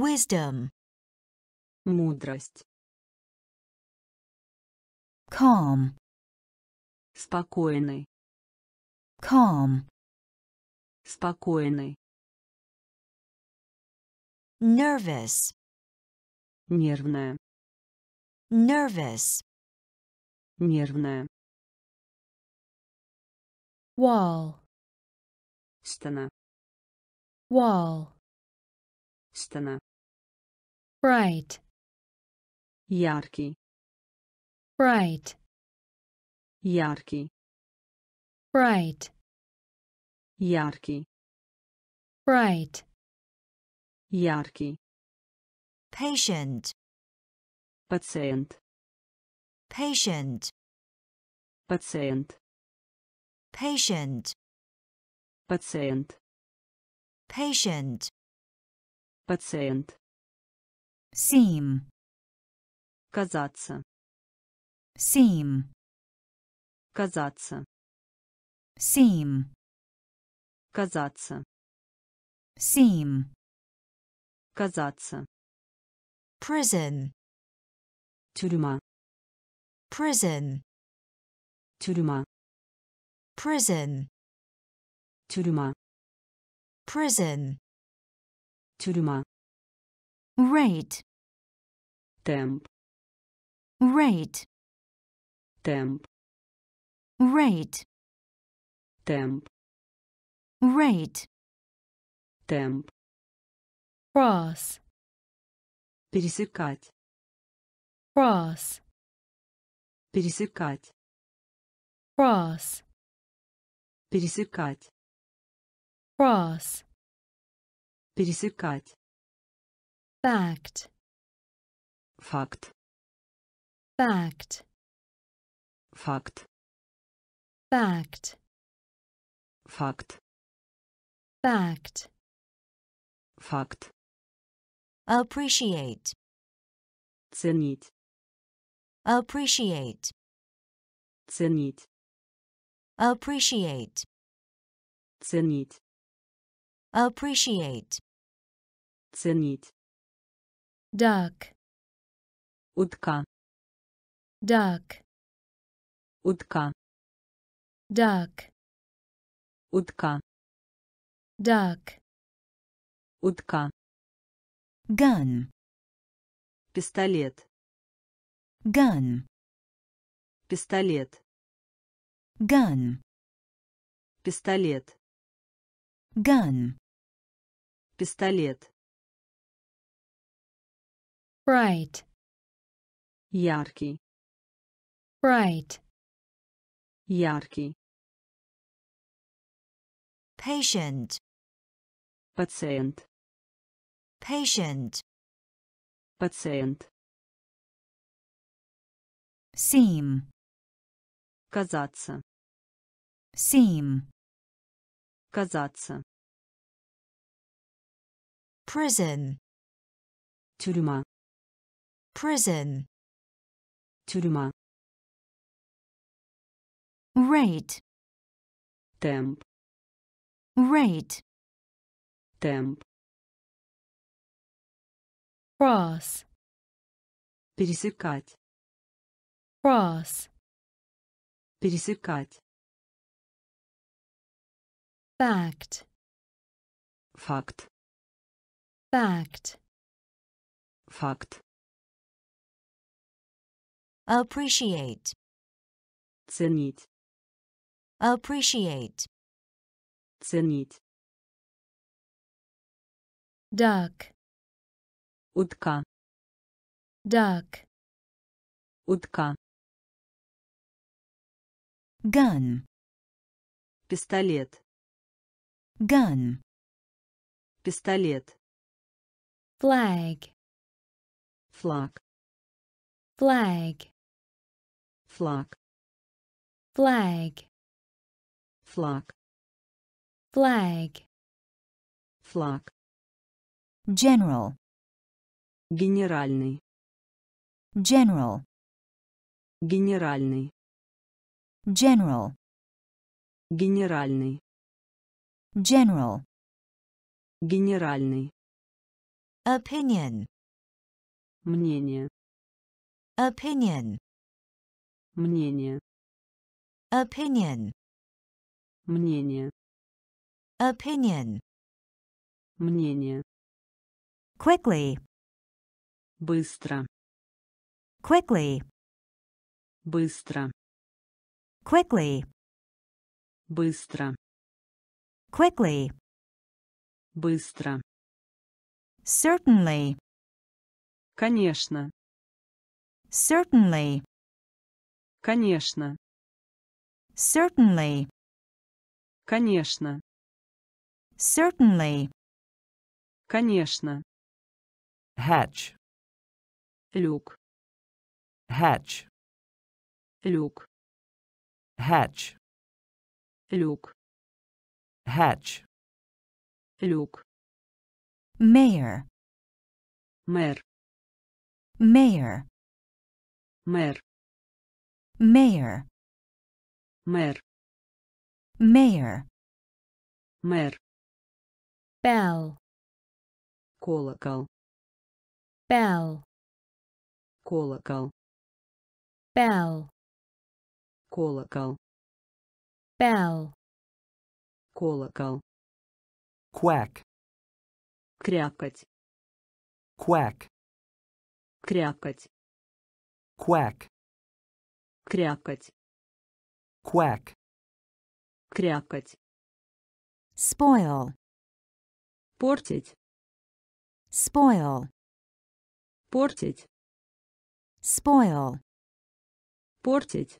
Wisdom, Мудрость. calm, Спокойный. calm, Спокойный. nervous, Нервная. nervous, Нервная. wall, Стена. wall, Стена. bright, Яркий. bright, Яркий. bright, Яркий. bright, Яркий. patient, Пациент. patient, Пациент. patient, Пациент. patient, Пациент. seam, Казаться. seam, Казаться. seam, Казаться. seam, Казаться. prison, Тюрьма. prison, Тюрьма. prison, Тюрьма. prison, Тюрьма. rate, Темп. rate, Темп. rate, Темп. rate, Темп. cross, Пересекать. cross, Пересекать. cross, Пересекать. cross, Пересекать. fact, Факт. fact, Факт. fact, Факт. fact, Факт. appreciate, Ценить. appreciate, Ценить. appreciate, Ценить. Appreciate, Ценить. duck, Утка. duck, Утка. duck, Утка. duck, Утка. gun, Пистолет. gun, Пистолет. gun, Пистолет. gun, Пистолет. bright, Яркий. bright, Яркий. patient, Пациент. patient, Пациент. seem, Казаться. seem, Казаться. Prison, Тюрьма. prison, Тюрьма. rate, Темп. rate, Темп. cross, Пересекать. cross, Пересекать. fact, Факт. Fact, Факт. appreciate, Ценить. appreciate, Ценить. duck, Утка. duck, Утка. gun, Пистолет. gun, Пистолет. Flag, Флаг. flag, Флаг. flag, Флаг. flag, Флаг. general, Генеральный. general, Генеральный. general, Генеральный. general, Генеральный. Opinion, Мнение. opinion, Мнение. opinion, Мнение. opinion, Мнение. quickly, Быстро. quickly, Быстро. quickly, Быстро. quickly, Быстро. Certainly, Конечно. certainly, Конечно. certainly, Конечно. certainly, Конечно. hatch, Люк. hatch, Люк. hatch, Люк. hatch, Люк. mayor, Мэр. mayor, Мэр. mayor, Мэр. mayor, Мэр. bell, Колокол. bell, Колокол. bell, Колокол. bell, Колокол. quack, Крякать. quack, Крякать. quack, Крякать. quack, Крякать. spoil, Портить. spoil, Портить. spoil, Портить.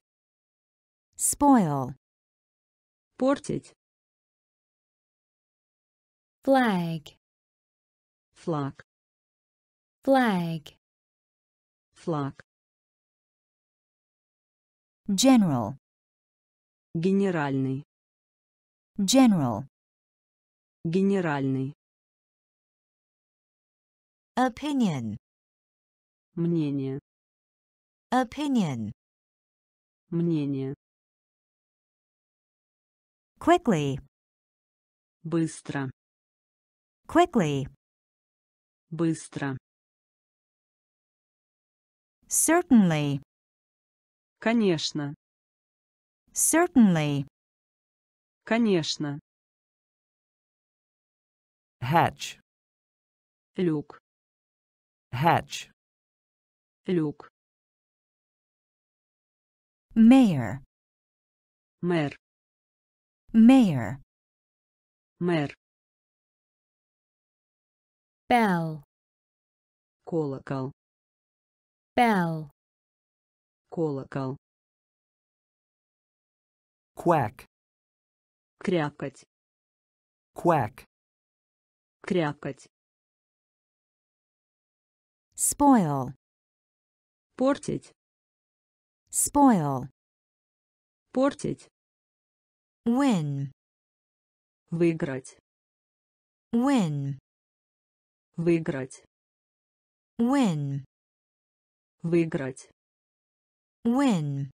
spoil, Портить. flag, Флаг. flag, Флаг. general, Генеральный. general, Генеральный. opinion, Мнение. opinion, Мнение. quickly, Быстро. quickly, Быстро. certainly, Конечно. certainly, Конечно. hatch, Люк. hatch, Люк. mayor, Мэр. mayor, Мэр. Bell, Колокол. bell, Колокол. quack, Крякать. quack, Крякать. spoil, Портить. spoil, Портить. win, Выиграть. win, Выиграть. win, Выиграть. win,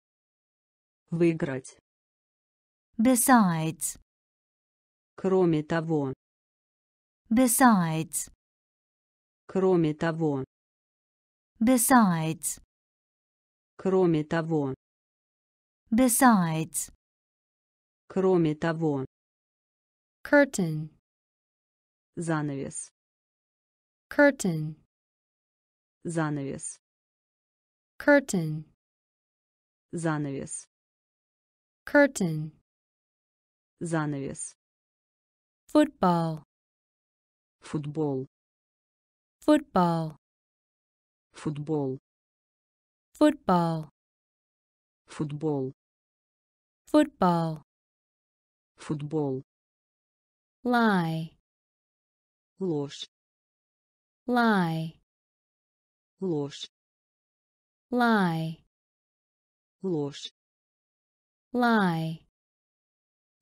Выиграть. besides, Кроме того. besides, Кроме того. besides, Кроме того. besides, Кроме того. curtain, Занавес. Curtain, Занавес. curtain, Занавес. curtain, Занавес. football, Футбол. football, Футбол. football, Футбол. football, Футбол. lie, Ложь. Lie, Ложь. lie, Ложь. lie,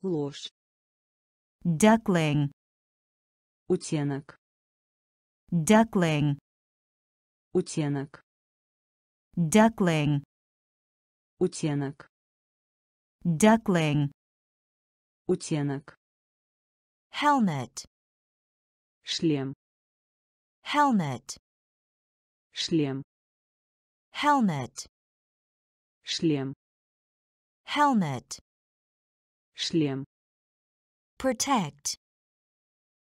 Ложь. duckling, Утенок. duckling, Утенок. duckling, Утенок. duckling, Утенок. helmet, Шлем. Helmet, Шлем. helmet, Шлем. helmet, Шлем. protect,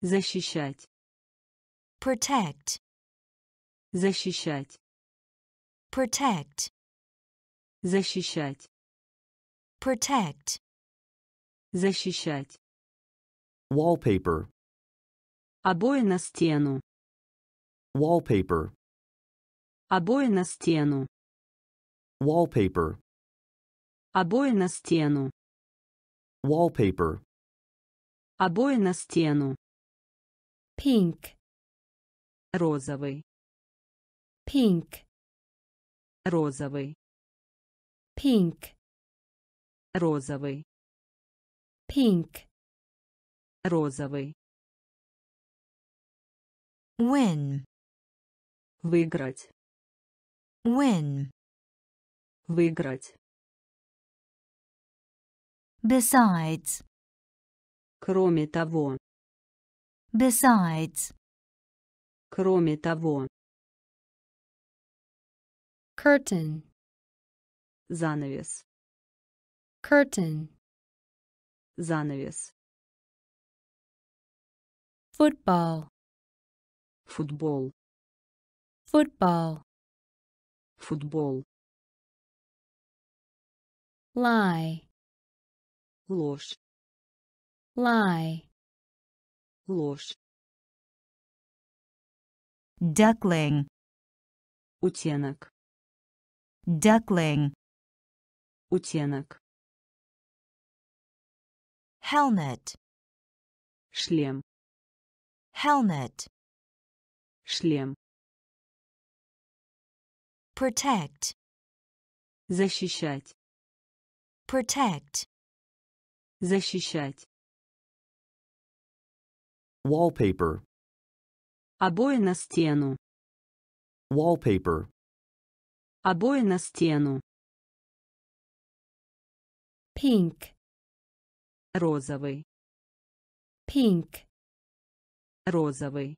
Защищать. protect, Защищать. protect, Защищать. protect, Защищать. wallpaper, Обои на стену. Wallpaper, Обои на стену. wallpaper, Обои на стену. wallpaper, Обои на стену. pink, Розовый. pink, Розовый. pink, Розовый. pink, Розовый. win, Выиграть. win, Выиграть. besides, Кроме того. besides, Кроме того. curtain, Занавес. curtain, Занавес. football, Футбол. Football, Футбол. lie, Ложь. lie, Ложь. duckling, Утенок. duckling, Утенок. helmet, Шлем. helmet, Шлем. Protect, Защищать. protect, Защищать. wallpaper, Обои на стену. wallpaper, Обои на стену. pink, Розовый. pink, розовый,